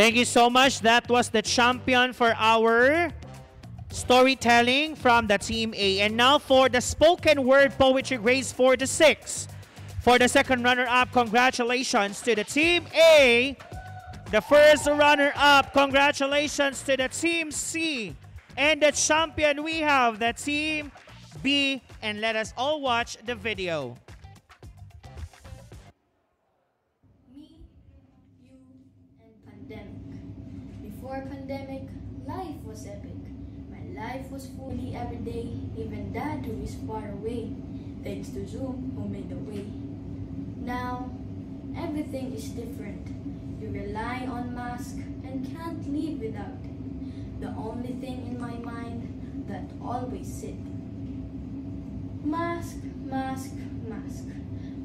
Thank you so much. That was the champion for our storytelling from the Team A. And now for the spoken word poetry grades for the 6. For the second runner-up, congratulations to the Team A. The first runner-up, congratulations to the Team C. And the champion we have, the Team B. And let us all watch the video. Before pandemic, life was epic. My life was fully everyday, even dad who is far away. Thanks to Zoom who made the way. Now, everything is different. You rely on mask and can't live without it. The only thing in my mind that always sit. Mask, mask, mask.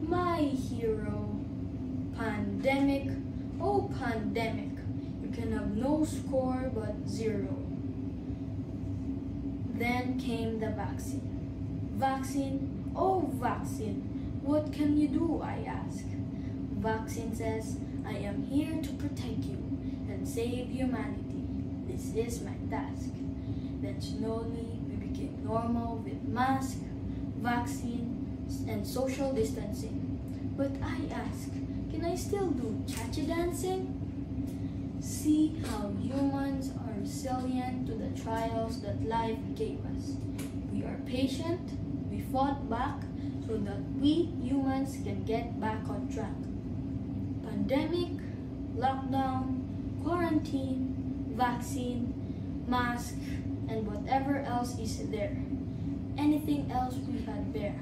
My hero. Pandemic, oh pandemic. You can have no score but zero. Then came the vaccine. Vaccine, oh vaccine, what can you do? I ask. Vaccine says, I am here to protect you and save humanity. This is my task. Then slowly we became normal with mask, vaccine, and social distancing. But I ask, can I still do cha-cha dancing? See how humans are resilient to the trials that life gave us. We are patient, we fought back so that we humans can get back on track. Pandemic, lockdown, quarantine, vaccine, mask, and whatever else is there. Anything else we had bear.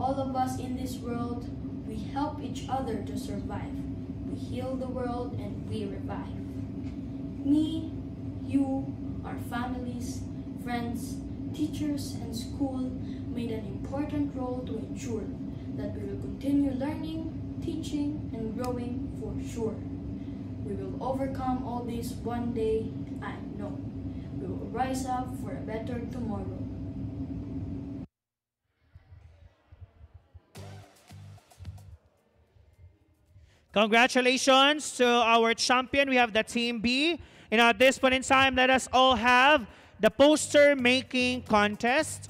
All of us in this world, we help each other to survive. We heal the world and we revive. Me, you, our families, friends, teachers, and school made an important role to ensure that we will continue learning, teaching, and growing for sure. We will overcome all this one day, I know. We will rise up for a better tomorrow. Congratulations to our champion. We have the Team B. And at this point in time, let us all have the poster making contest.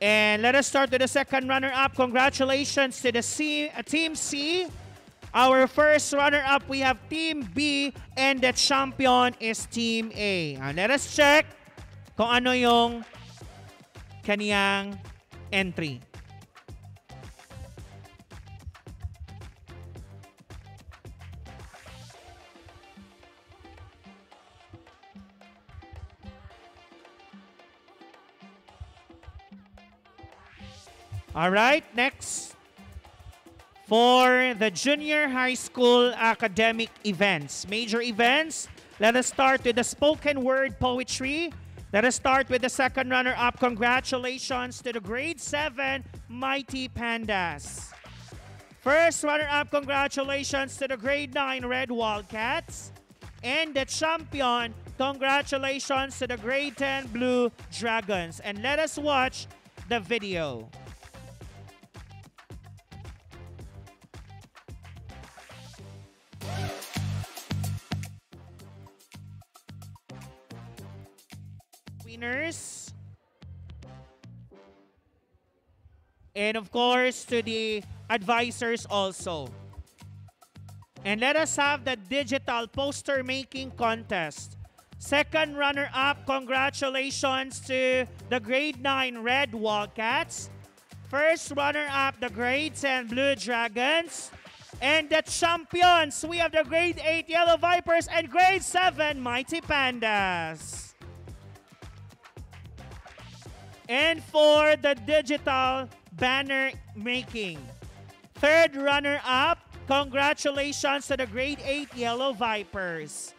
And let us start with the second runner-up. Congratulations to the C, uh, Team C. Our first runner-up, we have Team B. And the champion is Team A. Uh, let us check kung ano yung kaniyang entry. All right, next. For the junior high school academic events, major events, let us start with the spoken word poetry. Let us start with the second runner-up. Congratulations to the grade 7 Mighty Pandas. First runner-up, congratulations to the grade 9 Red Wildcats. And the champion, congratulations to the grade 10 Blue Dragons. And let us watch the video. And of course, to the advisors also. And let us have the digital poster making contest. Second runner-up, congratulations to the grade 9 Red Wildcats. First runner-up, the grade 10 Blue Dragons. And the champions, we have the grade 8 Yellow Vipers and grade 7 Mighty Pandas. And for the digital banner making, third runner-up, congratulations to the grade 8 Yellow Vipers.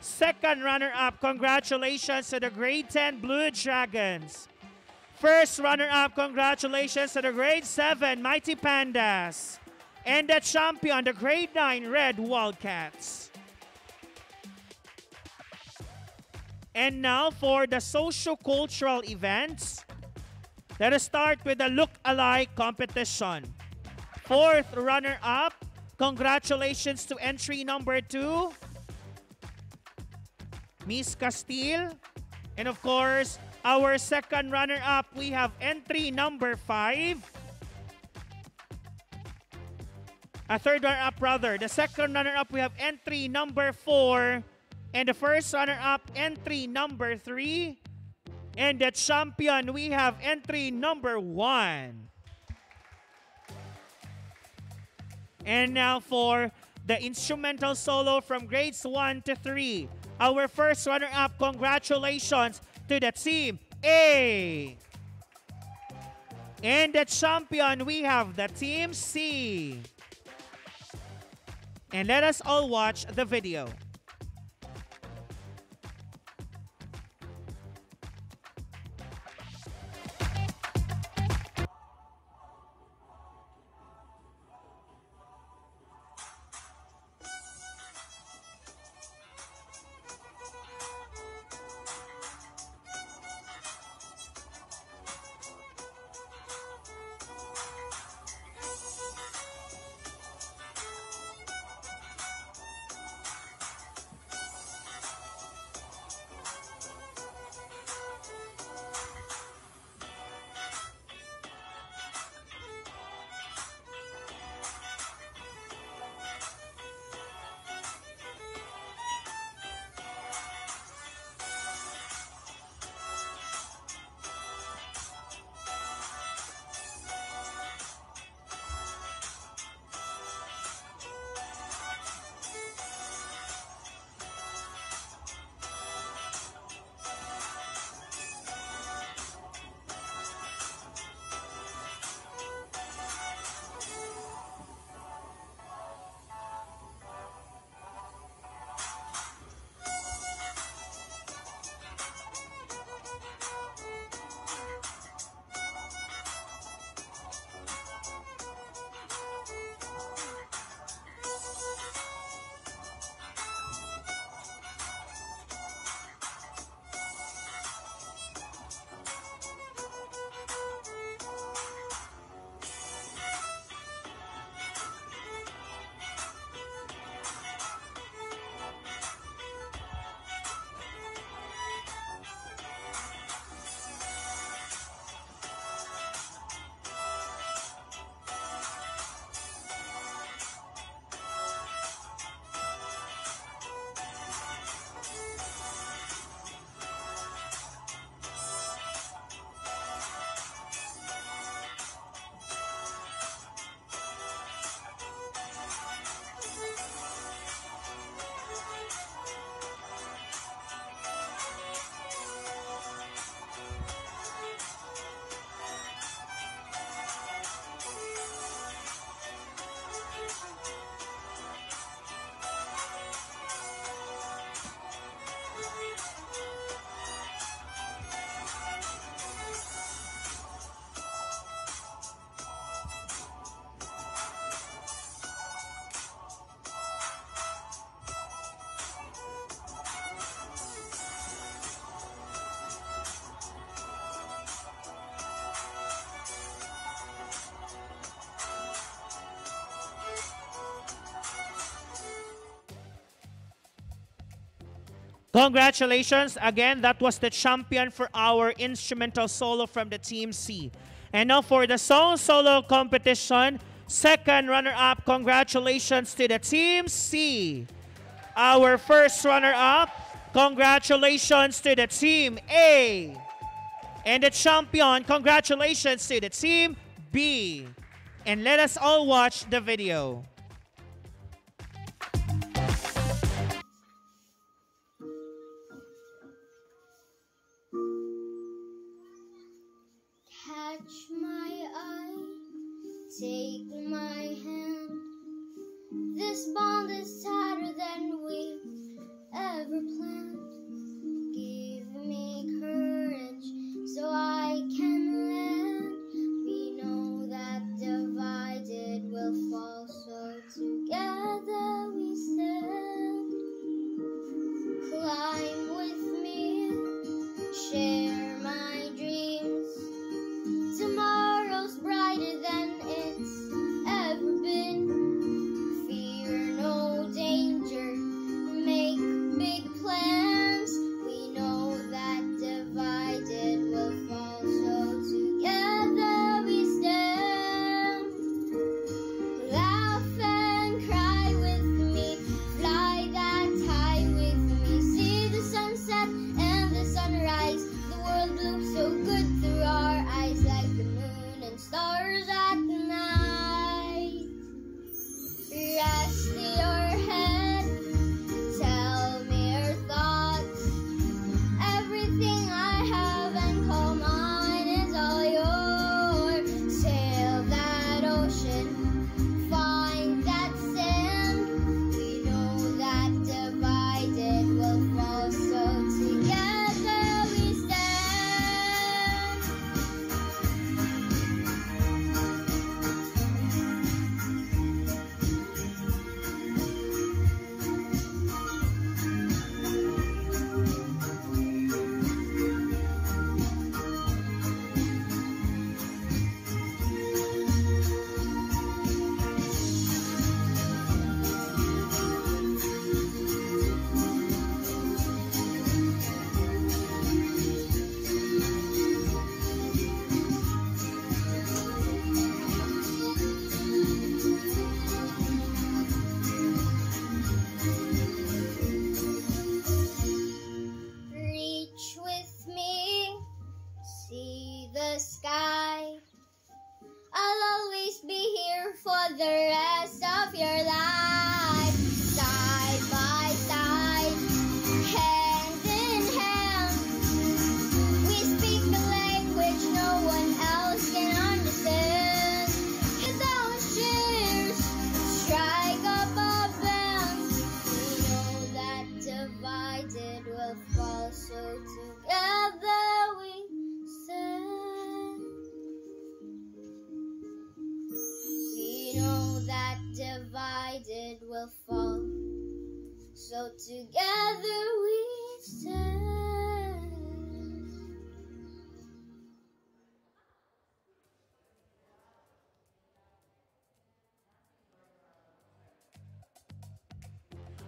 Second runner-up, congratulations to the grade 10 Blue Dragons. First runner-up, congratulations to the grade 7 Mighty Pandas. And the champion, the grade 9 Red Wildcats. And now for the social-cultural events. Let us start with the look-alike competition. Fourth runner-up, congratulations to entry number two, Miss Castile. And of course, our second runner-up, we have entry number five, a third runner-up rather. The second runner-up, we have entry number four, and the first runner-up, entry number three. And the champion, we have entry number one. And now for the instrumental solo from grades 1 to 3. Our first runner-up, congratulations to the team A. And the champion, we have the team C. And let us all watch the video. Congratulations. Again, that was the champion for our instrumental solo from the Team C. And now for the song solo competition, second runner-up, congratulations to the Team C. Our first runner-up, congratulations to the Team A. And the champion, congratulations to the Team B. And let us all watch the video.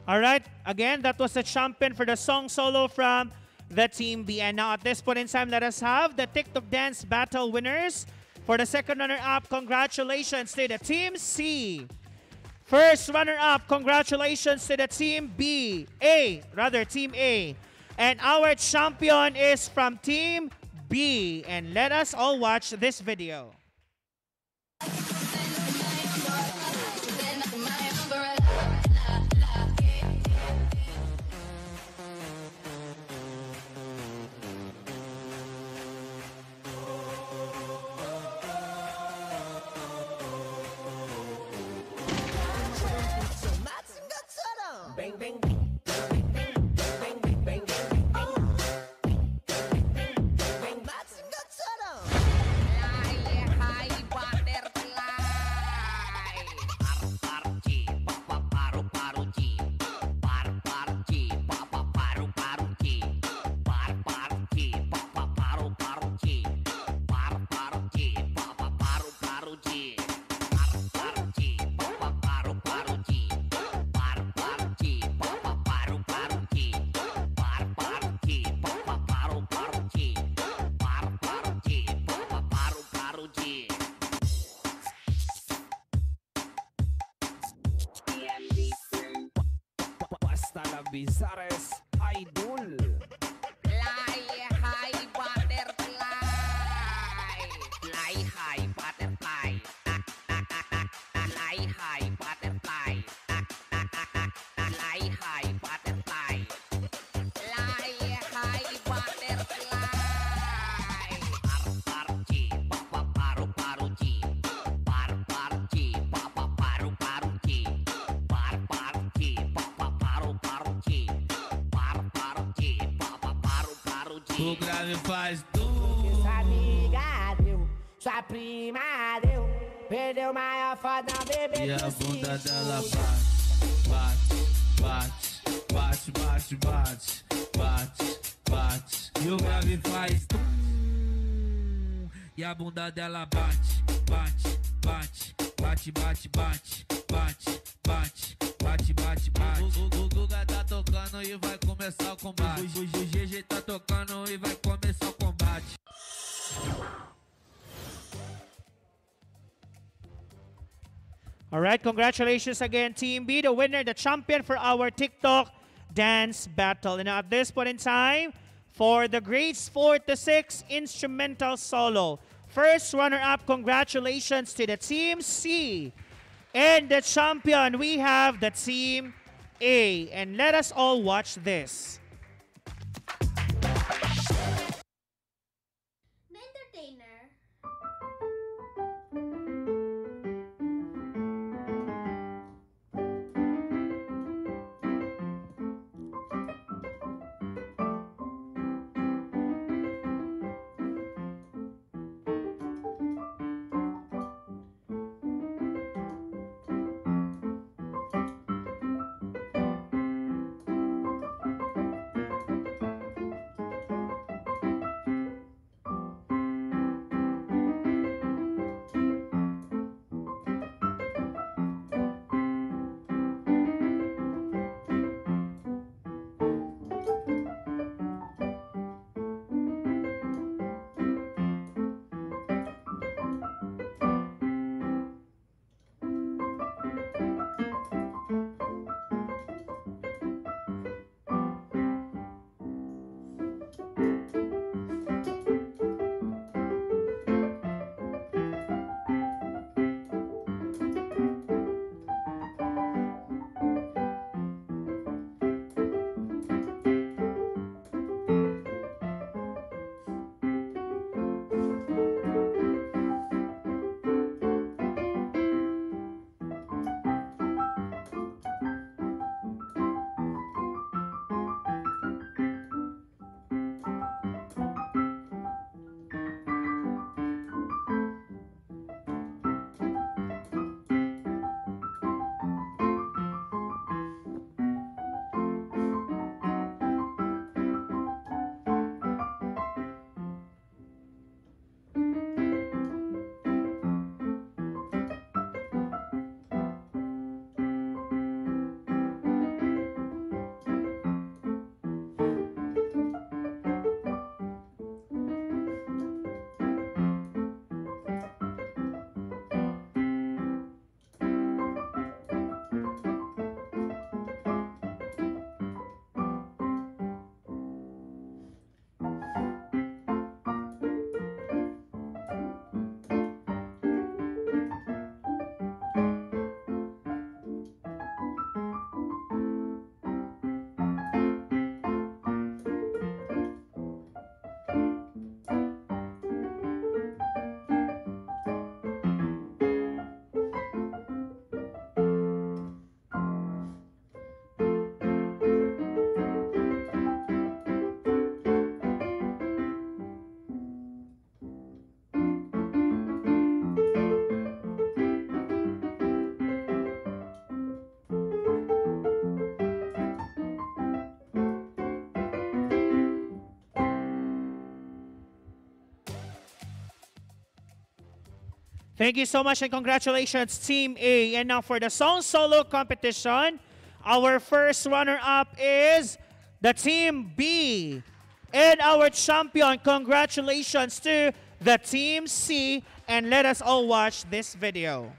All right. Again, that was the champion for the song solo from the Team B. And now at this point in time, let us have the TikTok dance battle winners. For the second runner-up, congratulations to the Team C. First runner-up, congratulations to the Team B. A, rather, Team A. And our champion is from Team B. And let us all watch this video. safada, bebê E a bunda dela bate, bate, bate, bate, bate, bate, bate, bate. E o grave faz tum. E a bunda dela bate, bate, bate, bate, bate, bate, bate, bate. Bate, bate, bate. O, o, o Guga tá tocando e vai começar o combate. O, o GG tá tocando e vai começar o combate. All right, congratulations again, Team B, the winner, the champion for our TikTok dance battle. And at this point in time, for the grades 4 to 6 instrumental solo, first runner-up, congratulations to the Team C. And the champion, we have the Team A. And let us all watch this. Thank you so much and congratulations, Team A. And now for the song solo competition, our first runner-up is the Team B. And our champion, congratulations to the Team C. And let us all watch this video.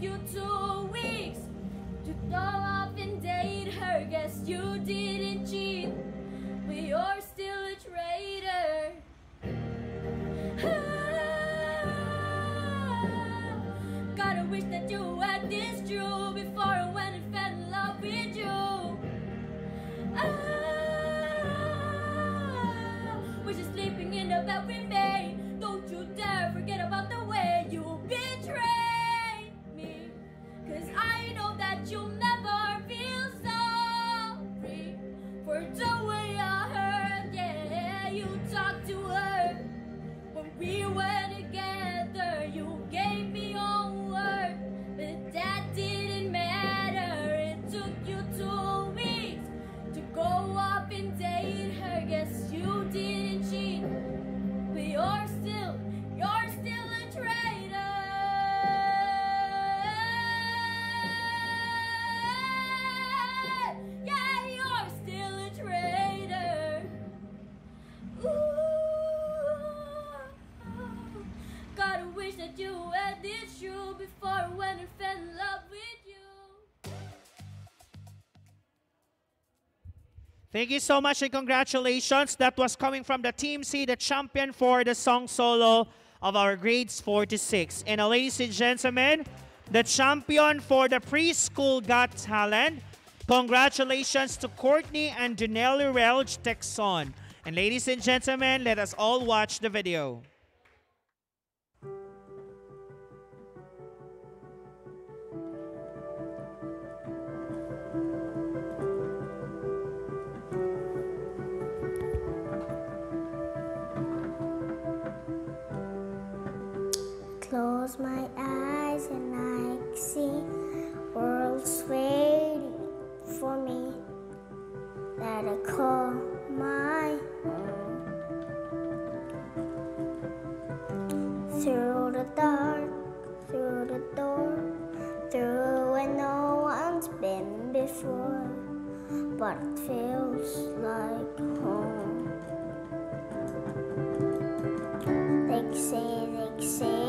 you do. Thank you so much and congratulations. That was coming from the Team C, the champion for the song solo of our grades 4 to 6. And uh, ladies and gentlemen, the champion for the preschool Got Talent. Congratulations to Courtney and Danelle Relge Texon. And ladies and gentlemen, let us all watch the video. close my eyes and I see worlds waiting for me that I call my own. Through the dark, through the door, through where no one's been before, but it feels like home. They say, they say.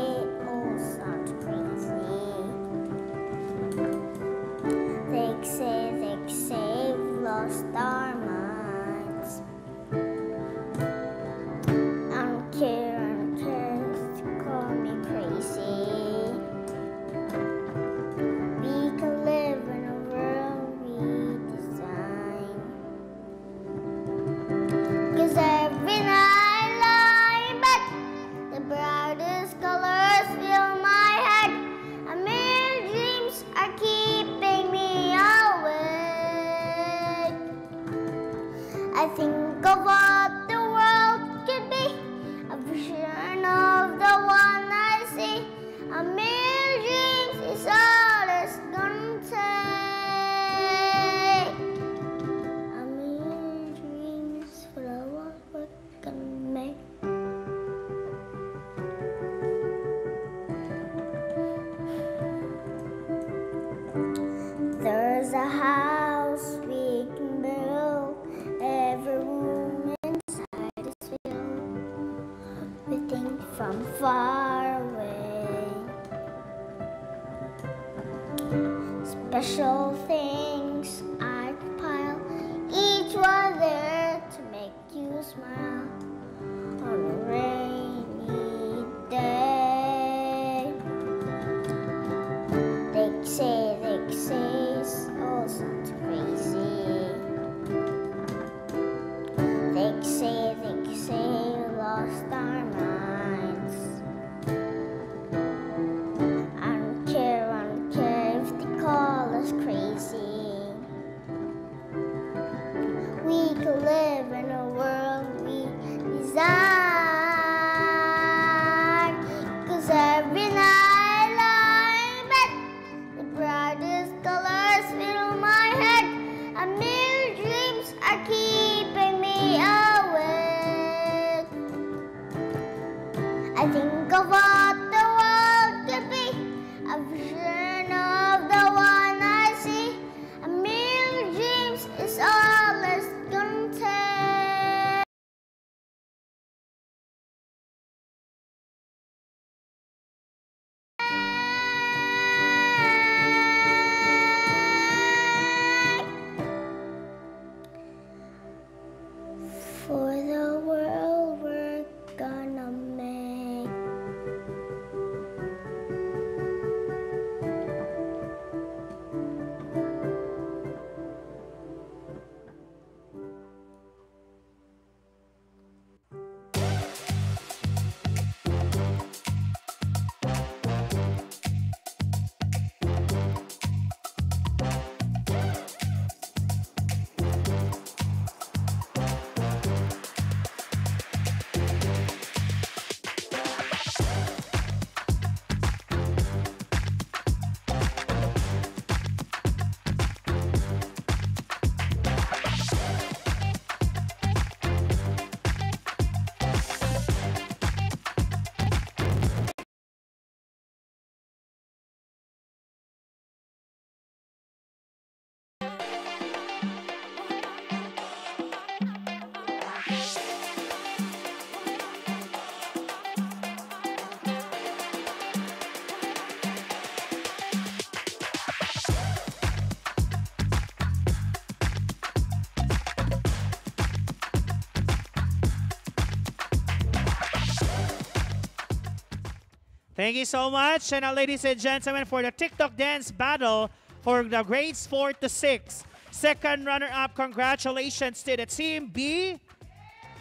Thank you so much. And ladies and gentlemen, for the TikTok dance battle for the grades 4 to 6. Second runner-up, congratulations to the Team B.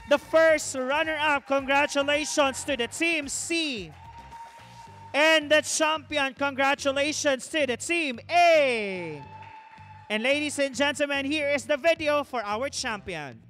The first runner-up, congratulations to the Team C. And the champion, congratulations to the Team A. And ladies and gentlemen, here is the video for our champion.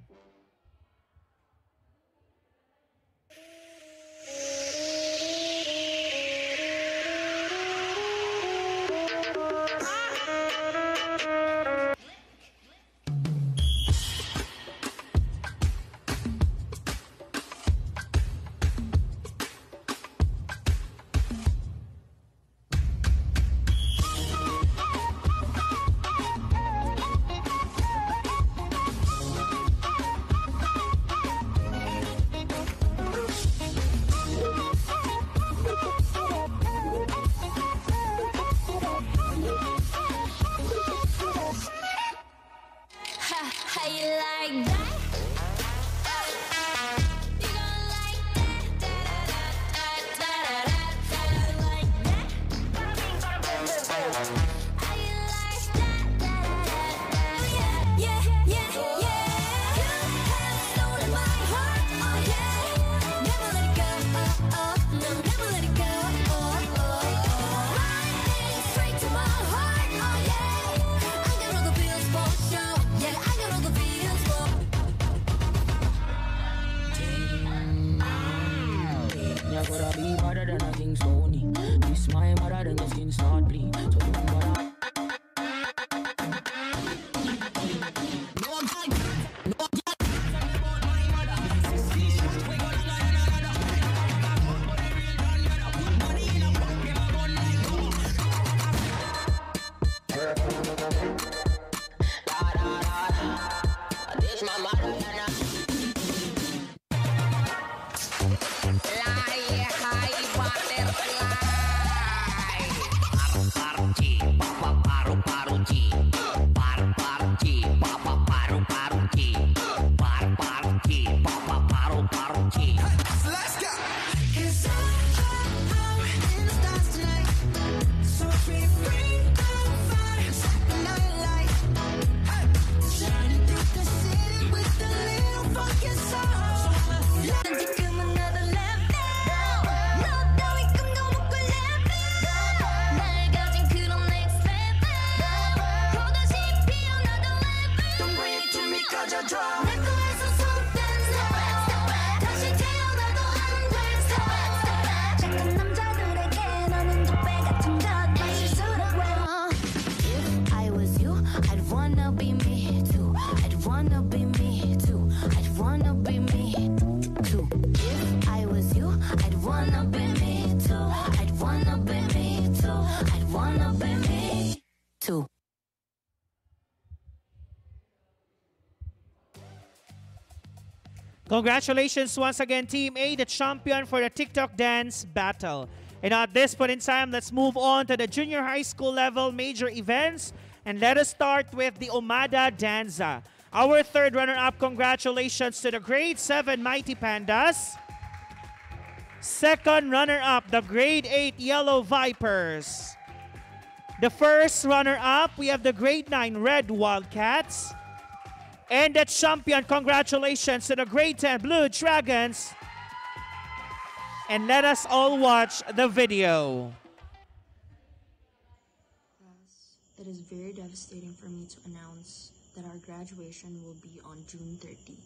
Congratulations once again, Team A, the champion for the TikTok Dance Battle. And at this point in time, let's move on to the junior high school level major events. And let us start with the Omada Danza. Our third runner-up, congratulations to the grade 7 Mighty Pandas. Second runner-up, the grade 8 Yellow Vipers. The first runner-up, we have the grade 9 Red Wildcats and the champion. Congratulations to the Great and Blue Dragons. And let us all watch the video. It is very devastating for me to announce that our graduation will be on June 30.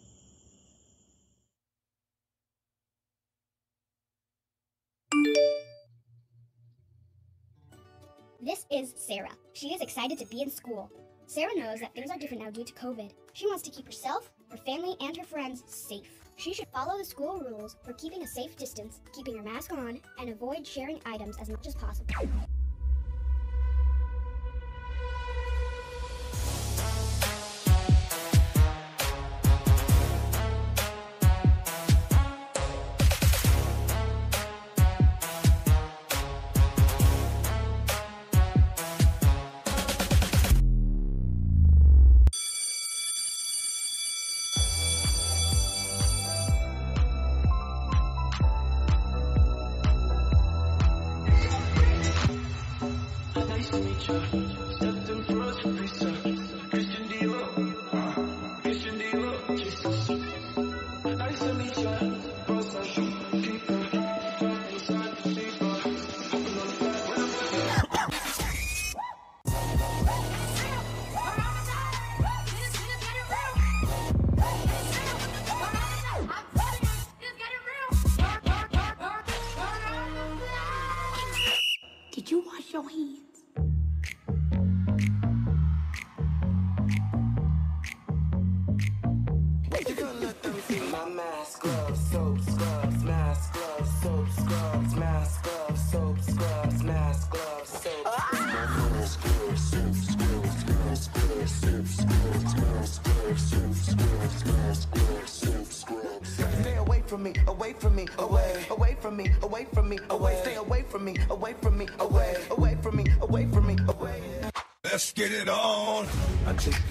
This is Sarah. She is excited to be in school. Sarah knows that things are different now due to COVID. She wants to keep herself, her family, and her friends safe. She should follow the school rules for keeping a safe distance, keeping her mask on, and avoid sharing items as much as possible.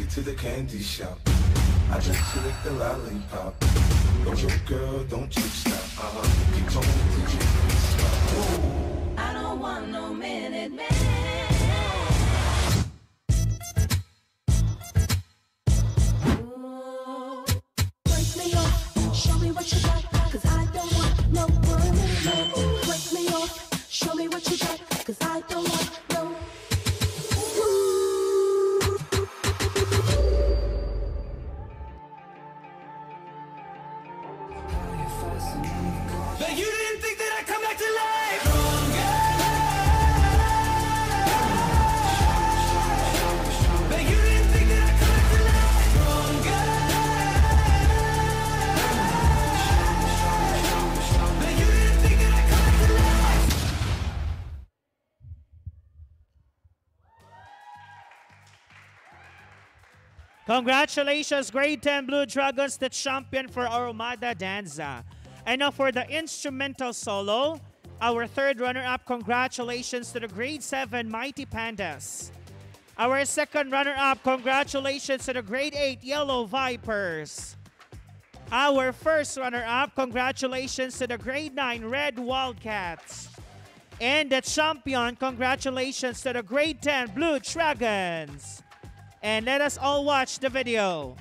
to the candy shop. I just lick the lollipop. Don't you, girl, don't you? Congratulations, grade 10 Blue Dragons, the champion for Aromada Danza. And now for the instrumental solo, our third runner-up, congratulations to the grade 7 Mighty Pandas. Our second runner-up, congratulations to the grade 8 Yellow Vipers. Our first runner-up, congratulations to the grade 9 Red Wildcats. And the champion, congratulations to the grade 10 Blue Dragons. And let us all watch the video.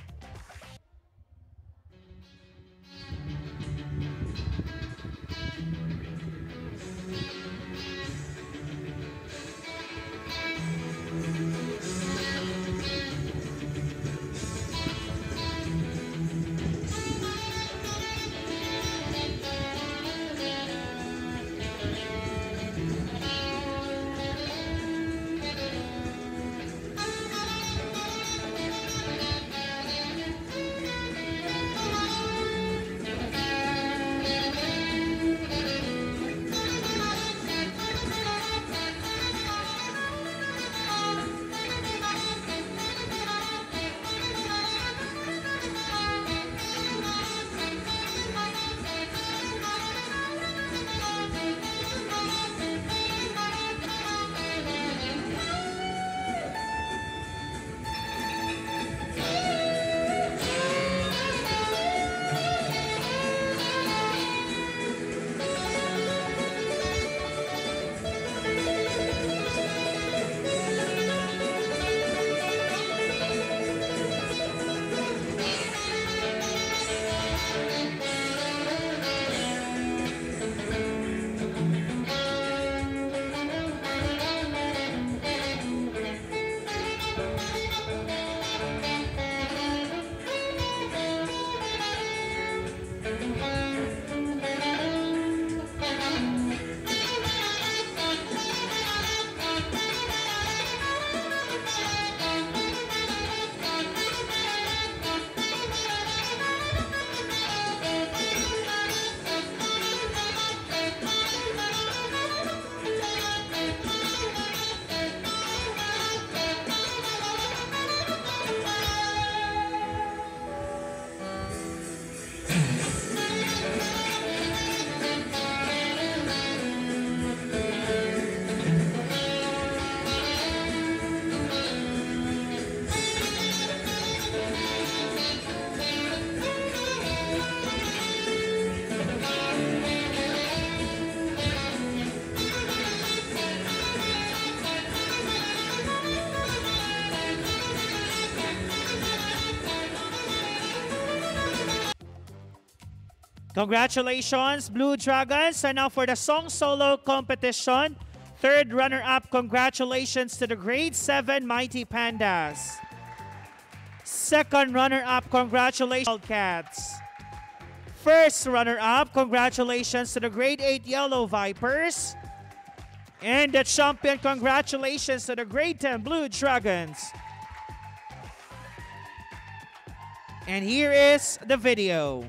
Congratulations, Blue Dragons. And now for the song solo competition, third runner-up, congratulations to the grade 7 Mighty Pandas. Second runner-up, congratulations, Cats. First runner-up, congratulations to the grade 8 Yellow Vipers. And the champion, congratulations to the grade 10 Blue Dragons. And here is the video.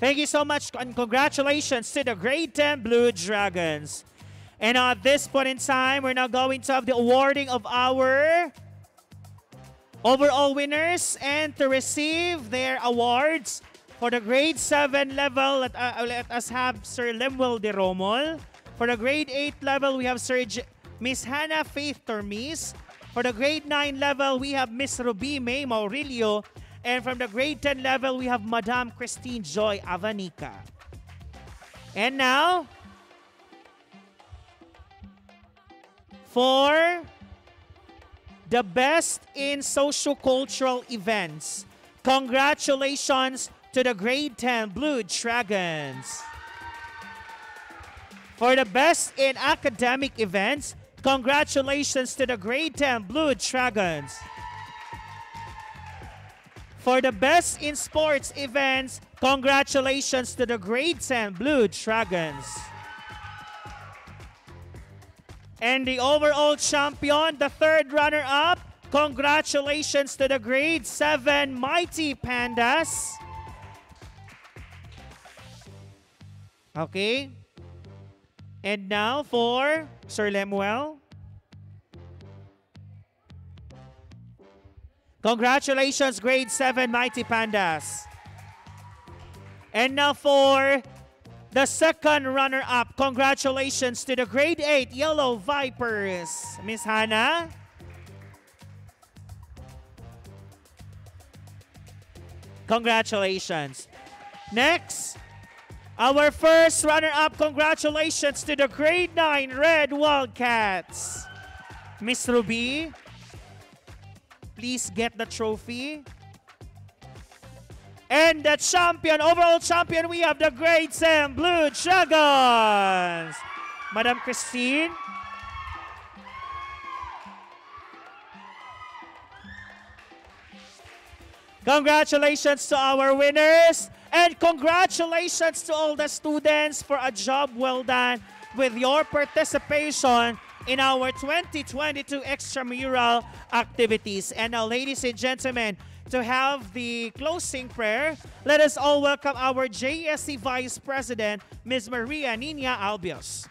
Thank you so much and congratulations to the Grade 10 Blue Dragons. And at this point in time, we're now going to have the awarding of our overall winners and to receive their awards for the grade 7 level, let, uh, let us have Sir Lemuel de Romol. For the grade 8 level, we have Sir Miss Hannah Faith Termis. For the grade 9 level, we have Miss Ruby May Maurilio. And from the grade 10 level, we have Madame Christine Joy Avanica. And now, for the best in socio-cultural events. Congratulations to the grade 10 Blue Dragons. For the best in academic events, congratulations to the grade 10 Blue Dragons. For the best in sports events, congratulations to the grade 10 Blue Dragons. And the overall champion, the third runner-up, congratulations to the grade 7 Mighty Pandas. Okay. And now for Sir Lemuel. Congratulations, grade 7 Mighty Pandas. And now for the second runner-up, congratulations to the grade 8 Yellow Vipers. Miss Hannah. Congratulations. Next, our first runner-up, congratulations to the grade 9 Red Wildcats. Miss Ruby, please get the trophy. And the champion, overall champion, we have the grade 10 Blue Dragons. Madam Christine. Congratulations to our winners. And congratulations to all the students for a job well done with your participation in our 2022 extramural activities. And now, ladies and gentlemen, to have the closing prayer, let us all welcome our JSC Vice President, Ms. Maria Nina Albios.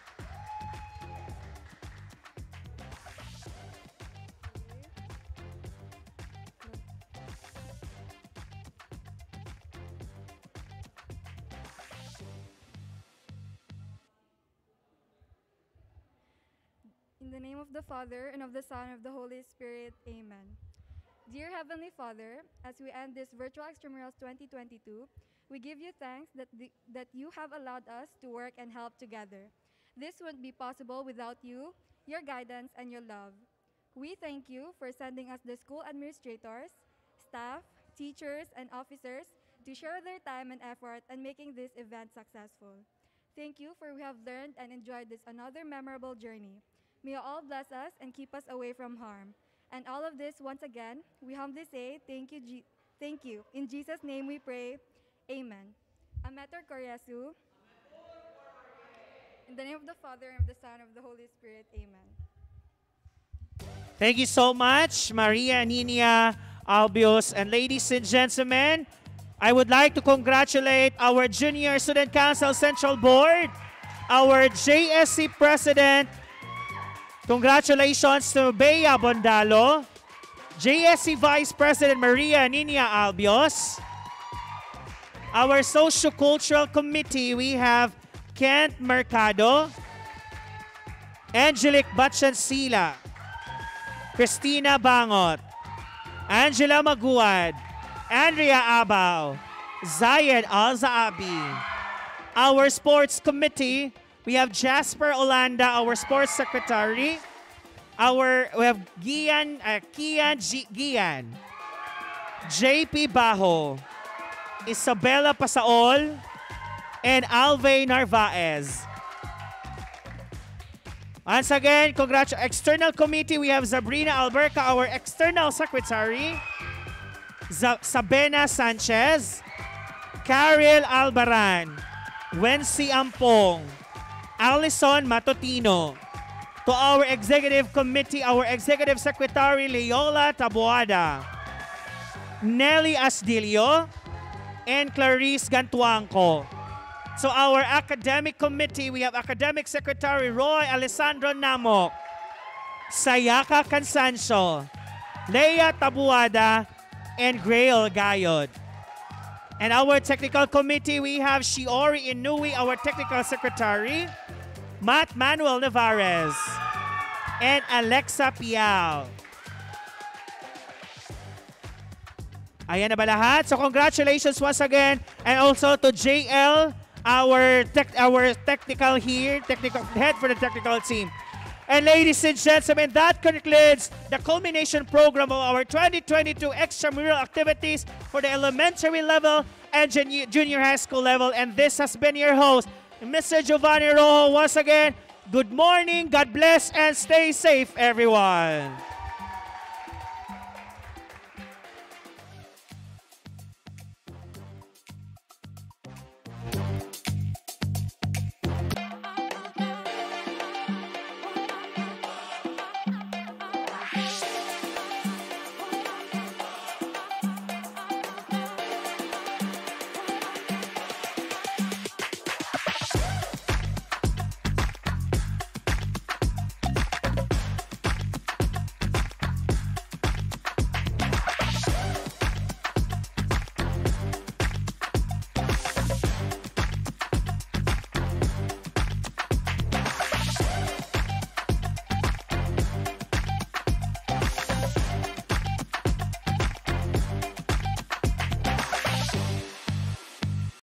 Name of the Father, and of the Son, and of the Holy Spirit, amen. Dear Heavenly Father, as we end this Virtual Extramurals 2022, we give you thanks that, the, that you have allowed us to work and help together. This wouldn't be possible without you, your guidance, and your love. We thank you for sending us the school administrators, staff, teachers, and officers to share their time and effort in making this event successful. Thank you for we have learned and enjoyed this another memorable journey. May all bless us and keep us away from harm. And all of this, once again, we humbly say thank you, thank you. In Jesus' name we pray. Amen. Ameter Koryasu. In the name of the Father, and of the Son, and of the Holy Spirit. Amen. Thank you so much, Maria Nina Albios. And ladies and gentlemen, I would like to congratulate our Junior Student Council Central Board, our JSC President. Congratulations to Bea Bondalo, JSC Vice President Maria Nina Albios. Our Socio-Cultural Committee, we have Kent Mercado, Angelic Batchansila, Christina Bangot, Angela Maguad, Andrea Abao, Zayed Alzaabi. Our sports committee, we have Jasper Olanda, our sports secretary. Our we have Gian uh, Kian G- Gian, JP Bajo, Isabella Pasaol, and Alve Narvaez. Once again, congratulations. External committee, we have Sabrina Alberca, our external secretary. Za- Sabena Sanchez. Carol Albaran. Wency Ampong. Allison Matotino. To our executive committee, our executive secretary, Leola Taboada. Nelly Asdilio. And Clarice Gantuangco. So our academic committee, we have academic secretary Roy Alessandro Namok, Sayaka Cansancio, Leia Tabuada, and Grail Gayod. And our technical committee, we have Shiori Inui, our technical secretary, Matt Manuel Navarez, and Alexa Piao. Ayan na ba lahat? So congratulations once again and also to JL our tech, our technical here, technical head for the technical team. And ladies and gentlemen, that concludes the culmination program of our 2022 extramural activities for the elementary level and junior, high school level. And this has been your host, Mr. Giovanni Rojo. Once again, good morning, God bless, and stay safe, everyone.